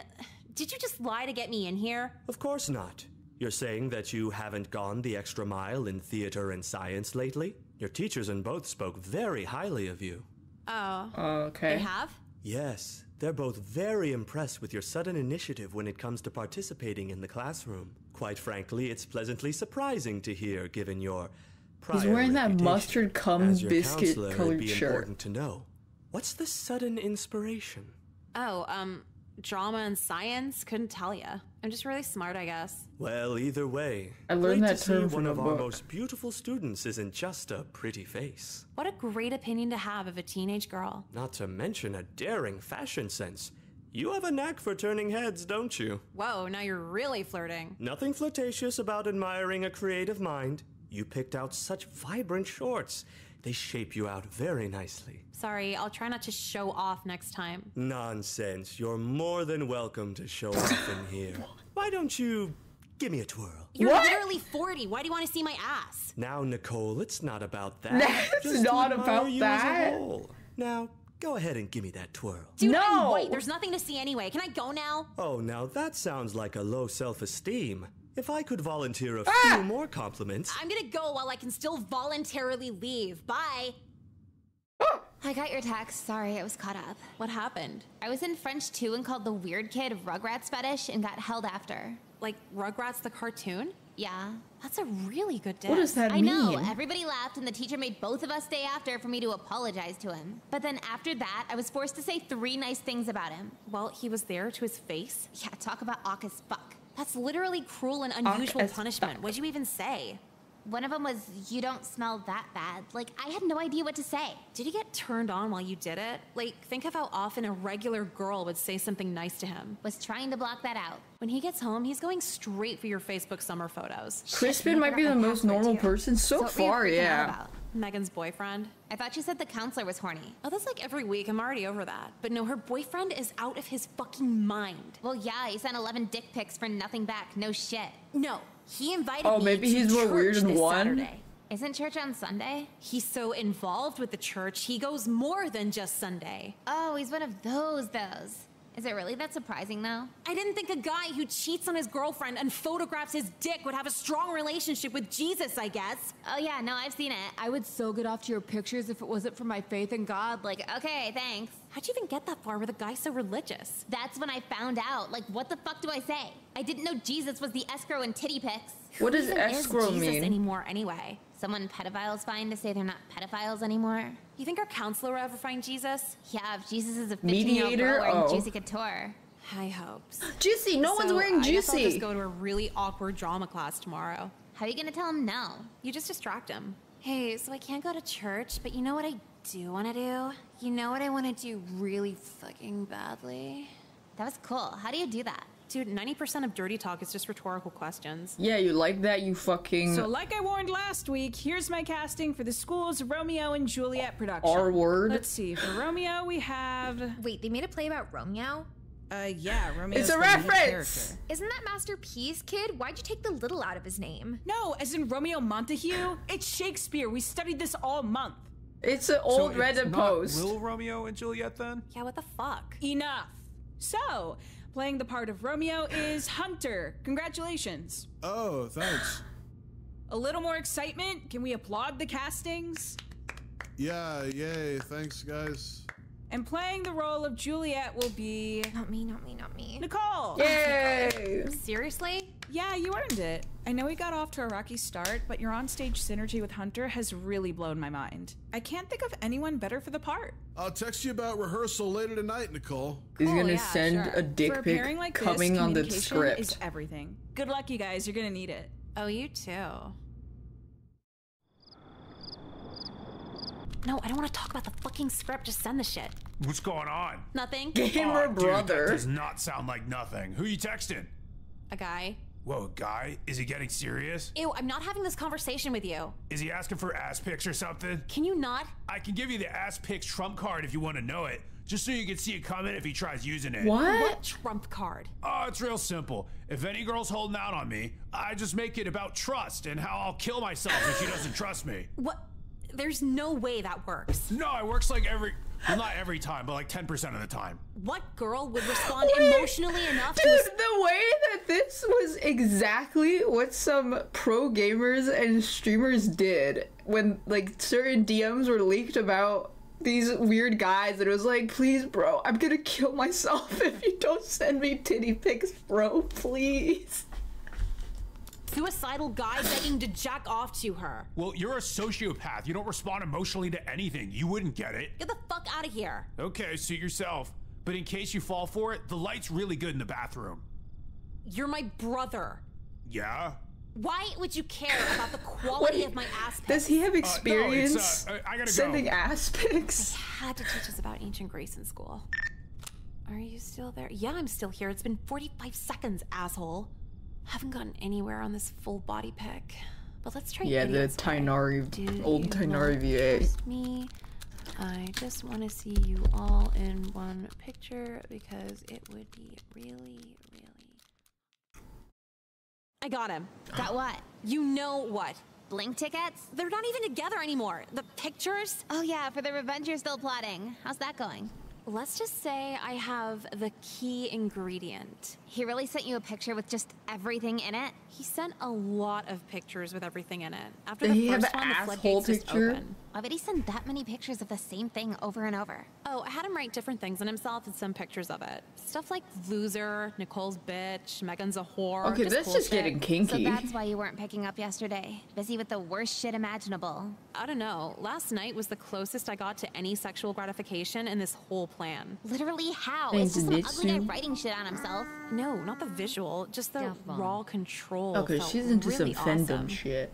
Did you just lie to get me in here? Of course not. You're saying that you haven't gone the extra mile in theater and science lately? Your teachers in both spoke very highly of you. Oh. Okay. They have? Yes, they're both very impressed with your sudden initiative when it comes to participating in the classroom. Quite frankly, it's pleasantly surprising to hear given your prior He's wearing that mustard cum As your biscuit counselor, it'd colored be shirt. important to know. What's the sudden inspiration? Oh, um, drama and science? Couldn't tell ya. I'm just really smart, I guess. Well, either way, I learned great that to see term one from a of our most beautiful students isn't just a pretty face. What a great opinion to have of a teenage girl. Not to mention a daring fashion sense. You have a knack for turning heads, don't you? Whoa, now you're really flirting. Nothing flirtatious about admiring a creative mind. You picked out such vibrant shorts. They shape you out very nicely. Sorry, I'll try not to show off next time. Nonsense. You're more than welcome to show off in here. Why don't you give me a twirl? You're literally 40. Why do you want to see my ass? Now, Nicole, it's not about that. That's Just to not admire about you as a that. whole. Now, go ahead and give me that twirl. Dude, I'm white. There's nothing to see anyway. Can I go now? Oh, now that sounds like a low self esteem. If I could volunteer a Ah! few more compliments. I'm gonna go while I can still voluntarily leave. Bye. I got your text. Sorry, I was caught up. What happened? I was in French 2 and called the weird kid Rugrats fetish and got held after. Like Rugrats the cartoon? Yeah. That's a really good day. What does that I know. Everybody laughed, and the teacher made both of us stay after for me to apologize to him. But then after that, I was forced to say three nice things about him. Well, he was there to his face? Yeah, talk about awk as fuck. That's literally cruel and unusual as punishment. What'd you even say? One of them was, You don't smell that bad. Like, I had no idea what to say. Did he get turned on while you did it? Like, think of how often a regular girl would say something nice to him. Was trying to block that out. When he gets home, he's going straight for your Facebook summer photos. Crispin might be the most normal person so, So what were you far, freaking out yeah. About? Megan's boyfriend. I thought you said the counselor was horny. Oh, that's like every week. I'm already over that. But no, her boyfriend is out of his fucking mind. Well, yeah, he sent 11 dick pics for nothing back. No shit. No, he invited Oh, me maybe to he's more church weird than this one? Saturday. Isn't church on Sunday? He's so involved with the church, he goes more than just Sunday. Oh, he's one of those, those. Is it really that surprising, though? I didn't think a guy who cheats on his girlfriend and photographs his dick would have a strong relationship with Jesus, I guess. Oh, yeah, no, I've seen it. I would so get off to your pictures if it wasn't for my faith in God. Like, okay, thanks. How'd you even get that far with a guy so religious? That's when I found out. Like, what the fuck do I say? I didn't know Jesus was the escrow and titty pics. What does even is escrow Jesus mean? anymore anyway? Someone pedophiles find to say they're not pedophiles anymore? You think our counselor will ever find Jesus? Yeah, if Jesus is a 15 year old Mediator? girl wearing Oh. Juicy Couture. High hopes. Juicy, no one's So, wearing I guess I'll juicy. just go to a really awkward drama class tomorrow. How are you gonna tell him no? You just distract him. Hey, so I can't go to church, but you know what I do want to do? You know what I want to do really fucking badly? That was cool. How do you do that? Dude, 90% of dirty talk is just rhetorical questions. Yeah, you like that, you fucking So, like I warned last week, here's my casting for the school's Romeo and Juliet production. R word. Let's see. For Romeo, we have. Wait, they made a play about Romeo? Uh, yeah, Romeo. It's a reference! Isn't that Master P's, kid? Why'd you take the little out of his name? No, as in Romeo Montague. It's Shakespeare. We studied this all month. It's an old it's Reddit post. Little Romeo and Juliet then? Yeah, what the fuck? Enough. So, playing the part of Romeo is Hunter. Congratulations. Oh, thanks. A little more excitement? Can we applaud the castings? Yeah, yay, thanks, guys. And playing the role of Juliet will be. Not me, not me, not me. Nicole! Yay! Seriously? Yeah, you earned it. I know we got off to a rocky start, but your onstage synergy with Hunter has really blown my mind. I can't think of anyone better for the part. I'll text you about rehearsal later tonight, Nicole. He's gonna oh, yeah, send sure. a dick for pic like coming this, on the communication script. is everything. Good luck, you guys. You're gonna need it. Oh, you too. No, I don't want to talk about the fucking script. Just send the shit. What's going on? Nothing. Gamer Aw, dude, that does not sound like nothing. Who you texting? A guy. Whoa, guy? Is he getting serious? Ew, I'm not having this conversation with you. Is he asking for ass pics or something? Can you not? I can give you the ass pics trump card if you want to know it, just so you can see it coming if he tries using it. What trump card? Oh, it's real simple. If any girl's holding out on me, I just make it about trust and how I'll kill myself if she doesn't trust me. What? There's no way that works. No, it works like every, well, not every time, but like 10% of the time. What girl would respond Wait, emotionally enough Dude, to a the way that this was exactly what some pro gamers and streamers did when like certain DMs were leaked about these weird guys and it was like, please bro, I'm gonna kill myself if you don't send me titty pics, bro, please. Suicidal guy begging to jack off to her? Well, you're a sociopath. You don't respond emotionally to anything. You wouldn't get it. Get the fuck out of here. Okay, suit yourself. But in case you fall for it, the light's really good in the bathroom. You're my brother. Yeah? Why would you care about the quality Wait, of my ass pics? Does he have Uh, experience I- I gotta go. sending ass pics? had to teach us about ancient Greece in school. Are you still there? Yeah, I'm still here. It's been 45 seconds, asshole. Haven't gotten anywhere on this full body pic. But let's try Yeah, the idiots today. Tinari, Do old you Tinari not VA. Me. I just want to see you all in one picture because it would be really, really. I got him. Got what? You know what? Blink tickets? They're not even together anymore. The pictures? Oh yeah, for the revenge you're still plotting. How's that going? Let's just say I have the key ingredient. He really sent you a picture with just everything in it? He sent a lot of pictures with everything in it. After Did the he have first an one, the asshole floodgates just picture? open. Why would he send that many pictures of the same thing over and over? Oh, I had him write different things on himself and some pictures of it. Stuff like loser, Nicole's bitch, Megan's a whore. Okay, just that's cool just shit. getting kinky. So that's why you weren't picking up yesterday. Busy with the worst shit imaginable. I don't know. Last night was the closest I got to any sexual gratification in this whole plan. Literally how? Thanks, It's just some ugly guy writing shit on himself. No, not the visual, just the raw control. Okay, she's into really some fandom awesome. shit.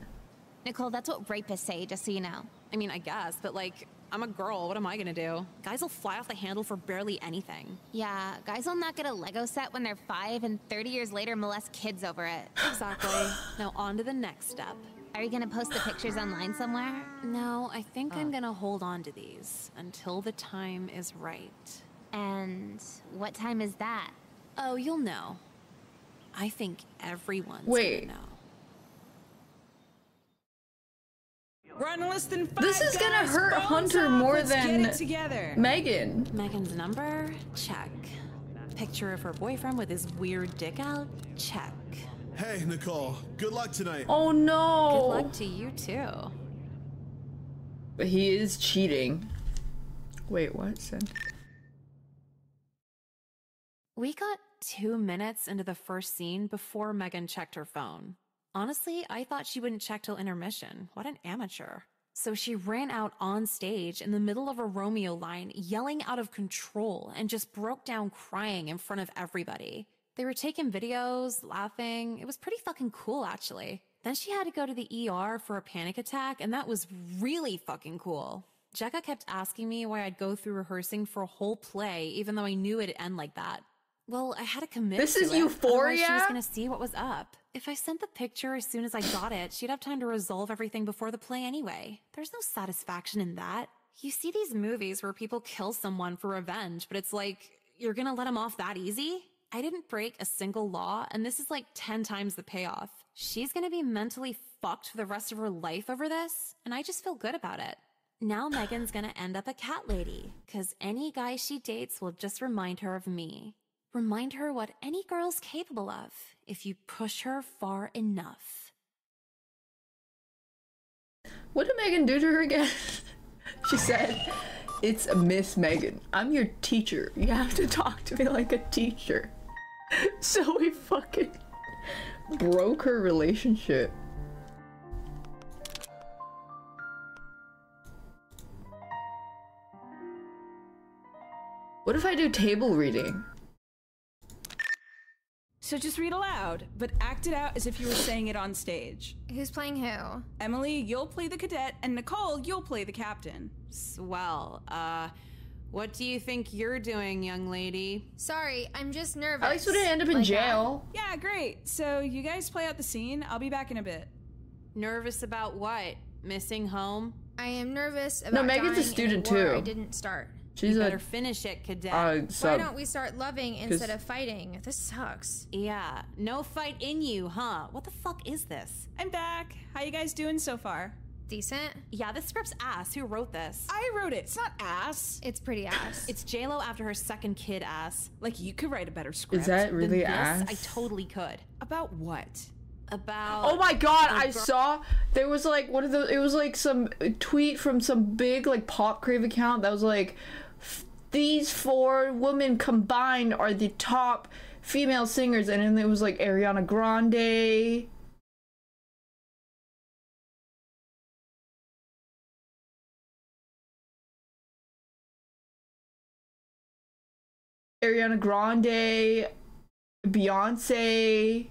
Nicole, that's what rapists say, just so you know. I mean, I guess, but like, I'm a girl. What am I gonna do? Guys will fly off the handle for barely anything. Yeah, guys will not get a Lego set when they're five and 30 years later molest kids over it. Exactly. now, on to the next step. Are you gonna post the pictures online somewhere? No, I think I'm oh. gonna hold on to these until the time is right. And what time is that? Oh, you'll know. I think everyone's Wait. gonna know. We're on less than five. This is gonna hurt Hunter up. more Let's than get together. Megan. Megan's number? Check. Picture of her boyfriend with his weird dick out? Check. Hey, Nicole. Good luck tonight. Oh no. Good luck to you too. But he is cheating. Wait, what? Send. We got two minutes into the first scene before Megan checked her phone. Honestly, I thought she wouldn't check till intermission. What an amateur. So she ran out on stage in the middle of a Romeo line, yelling out of control, and just broke down crying in front of everybody. They were taking videos, laughing. It was pretty fucking cool, actually. Then she had to go to the ER for a panic attack, and that was really fucking cool. Jecka kept asking me why I'd go through rehearsing for a whole play, even though I knew it'd end like that. Well, I had to commit This to is it, otherwise She was gonna see what was up. If I sent the picture as soon as I got it, she'd have time to resolve everything before the play anyway. There's no satisfaction in that. You see these movies where people kill someone for revenge, but it's like, you're gonna let them off that easy? I didn't break a single law, and this is like 10 times the payoff. She's gonna be mentally fucked for the rest of her life over this, and I just feel good about it. Now Megan's gonna end up a cat lady, cause any guy she dates will just remind her of me. Remind her what any girl's capable of if you push her far enough. What did Megan do to her again? she said, It's Miss Megan. I'm your teacher. You have to talk to me like a teacher. So we fucking broke her relationship. What if I do table reading? So just read aloud, but act it out as if you were saying it on stage. Who's playing who? Emily, you'll play the cadet, and Nicole, you'll play the captain. Swell. Uh, what do you think you're doing, young lady? Sorry, I'm just nervous. At least we didn't end up in Like that? jail. Yeah, great. So you guys play out the scene. I'll be back in a bit. Nervous about what? Missing home? I am nervous about No, Megan's a dying in student war too. I didn't start. She's you a better finish it, cadet. uh, Why don't we start loving instead of fighting? This sucks. Yeah, no fight in you, huh? What the fuck is this? I'm back. How you guys doing so far? Decent. Yeah, this script's ass. Who wrote this? I wrote it. It's not ass. It's pretty ass. It's JLo after her second kid ass. Like you could write a better script. Is that Than really this, ass? I totally could. About what? About Oh my god, i saw there was like one of the it was like some tweet from some big like pop crave account that was like "F- these four women combined are the top female singers and then it was like Ariana Grande Ariana Grande Beyonce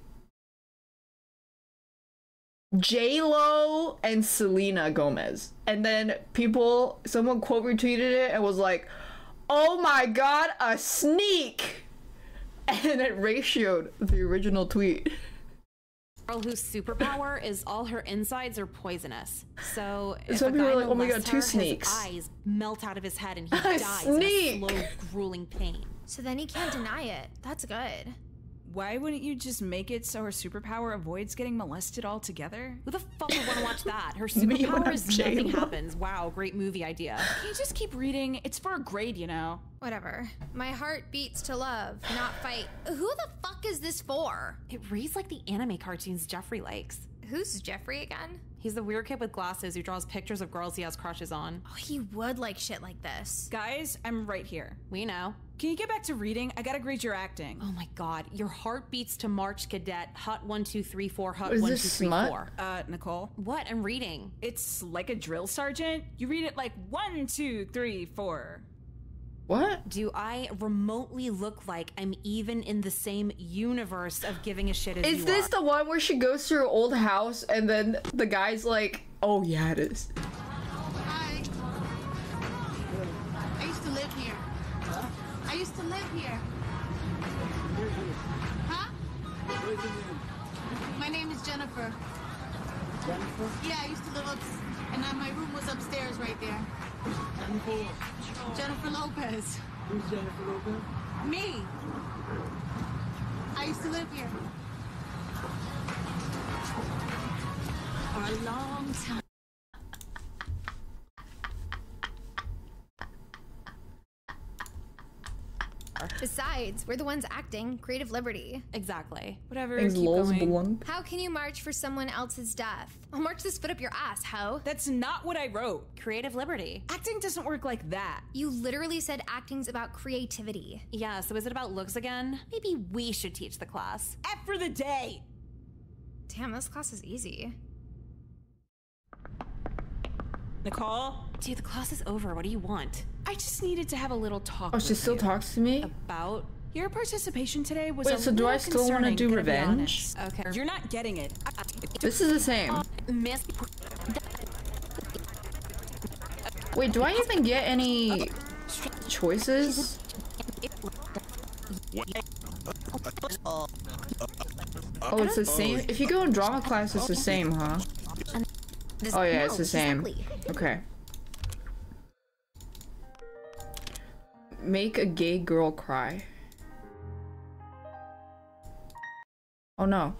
J Lo and Selena Gomez. And then people, someone quote retweeted it and was like, "Oh my god, a sneak!" And it ratioed the original tweet. girl whose superpower is all her insides are poisonous. So if Some a people guy are like, "Oh my molests God, two her, sneaks." His eyes melt out of his head and he A dies sneak. in a slow, grueling pain. So then he can't deny it. That's good. Why wouldn't you just make it so her superpower avoids getting molested altogether? Who the fuck would want to watch that? Her superpower is nothing J-Lo. happens. Wow, great movie idea. Can you just keep reading? It's for a grade, you know. Whatever. My heart beats to love, not fight. Who the fuck is this for? It reads like the anime cartoons Jeffrey likes. Who's Jeffrey again? He's the weird kid with glasses who draws pictures of girls he has crushes on. Oh, he would like shit like this. Guys, I'm right here. We know. Can you get back to reading? I gotta grade your acting. Oh my god, your heart beats to March Cadet, Hut 1234, Hut What is 1234. this, Uh, Nicole? What? I'm reading. It's like a drill sergeant. You read it like one, two, three, four. What? Do I remotely look like I'm even in the same universe of giving a shit as Is you this are? the one where she goes to her old house and then the guy's like, "Oh yeah, it is." I used to live here. Huh? My name is Jennifer. Jennifer? Yeah, I used to live up, and my room was upstairs right there. Jennifer? Jennifer Lopez. Who's Jennifer Lopez? Me. I used to live here. For a long time. Besides, we're the ones acting. Creative liberty. Exactly. Whatever. Thanks, keep lols going. blunt. How can you march for someone else's death? I'll march this foot up your ass, ho. That's not what I wrote. Creative liberty. Acting doesn't work like that. You literally said acting's about creativity. Yeah, so is it about looks again? Maybe we should teach the class. F for the day. Damn, this class is easy. Nicole? Dude, the class is over. What do you want? I just needed to have a little talk. Oh, she still you. talks to me. About Your participation today was Wait, a so do I still wanna do revenge? Okay. You're not getting it. This is the same. Wait, do I even get any choices? Oh, it's the same. If you go in drama class, it's the same, huh? Oh yeah, it's the same. Okay. Make a gay girl cry. Oh no.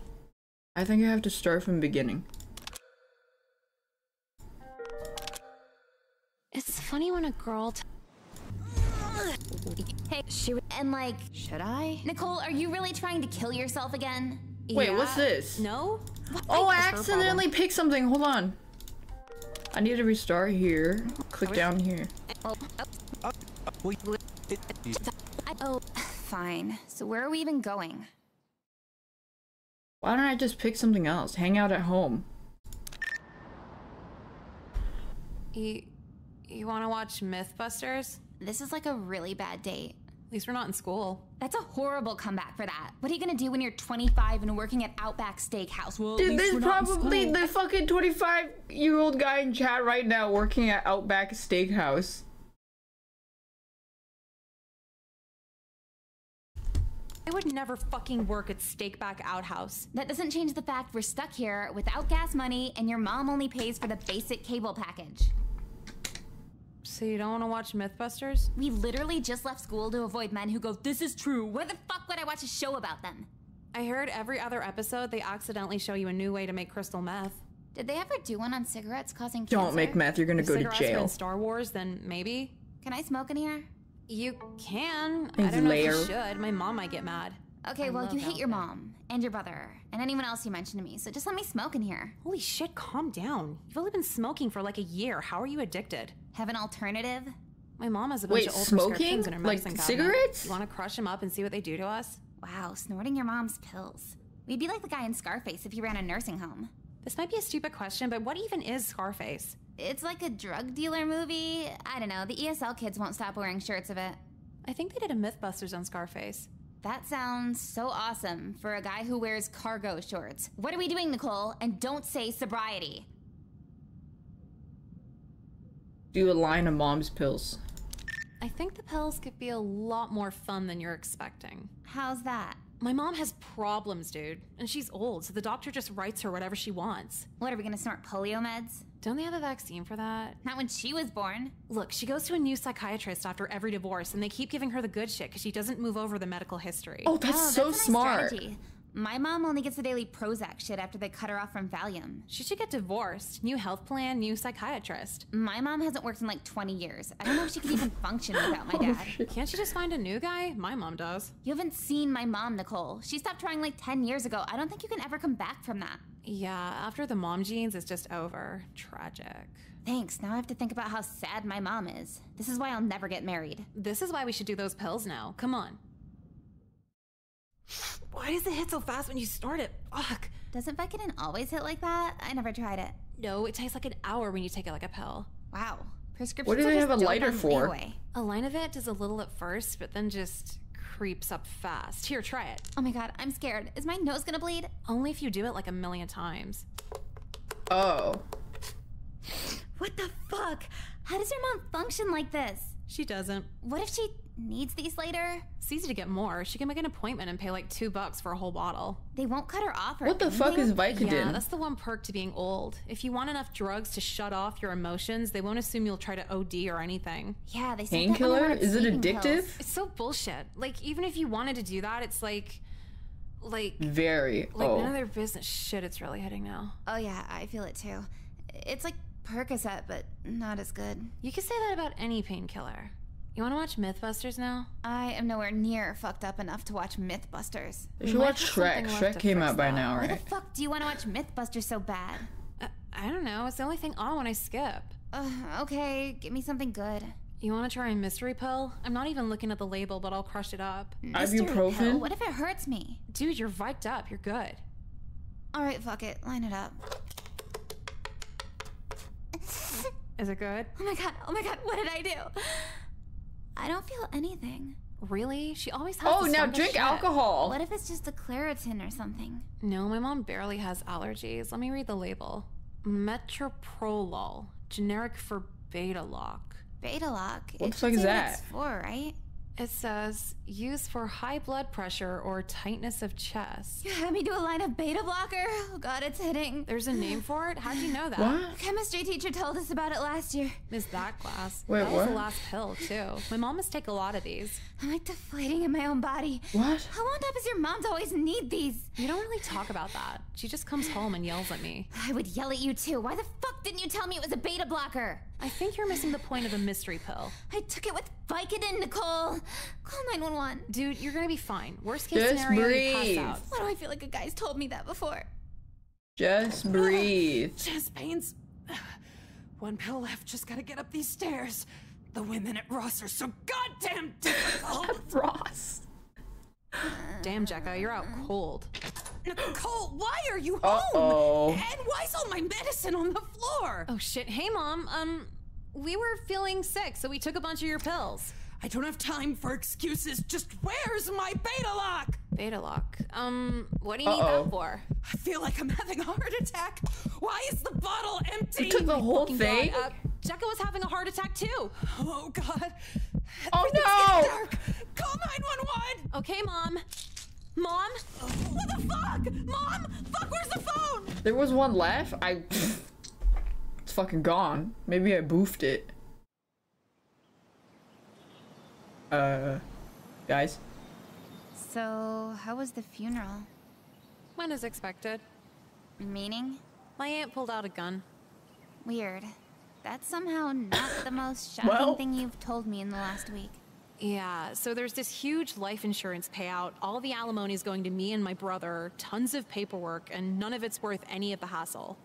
I think I have to start from the beginning. It's funny when a girl. T- Hey, she and like, should I? Nicole, are you really trying to kill yourself again? Wait, what's this? No. Oh, I accidentally picked something. Hold on. I need to restart here. Click down here. Oh, fine. So where are we even going? Why don't I just pick something else? Hang out at home. You, you want to watch MythBusters? This is like a really bad date. At least we're not in school. That's a horrible comeback for that. What are you gonna do when you're 25 and working at Outback Steakhouse? Well, at Dude, least there's we're not in probably the fucking 25 year old guy in chat right now working at Outback Steakhouse. I would never fucking work at Steakback Outhouse. That doesn't change the fact we're stuck here without gas money and your mom only pays for the basic cable package. So you don't want to watch MythBusters? We literally just left school to avoid men who go, This is true. where the fuck would I watch a show about them? I heard every other episode they accidentally show you a new way to make crystal meth. Did they ever do one on cigarettes causing cancer? Don't make meth, you're gonna If go to jail. in Star Wars, then maybe. Can I smoke in here? You can. I don't know layer. if you should. My mom might get mad. Okay, I well, you hate your Outback. mom and your brother and anyone else you mentioned to me, so just let me smoke in here. Holy shit, calm down. You've only been smoking for like a year. How are you addicted? Have an alternative? My mom has a bunch Wait, of old smoking? prescriptions in her Like medicine cabinet. cigarettes? You want to crush them up and see what they do to us? Wow, snorting your mom's pills. We'd be like the guy in Scarface if he ran a nursing home. This might be a stupid question, but what even is Scarface? It's like a drug dealer movie. I don't know, the ESL kids won't stop wearing shirts of it. I think they did a Mythbusters on Scarface. That sounds so awesome for a guy who wears cargo shorts. What are we doing, Nicole? And don't say sobriety. Do a line of mom's pills. I think the pills could be a lot more fun than you're expecting. How's that? My mom has problems, dude, and she's old, so the doctor just writes her whatever she wants. What, are we gonna snort polio meds? Don't they have a vaccine for that? Not when she was born. Look, she goes to a new psychiatrist after every divorce, and they keep giving her the good shit because she doesn't move over the medical history. Oh, that's oh, so a nice smart. strategy. My mom only gets the daily Prozac shit after they cut her off from Valium. She should get divorced. New health plan, new psychiatrist. My mom hasn't worked in like 20 years. I don't know if she can even function without Oh, my dad. Can't she just find a new guy? My mom does. You haven't seen my mom, Nicole. She stopped trying like 10 years ago. I don't think you can ever come back from that. Yeah, after the mom genes, it's just over. Tragic. Thanks. Now I have to think about how sad my mom is. This is why I'll never get married. This is why we should do those pills now. Come on. Why does it hit so fast when you start it? Fuck. Doesn't Vicodin always hit like that? I never tried it. No, it takes like an hour when you take it like a pill. Wow. Prescriptions What do are they have a lighter for? layaway. A line of it does a little at first, but then just creeps up fast. Here, try it. Oh my god, I'm scared. Is my nose gonna bleed? Only if you do it like a million times. Oh. What the fuck? How does your mom function like this? She doesn't. What if she needs these later? It's easy to get more. She can make an appointment and pay like two bucks for a whole bottle. They won't cut her off or What the fuck is anything? Vicodin? Yeah, that's the one perk to being old. If you want enough drugs to shut off your emotions, they won't assume you'll try to OD or anything. Yeah, they said that when Painkiller? Is it addictive? pills. It's so bullshit. Like, even if you wanted to do that, it's like. Like. Very. Like, oh. none of their business. Shit, it's really hitting now. Oh yeah, I feel it too. It's like Percocet, but not as good. You could say that about any painkiller. You want to watch Mythbusters now? I am nowhere near fucked up enough to watch Mythbusters. You should watch Shrek. Shrek came out by that. now, Why the fuck do you want to watch Mythbusters so bad? Uh, I don't know. It's the only thing on when I skip. Ugh, okay, give me something good. You want to try a mystery pill? I'm not even looking at the label, but I'll crush it up. Mystery Ibuprofen? pill? What if it hurts me? Dude, you're viked up. You're good. All right, fuck it. Line it up. Is it good? Oh my god. Oh my god. What did I do? I don't feel anything. Really? She always has. Oh, now drink shit. alcohol. What if it's just a Claritin or something? No, my mom barely has allergies. Let me read the label. Metoprolol, generic for Betaloc. Beta lock. What It the fuck should is say that? it's for, right? It says use for high blood pressure or tightness of chest. You had me do a line of beta blocker? Oh god, it's hitting. There's a name for it? How'd you know that? What? Chemistry teacher told us about it last year. Missed that class. Wait, that was the last pill, too. My mom must take a lot of these. I'm like deflating in my own body. What? How wound up is your mom to always need these? You don't really talk about that. She just comes home and yells at me. I would yell at you too. Why the fuck didn't you tell me it was a beta blocker? I think you're missing the point of a mystery pill. I took it with Vicodin, Nicole. Call 911. Dude, you're gonna be fine. Worst case Just scenario, you breathe. pass out. Why do I feel like a guy's told me that before? Just breathe. Chest pains. One pill left. Just gotta get up these stairs. The women at Ross are so goddamn difficult. Ross. Damn, Jecka, you're out cold. Nicole, why are you Uh-oh. home? And why's all my medicine on the floor? Oh shit. Hey, mom. Um, we were feeling sick, so we took a bunch of your pills. I don't have time for excuses. Just where's my Betaloc? Beta lock. Um, what do you need Uh-oh. that for? I feel like I'm having a heart attack. Why is the bottle empty? You took the whole thing? God, uh, Jecka was having a heart attack too. Oh God. Oh Everything's no! getting dark. Call 911. Okay, mom. Mom? What the fuck? Mom! Fuck, where's the phone? There was one left. I. It's fucking gone. Maybe I boofed it. Uh, guys. So, how was the funeral? When is expected? Meaning? My aunt pulled out a gun. Weird. That's somehow not the most shocking Well- thing you've told me in the last week. Yeah, so there's this huge life insurance payout. All the alimony is going to me and my brother, tons of paperwork, and none of it's worth any of the hassle.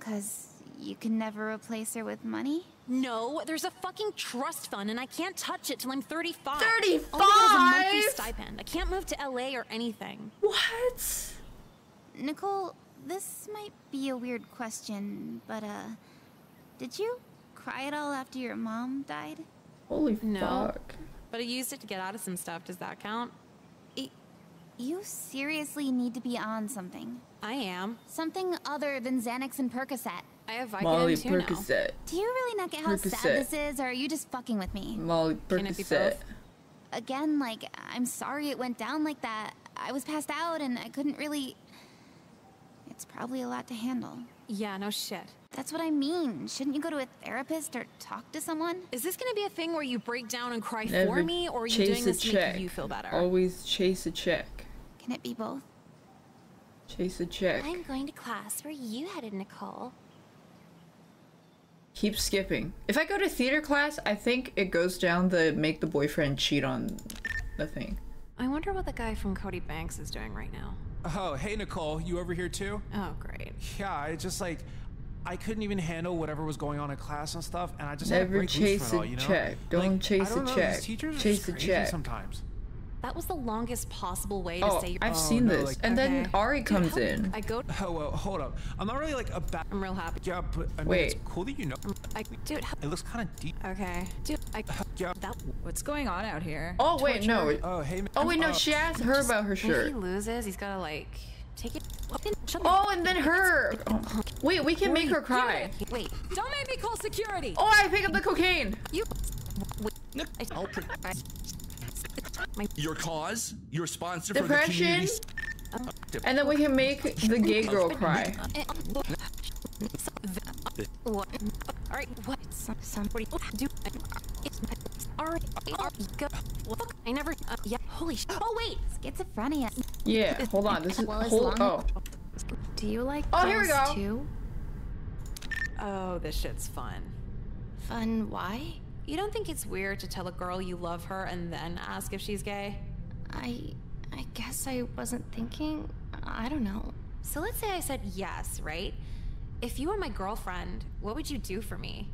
Cause you can never replace her with money? No, there's a fucking trust fund, and I can't touch it till I'm 35. 35? All I a monthly stipend. I can't move to LA or anything. What? Nicole, this might be a weird question, but uh, did you cry at all after your mom died? Holy No. fuck. But I used it to get out of some stuff. Does that count? It, You seriously need to be on something. I am. Something other than Xanax and Percocet. I have Vicodin Molly too now. Percocet. Do you really not get how Percocet. sad this is, or are you just fucking with me? Molly Can it be Percocet. both? Again, like, I'm sorry it went down like that. I was passed out and I couldn't really. It's probably a lot to handle. Yeah, no shit. That's what I mean. Shouldn't you go to a therapist or talk to someone? Is this gonna be a thing where you break down and cry Never for me, or are you doing this to check. make you feel better? Always chase a check. Can it be both? Chase a check. I'm going to class. Where you headed, Nicole? Keep skipping. If I go to theater class, I think it goes down the make the boyfriend cheat on the thing. I wonder what the guy from Cody Banks is doing right now. Oh, hey Nicole, you over here too? Oh, great. Yeah, I just like I couldn't even handle whatever was going on in class and stuff, and I just had to Never break loose chase from a all, you know? check. Don't Like, chase I don't a know, check. These teachers are Chase a crazy check. sometimes. That was the longest possible way to Oh, say your I've seen no, this. like- and then Ari comes help- in. I go. Oh, well, hold up. I'm not really like a bad. I'm real happy. Yeah, but I mean, Wait. it's cool that you know. I, dude, It looks kind of deep. okay, dude, I. Yeah. That. What's going on out here? Oh wait, no. Torture? Oh, hey. Oh wait, no. uh, She asked her about her If he loses, he's gotta like take it. Shut Oh, and then her. Oh. Wait, we can make her cry. Wait, Don't make me call security. Oh, I pick up the cocaine. you. I'll your cause, your sponsor Depression. for the community. And then we can make the gay girl cry. What? All right, what? Some, somebody do. All right, all right, go. Fuck, I never. Uh, yeah. Holy sh. Oh wait. Schizophrenia. Yeah, hold on. This is Well, as hold. long- Oh, Do you like Oh, here we go. too? Oh, this shit's fun. Fun? Why? You don't think it's weird to tell a girl you love her and then ask if she's gay? I I guess I wasn't thinking. I don't know. So let's say I said yes, right? If you were my girlfriend, what would you do for me?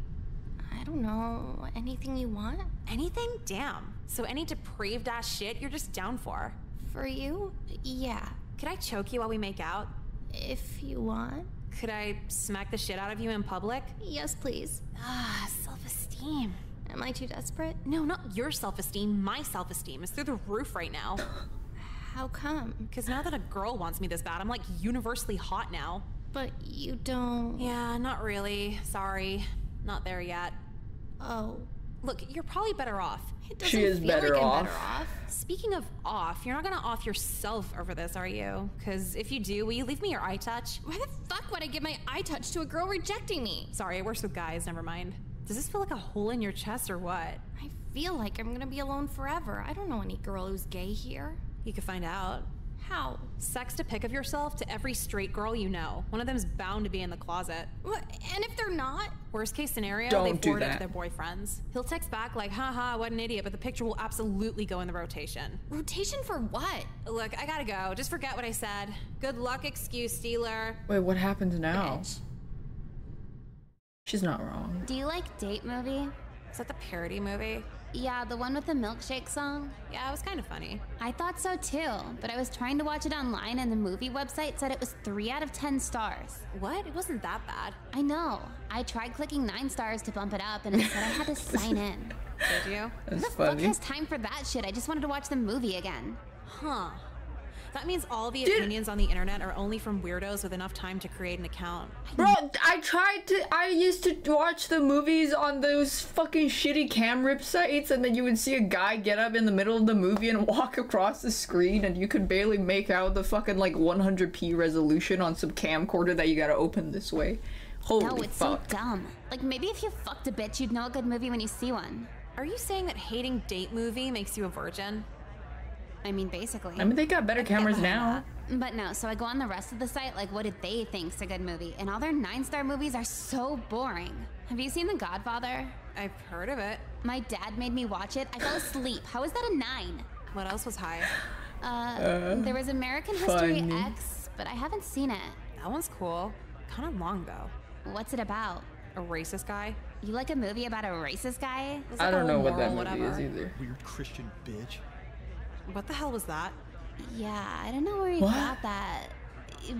I don't know. Anything you want? Anything? Damn. So any depraved ass shit you're just down for. For you? Yeah. Could I choke you while we make out? If you want. Could I smack the shit out of you in public? Yes, please. Ah, self esteem. Am I too desperate? No, not your self esteem. My self esteem is through the roof right now. How come? Because now that a girl wants me this bad, I'm like universally hot now. But you don't. Yeah, not really. Sorry. not there yet. Oh. Look, you're probably better off. It She is feel better like off. better off. Speaking of off, you're not gonna off yourself over this, are you? Because if you do, will you leave me your iTouch? Why the fuck would I give my iTouch to a girl rejecting me? Sorry, it works with guys, never mind. Does this feel like a hole in your chest or what? I feel like I'm gonna be alone forever. I don't know any girl who's gay here. You could find out. How? Sex to pick of yourself to every straight girl you know. One of them's bound to be in the closet. What? And if they're not? Worst case scenario, Don't they do forward it to their boyfriends. He'll text back like, haha, what an idiot, but the picture will absolutely go in the rotation. Rotation for what? Look, I gotta go. Just forget what I said. Good luck, excuse stealer. Wait, what happens now? She's not wrong. Do you like Date Movie? Is that the parody movie? Yeah, the one with the milkshake song. Yeah, it was kind of funny. I thought so too, but I was trying to watch it online and the movie website said it was 3 out of 10 stars. What? It wasn't that bad. I know. I tried clicking 9 stars to bump it up and it said I had to sign in. Did you? That's Who the fuck has time for that shit? I just wanted to watch the movie again. Huh. That means all the opinions on the internet are only from weirdos with enough time to create an account. Bro, I tried to. I used to watch the movies on those fucking shitty cam rip sites, and then you would see a guy get up in the middle of the movie and walk across the screen, and you could barely make out the fucking like 100p resolution on some camcorder that you gotta open this way. Holy no, it's fuck. so dumb. Like maybe if you fucked a bitch, you'd know a good movie when you see one. Are you saying that hating date movie makes you a virgin? I mean, basically. I mean, they got better I can get cameras now. that. But no, so I go on the rest of the site, like, what did they think's a good movie? And all their nine star movies are so boring. Have you seen The Godfather? I've heard of it. My dad made me watch it. I fell asleep. How is that a nine? What else was high? Uh, Uh, there was American History funny. X, but I haven't seen it. That one's cool. Kind of long though. What's it about? A racist guy? You like a movie about a racist guy? It's I don't know what that moral movie is either. Weird Christian bitch. What the hell was that? Yeah, I don't know where you What? got that.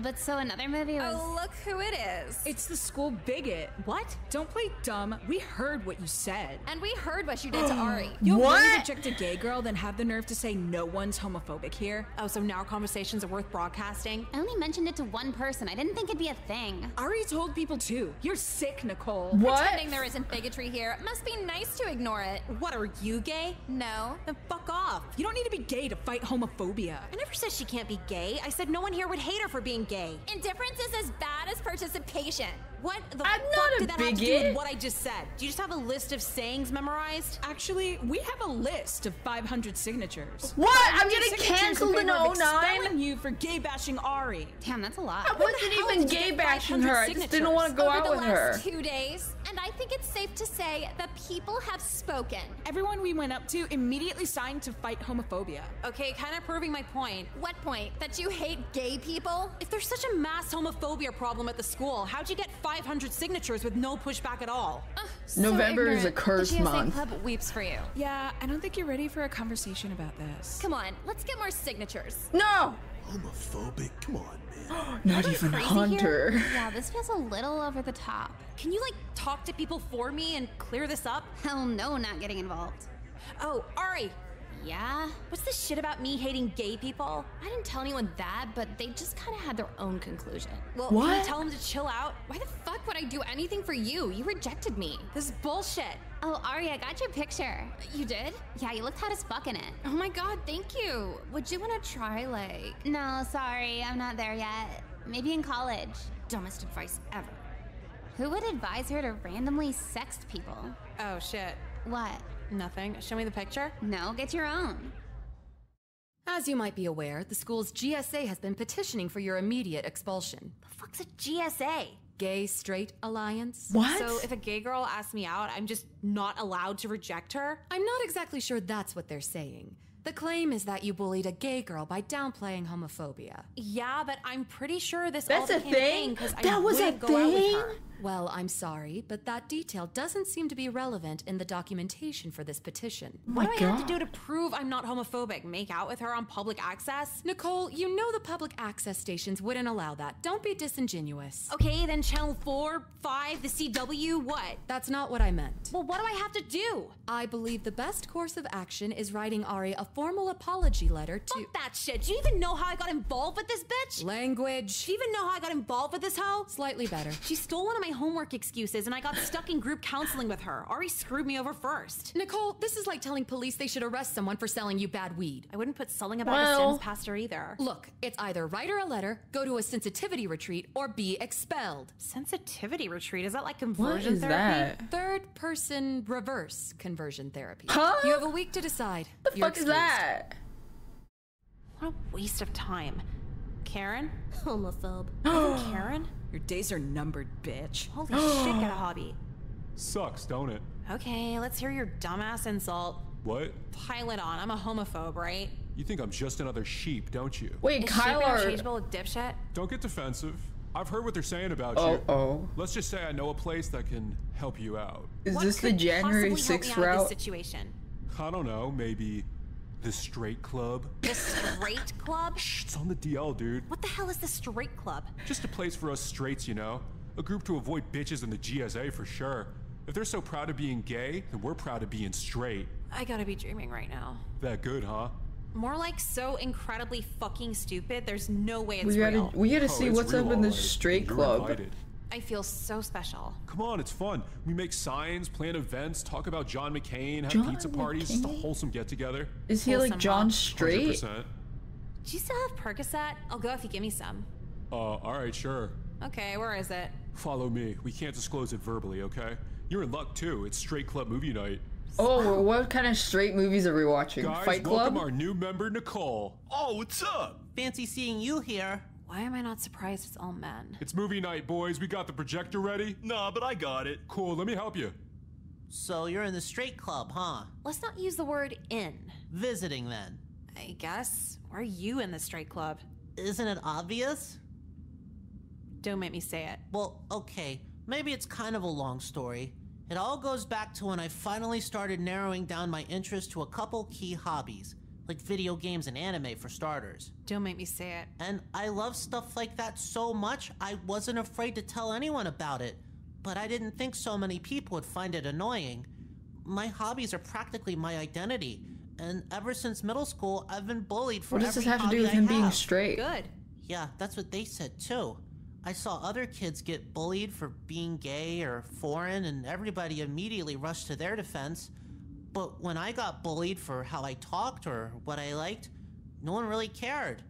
But so another movie was. Oh, look who it is. It's the school bigot. What? Don't play dumb. We heard what you said. And we heard what you did to Ari. You'll What? really reject a gay girl, then have the nerve to say no one's homophobic here? Oh, so now conversations are worth broadcasting? I only mentioned it to one person. I didn't think it'd be a thing. Ari told people too. You're sick, Nicole. What? Pretending there isn't bigotry here. Must be nice to ignore it. What, are you gay? No. Then fuck off. You don't need to be gay to fight homophobia. I never said she can't be gay. I said no one here would hate her for being gay. Indifference is as bad as participation. What the I'm fuck not a did that have to do with what I just said? Do you just have a list of sayings memorized? Actually, we have a list of 500 signatures. What? I'm 500 getting signatures canceled in favor 09? expelling you for gay bashing Ari. Damn, that's a lot. I wasn't hell even gay bashing her. I just didn't want to go Over out the with her. Over the last two days, and I think it's safe to say that people have spoken. Everyone we went up to immediately signed to fight homophobia. Okay, kind of proving my point. What point? That you hate gay people? If there's such a mass homophobia problem at the school, how'd you get 500 signatures with no pushback at all? November is a ignorant. curse the GSA month. Club weeps for you. Yeah, I don't think you're ready for a conversation about this. Come on, let's get more signatures. No! Homophobic? Come on, man. Not even crazy Hunter. Yeah, this feels a little over the top. Can you like talk to people for me and clear this up? Hell no, not getting involved. Oh, Ari, Yeah? what's this shit about me hating gay people? I didn't tell anyone that, but they just kind of had their own conclusion. Well, can you tell them to chill out? Why the fuck would I do anything for you? You rejected me. This is bullshit. Oh, Ari, I got your picture. You did? Yeah, you looked hot as fuck in it. Oh my god, thank you. Would you want to try, like, No, sorry, I'm not there yet. Maybe in college. dumbest advice ever? Who would advise her to randomly sext people? Oh shit. What? Nothing. Show me the picture. No, get your own. As you might be aware, the school's GSA has been petitioning for your immediate expulsion. The fuck's a GSA? Gay Straight Alliance? What? So if a gay girl asks me out, I'm just not allowed to reject her? I'm not exactly sure that's what they're saying. The claim is that you bullied a gay girl by downplaying homophobia. Yeah, but I'm pretty sure this That's all a became thing? because I That was a wouldn't go out with thing? Her. Well, I'm sorry, but that detail doesn't seem to be relevant in the documentation for this petition. Oh What my do I have to do to prove I'm not homophobic? Make out with her on public access? Nicole, you know the public access stations wouldn't allow that. Don't be disingenuous. Okay, then channel 4, 5, the CW, what? That's not what I meant. Well, what do I have to do? I believe the best course of action is writing Ari a formal apology letter to. Fuck that shit. Do you even know how I got involved with this bitch? Language. Do you even know how I got involved with this hoe? Slightly better. She stole one of my my homework excuses and I got stuck in group counseling with her. Ari screwed me over first. Nicole, this is like telling police they should arrest someone for selling you bad weed. I wouldn't put selling about Well- a Sims past her either. Look, it's either write her a letter, go to a sensitivity retreat, or be expelled. Sensitivity retreat? Is that like conversion is therapy? that? Third person reverse conversion therapy. Huh? You have a week to decide. The You're fuck is that? What a waste of time. Karen? Homophobe. Karen? Your days are numbered, bitch. Holy shit, get a hobby. Sucks, don't it? Okay, let's hear your dumbass insult. What? Pile it on. I'm a homophobe, right? You think I'm just another sheep, don't you? Wait, Is Kyle sheep or interchangeable with dipshit? Don't get defensive. I've heard what they're saying about Oh, you. oh. Let's just say I know a place that can help you out. Is What this the could January possibly me 6th out of route? This situation. I don't know, maybe the straight club? The straight club? Shh, It's on the DL, dude. What the hell is the straight club? Just a place for us straights, you know? A group to avoid bitches in the GSA for sure. If they're so proud of being gay, then we're proud of being straight. I gotta be dreaming right now. That good, huh? More like so incredibly fucking stupid. There's no way it's We gotta real. we gotta Oh, see it's what's real, up in the alright. straight You're club. invited. I feel so special. Come on, it's fun. We make signs, plan events, talk about John McCain, have John pizza parties, just a wholesome get together. Is he like John huh? Straight? 100%. Do you still have Percocet? I'll go if you give me some. Uh, alright, sure. Okay, where is it? Follow me. We can't disclose it verbally, okay? You're in luck too. It's straight club movie night. Oh, what kind of straight movies are we watching? Guys, Fight welcome Club? our new member, Nicole. Oh, what's up? Fancy seeing you here. Why am I not surprised it's all men? It's movie night, boys. We got the projector ready? Nah, but I got it. Cool, let me help you. So you're in the straight club, huh? Let's not use the word in. Visiting then. I guess. Why are you in the straight club? Isn't it obvious? Don't make me say it. Well, okay, maybe it's kind of a long story. It all goes back to when I finally started narrowing down my interest to a couple key hobbies, like video games and anime for starters. Don't make me say it. And I love stuff like that so much, I wasn't afraid to tell anyone about it. But I didn't think so many people would find it annoying. My hobbies are practically my identity, and ever since middle school, I've been bullied for What does this have to do with I him being straight? Good. Yeah, that's what they said too. I saw other kids get bullied for being gay or foreign, and everybody immediately rushed to their defense. But when I got bullied for how I talked or what I liked, no one really cared.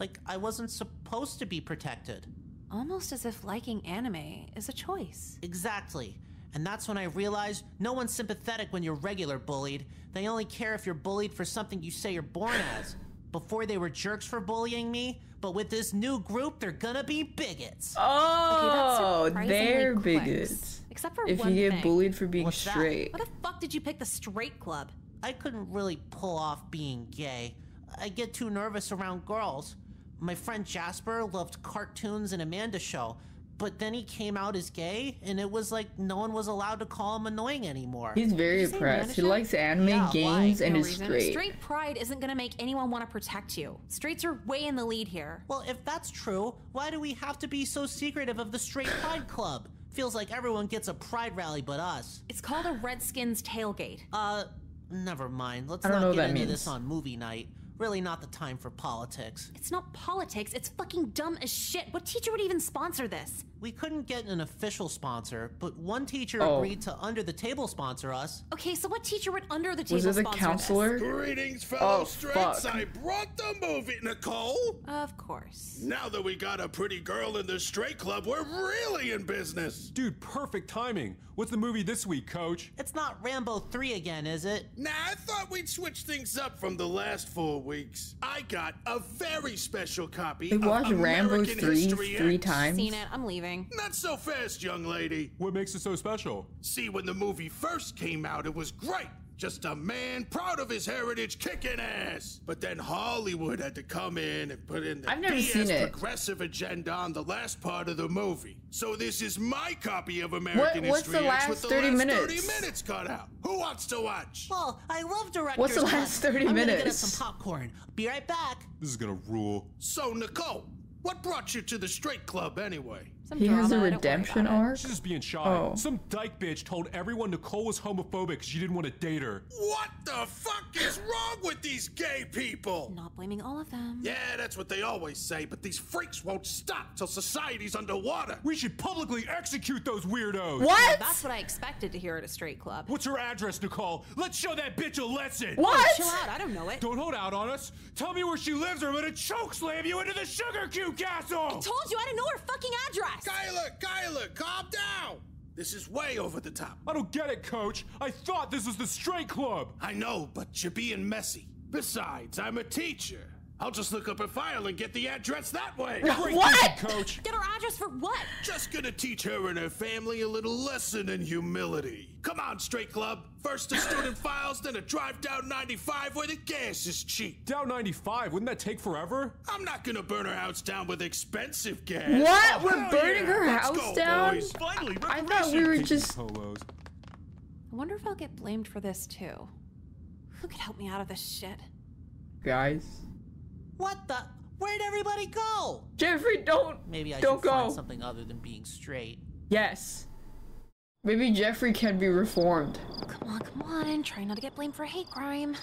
Like, I wasn't supposed to be protected. Almost as if liking anime is a choice. Exactly. And that's when I realized no one's sympathetic when you're regular bullied. They only care if you're bullied for something you say you're born as. Before they were jerks for bullying me, but with this new group, they're gonna be bigots. Oh, surprisingly they're quick. bigots. Except for If one you get thing. bullied for being What's that? straight. Why the fuck did you pick the straight club? I couldn't really pull off being gay. I get too nervous around girls. My friend Jasper loved cartoons and Amanda Show, but then he came out as gay, and it was like no one was allowed to call him annoying anymore. He's very Did you say impressed. He likes anime, Yeah, games, and No is reason. straight. Straight pride isn't gonna make anyone want to protect you. Straights are way in the lead here. Well, if that's true, why do we have to be so secretive of the Straight Pride Club? Feels like everyone gets a pride rally but us. It's called a Redskins tailgate. Uh, never mind. Let's don't not know get into means. this on movie night. Really not the time for politics. It's not politics, it's fucking dumb as shit. What teacher would even sponsor this? We couldn't get an official sponsor, but one teacher Oh. agreed to under the table sponsor us. Okay, so what teacher would under the table sponsor Was it the sponsor counselor? Greetings, fellow Oh, straights. I brought the movie, Nicole. Of course. Now that we got a pretty girl in the straight club, we're really in business. Dude, perfect timing. What's the movie this week, coach? It's not Rambo 3 again, is it? Nah, I thought we'd switch things up from the last four weeks. I got a very special copy They of watched Rambo American 3 History three X. times. Seen it, I'm leaving. Not so fast, young lady. What makes it so special? See, when the movie first came out, it was great. Just a man proud of his heritage kicking ass. But then Hollywood had to come in and put in the I've never BS seen it. progressive agenda on the last part of the movie. So this is my copy of American what's History the X last with the 30 last minutes? 30 minutes cut out. Who wants to watch? Well, I love director's What's the last 30 I'm gonna get us some popcorn. Be right back. This is gonna rule. So, Nicole, what brought you to the straight club anyway? Some He has a drama, I don't worry redemption arc. She's just being shy. Oh. Some dyke bitch told everyone Nicole was homophobic because she didn't want to date her. What the fuck is wrong with these gay people? Not blaming all of them. Yeah, that's what they always say, but these freaks won't stop till society's underwater. We should publicly execute those weirdos. What? That's what I expected to hear at a straight club. What's her address, Nicole? Let's show that bitch a lesson. What? Chill out, I don't know it. Don't hold out on us. Tell me where she lives or I'm gonna choke slam you into the sugar cube castle. I told you I didn't know her fucking address. Kyler, Kyler, calm down. This is way over the top. I don't get it, coach. I thought this was the straight club. I know, but you're being messy. Besides, I'm a teacher. I'll just look up a file and get the address that way. Great thinking, coach. Get her address for what? Just gonna teach her and her family a little lesson in humility. Come on, straight club. First the student files, then a drive down 95 where the gas is cheap. Down 95, wouldn't that take forever? I'm not gonna burn her house down with expensive gas. What? Oh, We're burning yeah. her Let's house go, down? boys. Finally, I thought we were just. Polos. I wonder if I'll get blamed for this too. Who could help me out of this shit? Guys. What the? Where'd everybody go? Jeffrey, don't. Maybe I don't should find something other than being straight. Yes. Maybe Jeffrey can be reformed. Come on, come on. Try not to get blamed for a hate crime.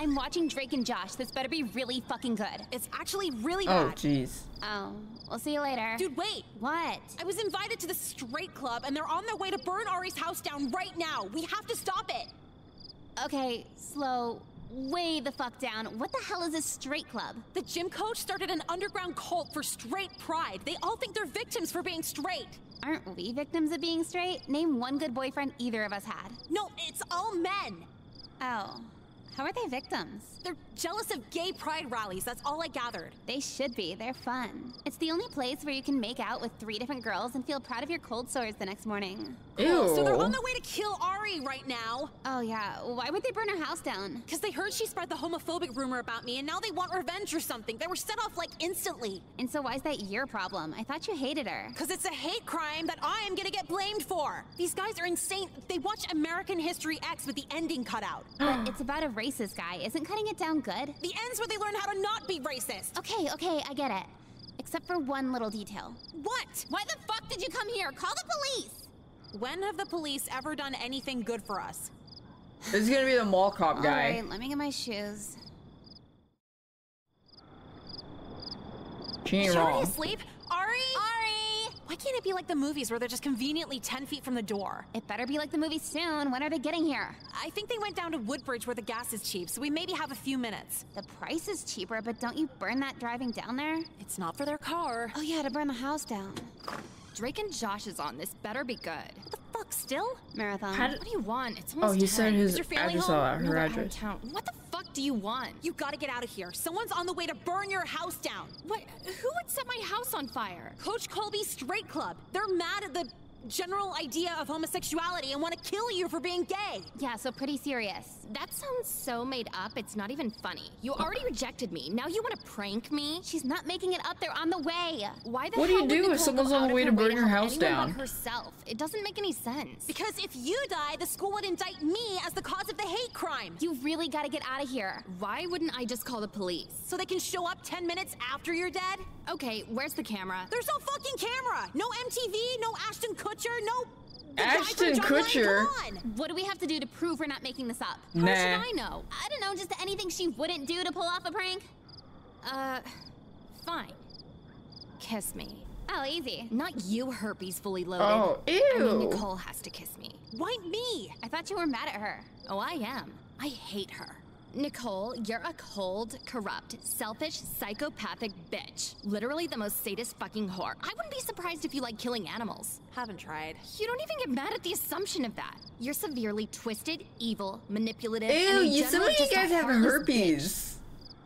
I'm watching Drake and Josh. This better be really fucking good. It's actually really oh, bad. Oh, jeez. Oh, we'll see you later. Dude, wait. What? I was invited to the straight club and they're on their way to burn Ari's house down right now. We have to stop it. Okay, slow way the fuck down. What the hell is a straight club? The gym coach started an underground cult for straight pride. They all think they're victims for being straight. Aren't we victims of being straight? Name one good boyfriend either of us had. No, it's all men. Oh. How are they victims? They're jealous of gay pride rallies. That's all I gathered. They should be. They're fun. It's the only place where you can make out with three different girls and feel proud of your cold sores the next morning. Cool. So they're on their way to kill Ari right now. Oh, yeah. Why would they burn her house down? Because they heard she spread the homophobic rumor about me and now they want revenge or something. They were set off like instantly. And so why is that your problem? I thought you hated her. Because it's a hate crime that I am gonna get blamed for. These guys are insane. They watch American History X with the ending cut out. But it's about a racist guy. Isn't cutting it down good? The end's where they learn how to not be racist. Okay, okay, I get it. Except for one little detail. What? Why the fuck did you come here? Call the police! When have the police ever done anything good for us? This is gonna be the mall cop guy. Alright, let me get my shoes. She ain't Is she already wrong. asleep? Ari? Ari! Why can't it be like the movies where they're just conveniently 10 feet from the door? It better be like the movie soon. When are they getting here? I think they went down to Woodbridge where the gas is cheap, so we maybe have a few minutes. The price is cheaper, but don't you burn that driving down there? It's not for their car. Oh yeah, to burn the house down. Drake and Josh is on. This better be good. What the fuck, still? Marathon. How did- What do you want? It's Oh, he said 10. his Is your family address. home? Uh, No, her they're out address. town. What the fuck do you want? You gotta get out of here. Someone's on the way to burn your house down. What? Who would set my house on fire? Coach Colby's Straight Club. They're mad at the general idea of homosexuality and want to kill you for being gay. Yeah, so pretty serious. That sounds so made up. It's not even funny. You already rejected me. Now you want to prank me? She's not making it up. They're on the way. Why the What do hell you would do if someone's on the out of way to her burn your house down? herself. It doesn't make any sense. Because if you die, the school would indict me as the cause of the hate crime. You really gotta get out of here. Why wouldn't I just call the police? So they can show up 10 minutes after you're dead? Okay, where's the camera? There's no fucking camera. No MTV, no Ashton Kutcher, no. the guy Ashton Kutcher? Come on. What do we have to do to prove we're not making this up? How Nah. should I know? I don't know, just anything she wouldn't do to pull off a prank? Uh, fine. Kiss me. Oh, easy. Not you, herpes fully loaded. Oh, ew. I ew. mean, Nicole has to kiss me. Why me? I thought you were mad at her. Oh, I am. I hate her. Nicole, you're a cold, corrupt, selfish, psychopathic bitch. Literally the most sadist fucking whore. I wouldn't be surprised if you like killing animals. Haven't tried. You don't even get mad at the assumption of that. You're severely twisted, evil, manipulative, Ew, and in you, some general of you guys have heartless herpes.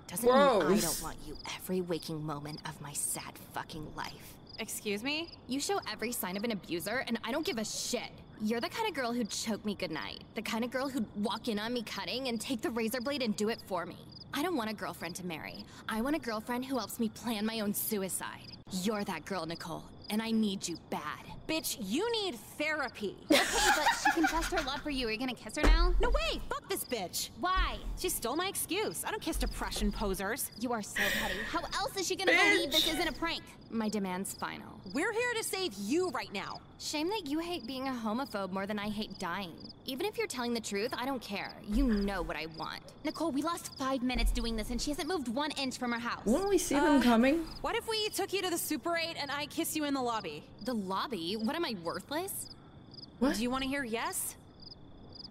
Doesn't mean I don't want you every waking moment of my sad fucking life. Excuse me? You show every sign of an abuser, and I don't give a shit. You're the kind of girl who'd choke me goodnight. The kind of girl who'd walk in on me cutting and take the razor blade and do it for me. I don't want a girlfriend to marry. I want a girlfriend who helps me plan my own suicide. You're that girl, Nicole, and I need you bad. Bitch, you need therapy. Okay, but she confessed her love for you. Are you gonna kiss her now? No way! Fuck this bitch! Why? She stole my excuse. I don't kiss depression posers. You are so petty. How else is she gonna believe this isn't a prank? My demand's final. We're here to save you right now. Shame that you hate being a homophobe more than I hate dying. Even if you're telling the truth, I don't care. You know what I want. Nicole, we lost five minutes doing this and she hasn't moved one inch from her house. Won't we see them uh, coming? What if we took you to the Super 8 and I kiss you in the lobby? The lobby? What am I worthless? What? Do you want to hear yes?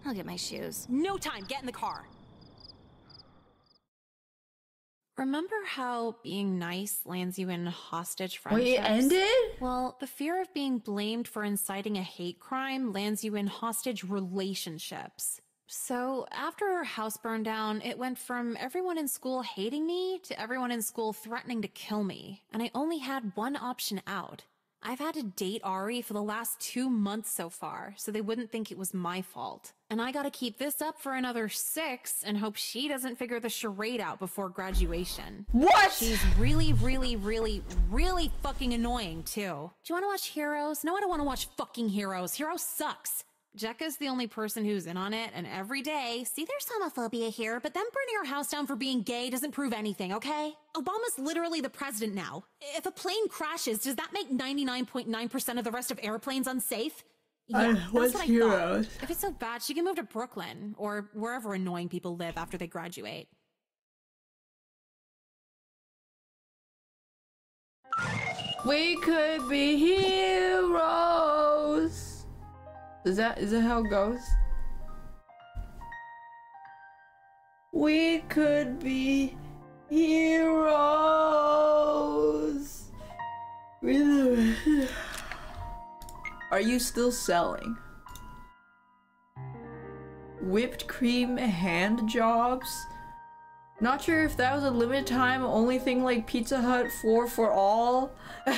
I'll get my shoes. No time. Get in the car. Remember how being nice lands you in hostage oh, Wait, friendships? it ended? Well, the fear of being blamed for inciting a hate crime lands you in hostage relationships. So, after our house burned down, it went from everyone in school hating me to everyone in school threatening to kill me, and I only had one option out. I've had to date Ari for the last two months so far, so they wouldn't think it was my fault. And I gotta keep this up for another six and hope she doesn't figure the charade out before graduation. What? She's really, really, really, really fucking annoying, too. Do you wanna watch Heroes? No, I don't wanna watch fucking Heroes. Heroes sucks. Jecka's the only person who's in on it, and every day, see, there's homophobia here, but them burning our house down for being gay doesn't prove anything, okay? Obama's literally the president now. If a plane crashes, does that make 99.9% of the rest of airplanes unsafe? Uh, Yeah, what's that's what I Heroes? thought. If it's so bad, she can move to Brooklyn or wherever annoying people live after they graduate. We could be heroes. Is that is that how it goes? We could be heroes. Are you still selling? Whipped cream hand jobs? Not sure if that was a limited time only thing like Pizza Hut 4 for all.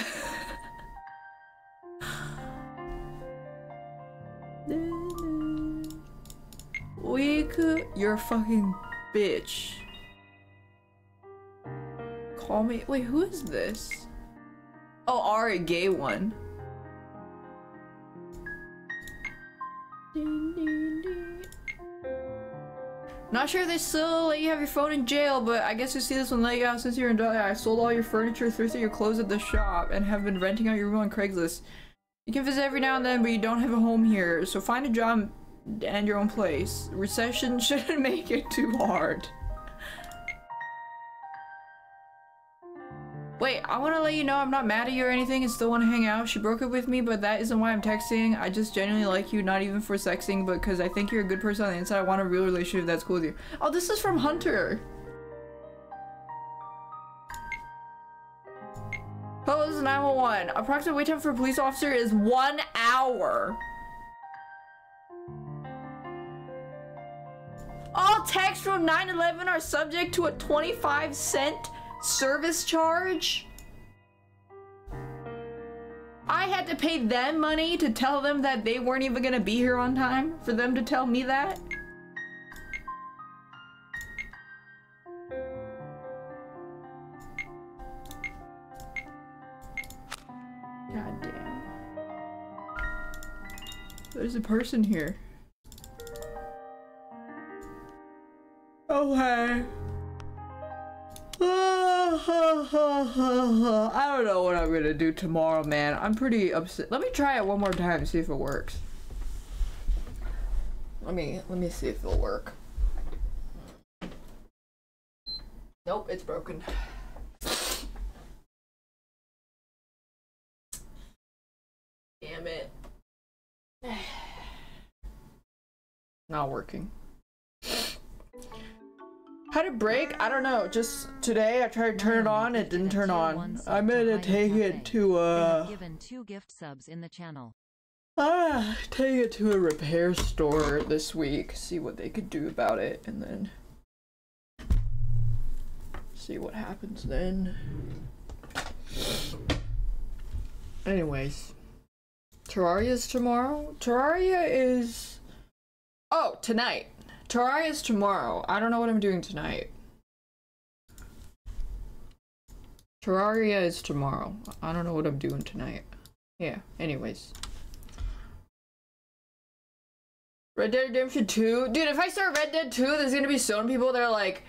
we could. You're a fucking bitch. Call me. Wait, who is this? Oh, Ari, gay one. Not sure they still let you have your phone in jail, but I guess you see this one let you out since you're in Delhi. I sold all your furniture, thrifted your clothes at the shop, and have been renting out your room on Craigslist. You can visit every now and then, but you don't have a home here, so find a job and your own place. Recession shouldn't make it too hard. Wait, I want to let you know I'm not mad at you or anything and still want to hang out. She broke up with me, but that isn't why I'm texting. I just genuinely like you, not even for sexing, but because I think you're a good person on the inside. I want a real relationship that's cool with you. Oh, this is from Hunter. This 911. Approximate wait time for a police officer is one hour. All texts from 911 are subject to a 25 cent service charge. I had to pay them money to tell them that they weren't even gonna be here on time for them to tell me that. God damn. There's a person here. Oh, okay. I don't know what I'm gonna do tomorrow, man. I'm pretty upset. Let me try it one more time, see if it works. Let me let me see if it'll work. Nope, it's broken. Damn it. Not working. How to break? I don't know. Just today I tried to turn it on, it didn't turn on. I'm gonna take it to They uh given two gift subs in the channel. ah take it to a repair store this week, see what they could do about it, and then see what happens then. Anyways. Terraria's tomorrow? Terraria is Oh, tonight. Terraria is tomorrow. I don't know what I'm doing tonight. Terraria is tomorrow. I don't know what I'm doing tonight. Yeah, anyways. Red Dead Redemption 2? Dude, if I start Red Dead 2, there's gonna be so many people that are like,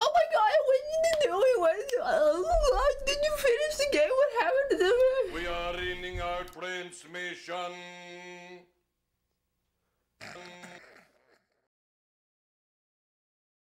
Oh my god, what did you do? It was uh, Did you finish the game? What happened to them? We are ending our transmission.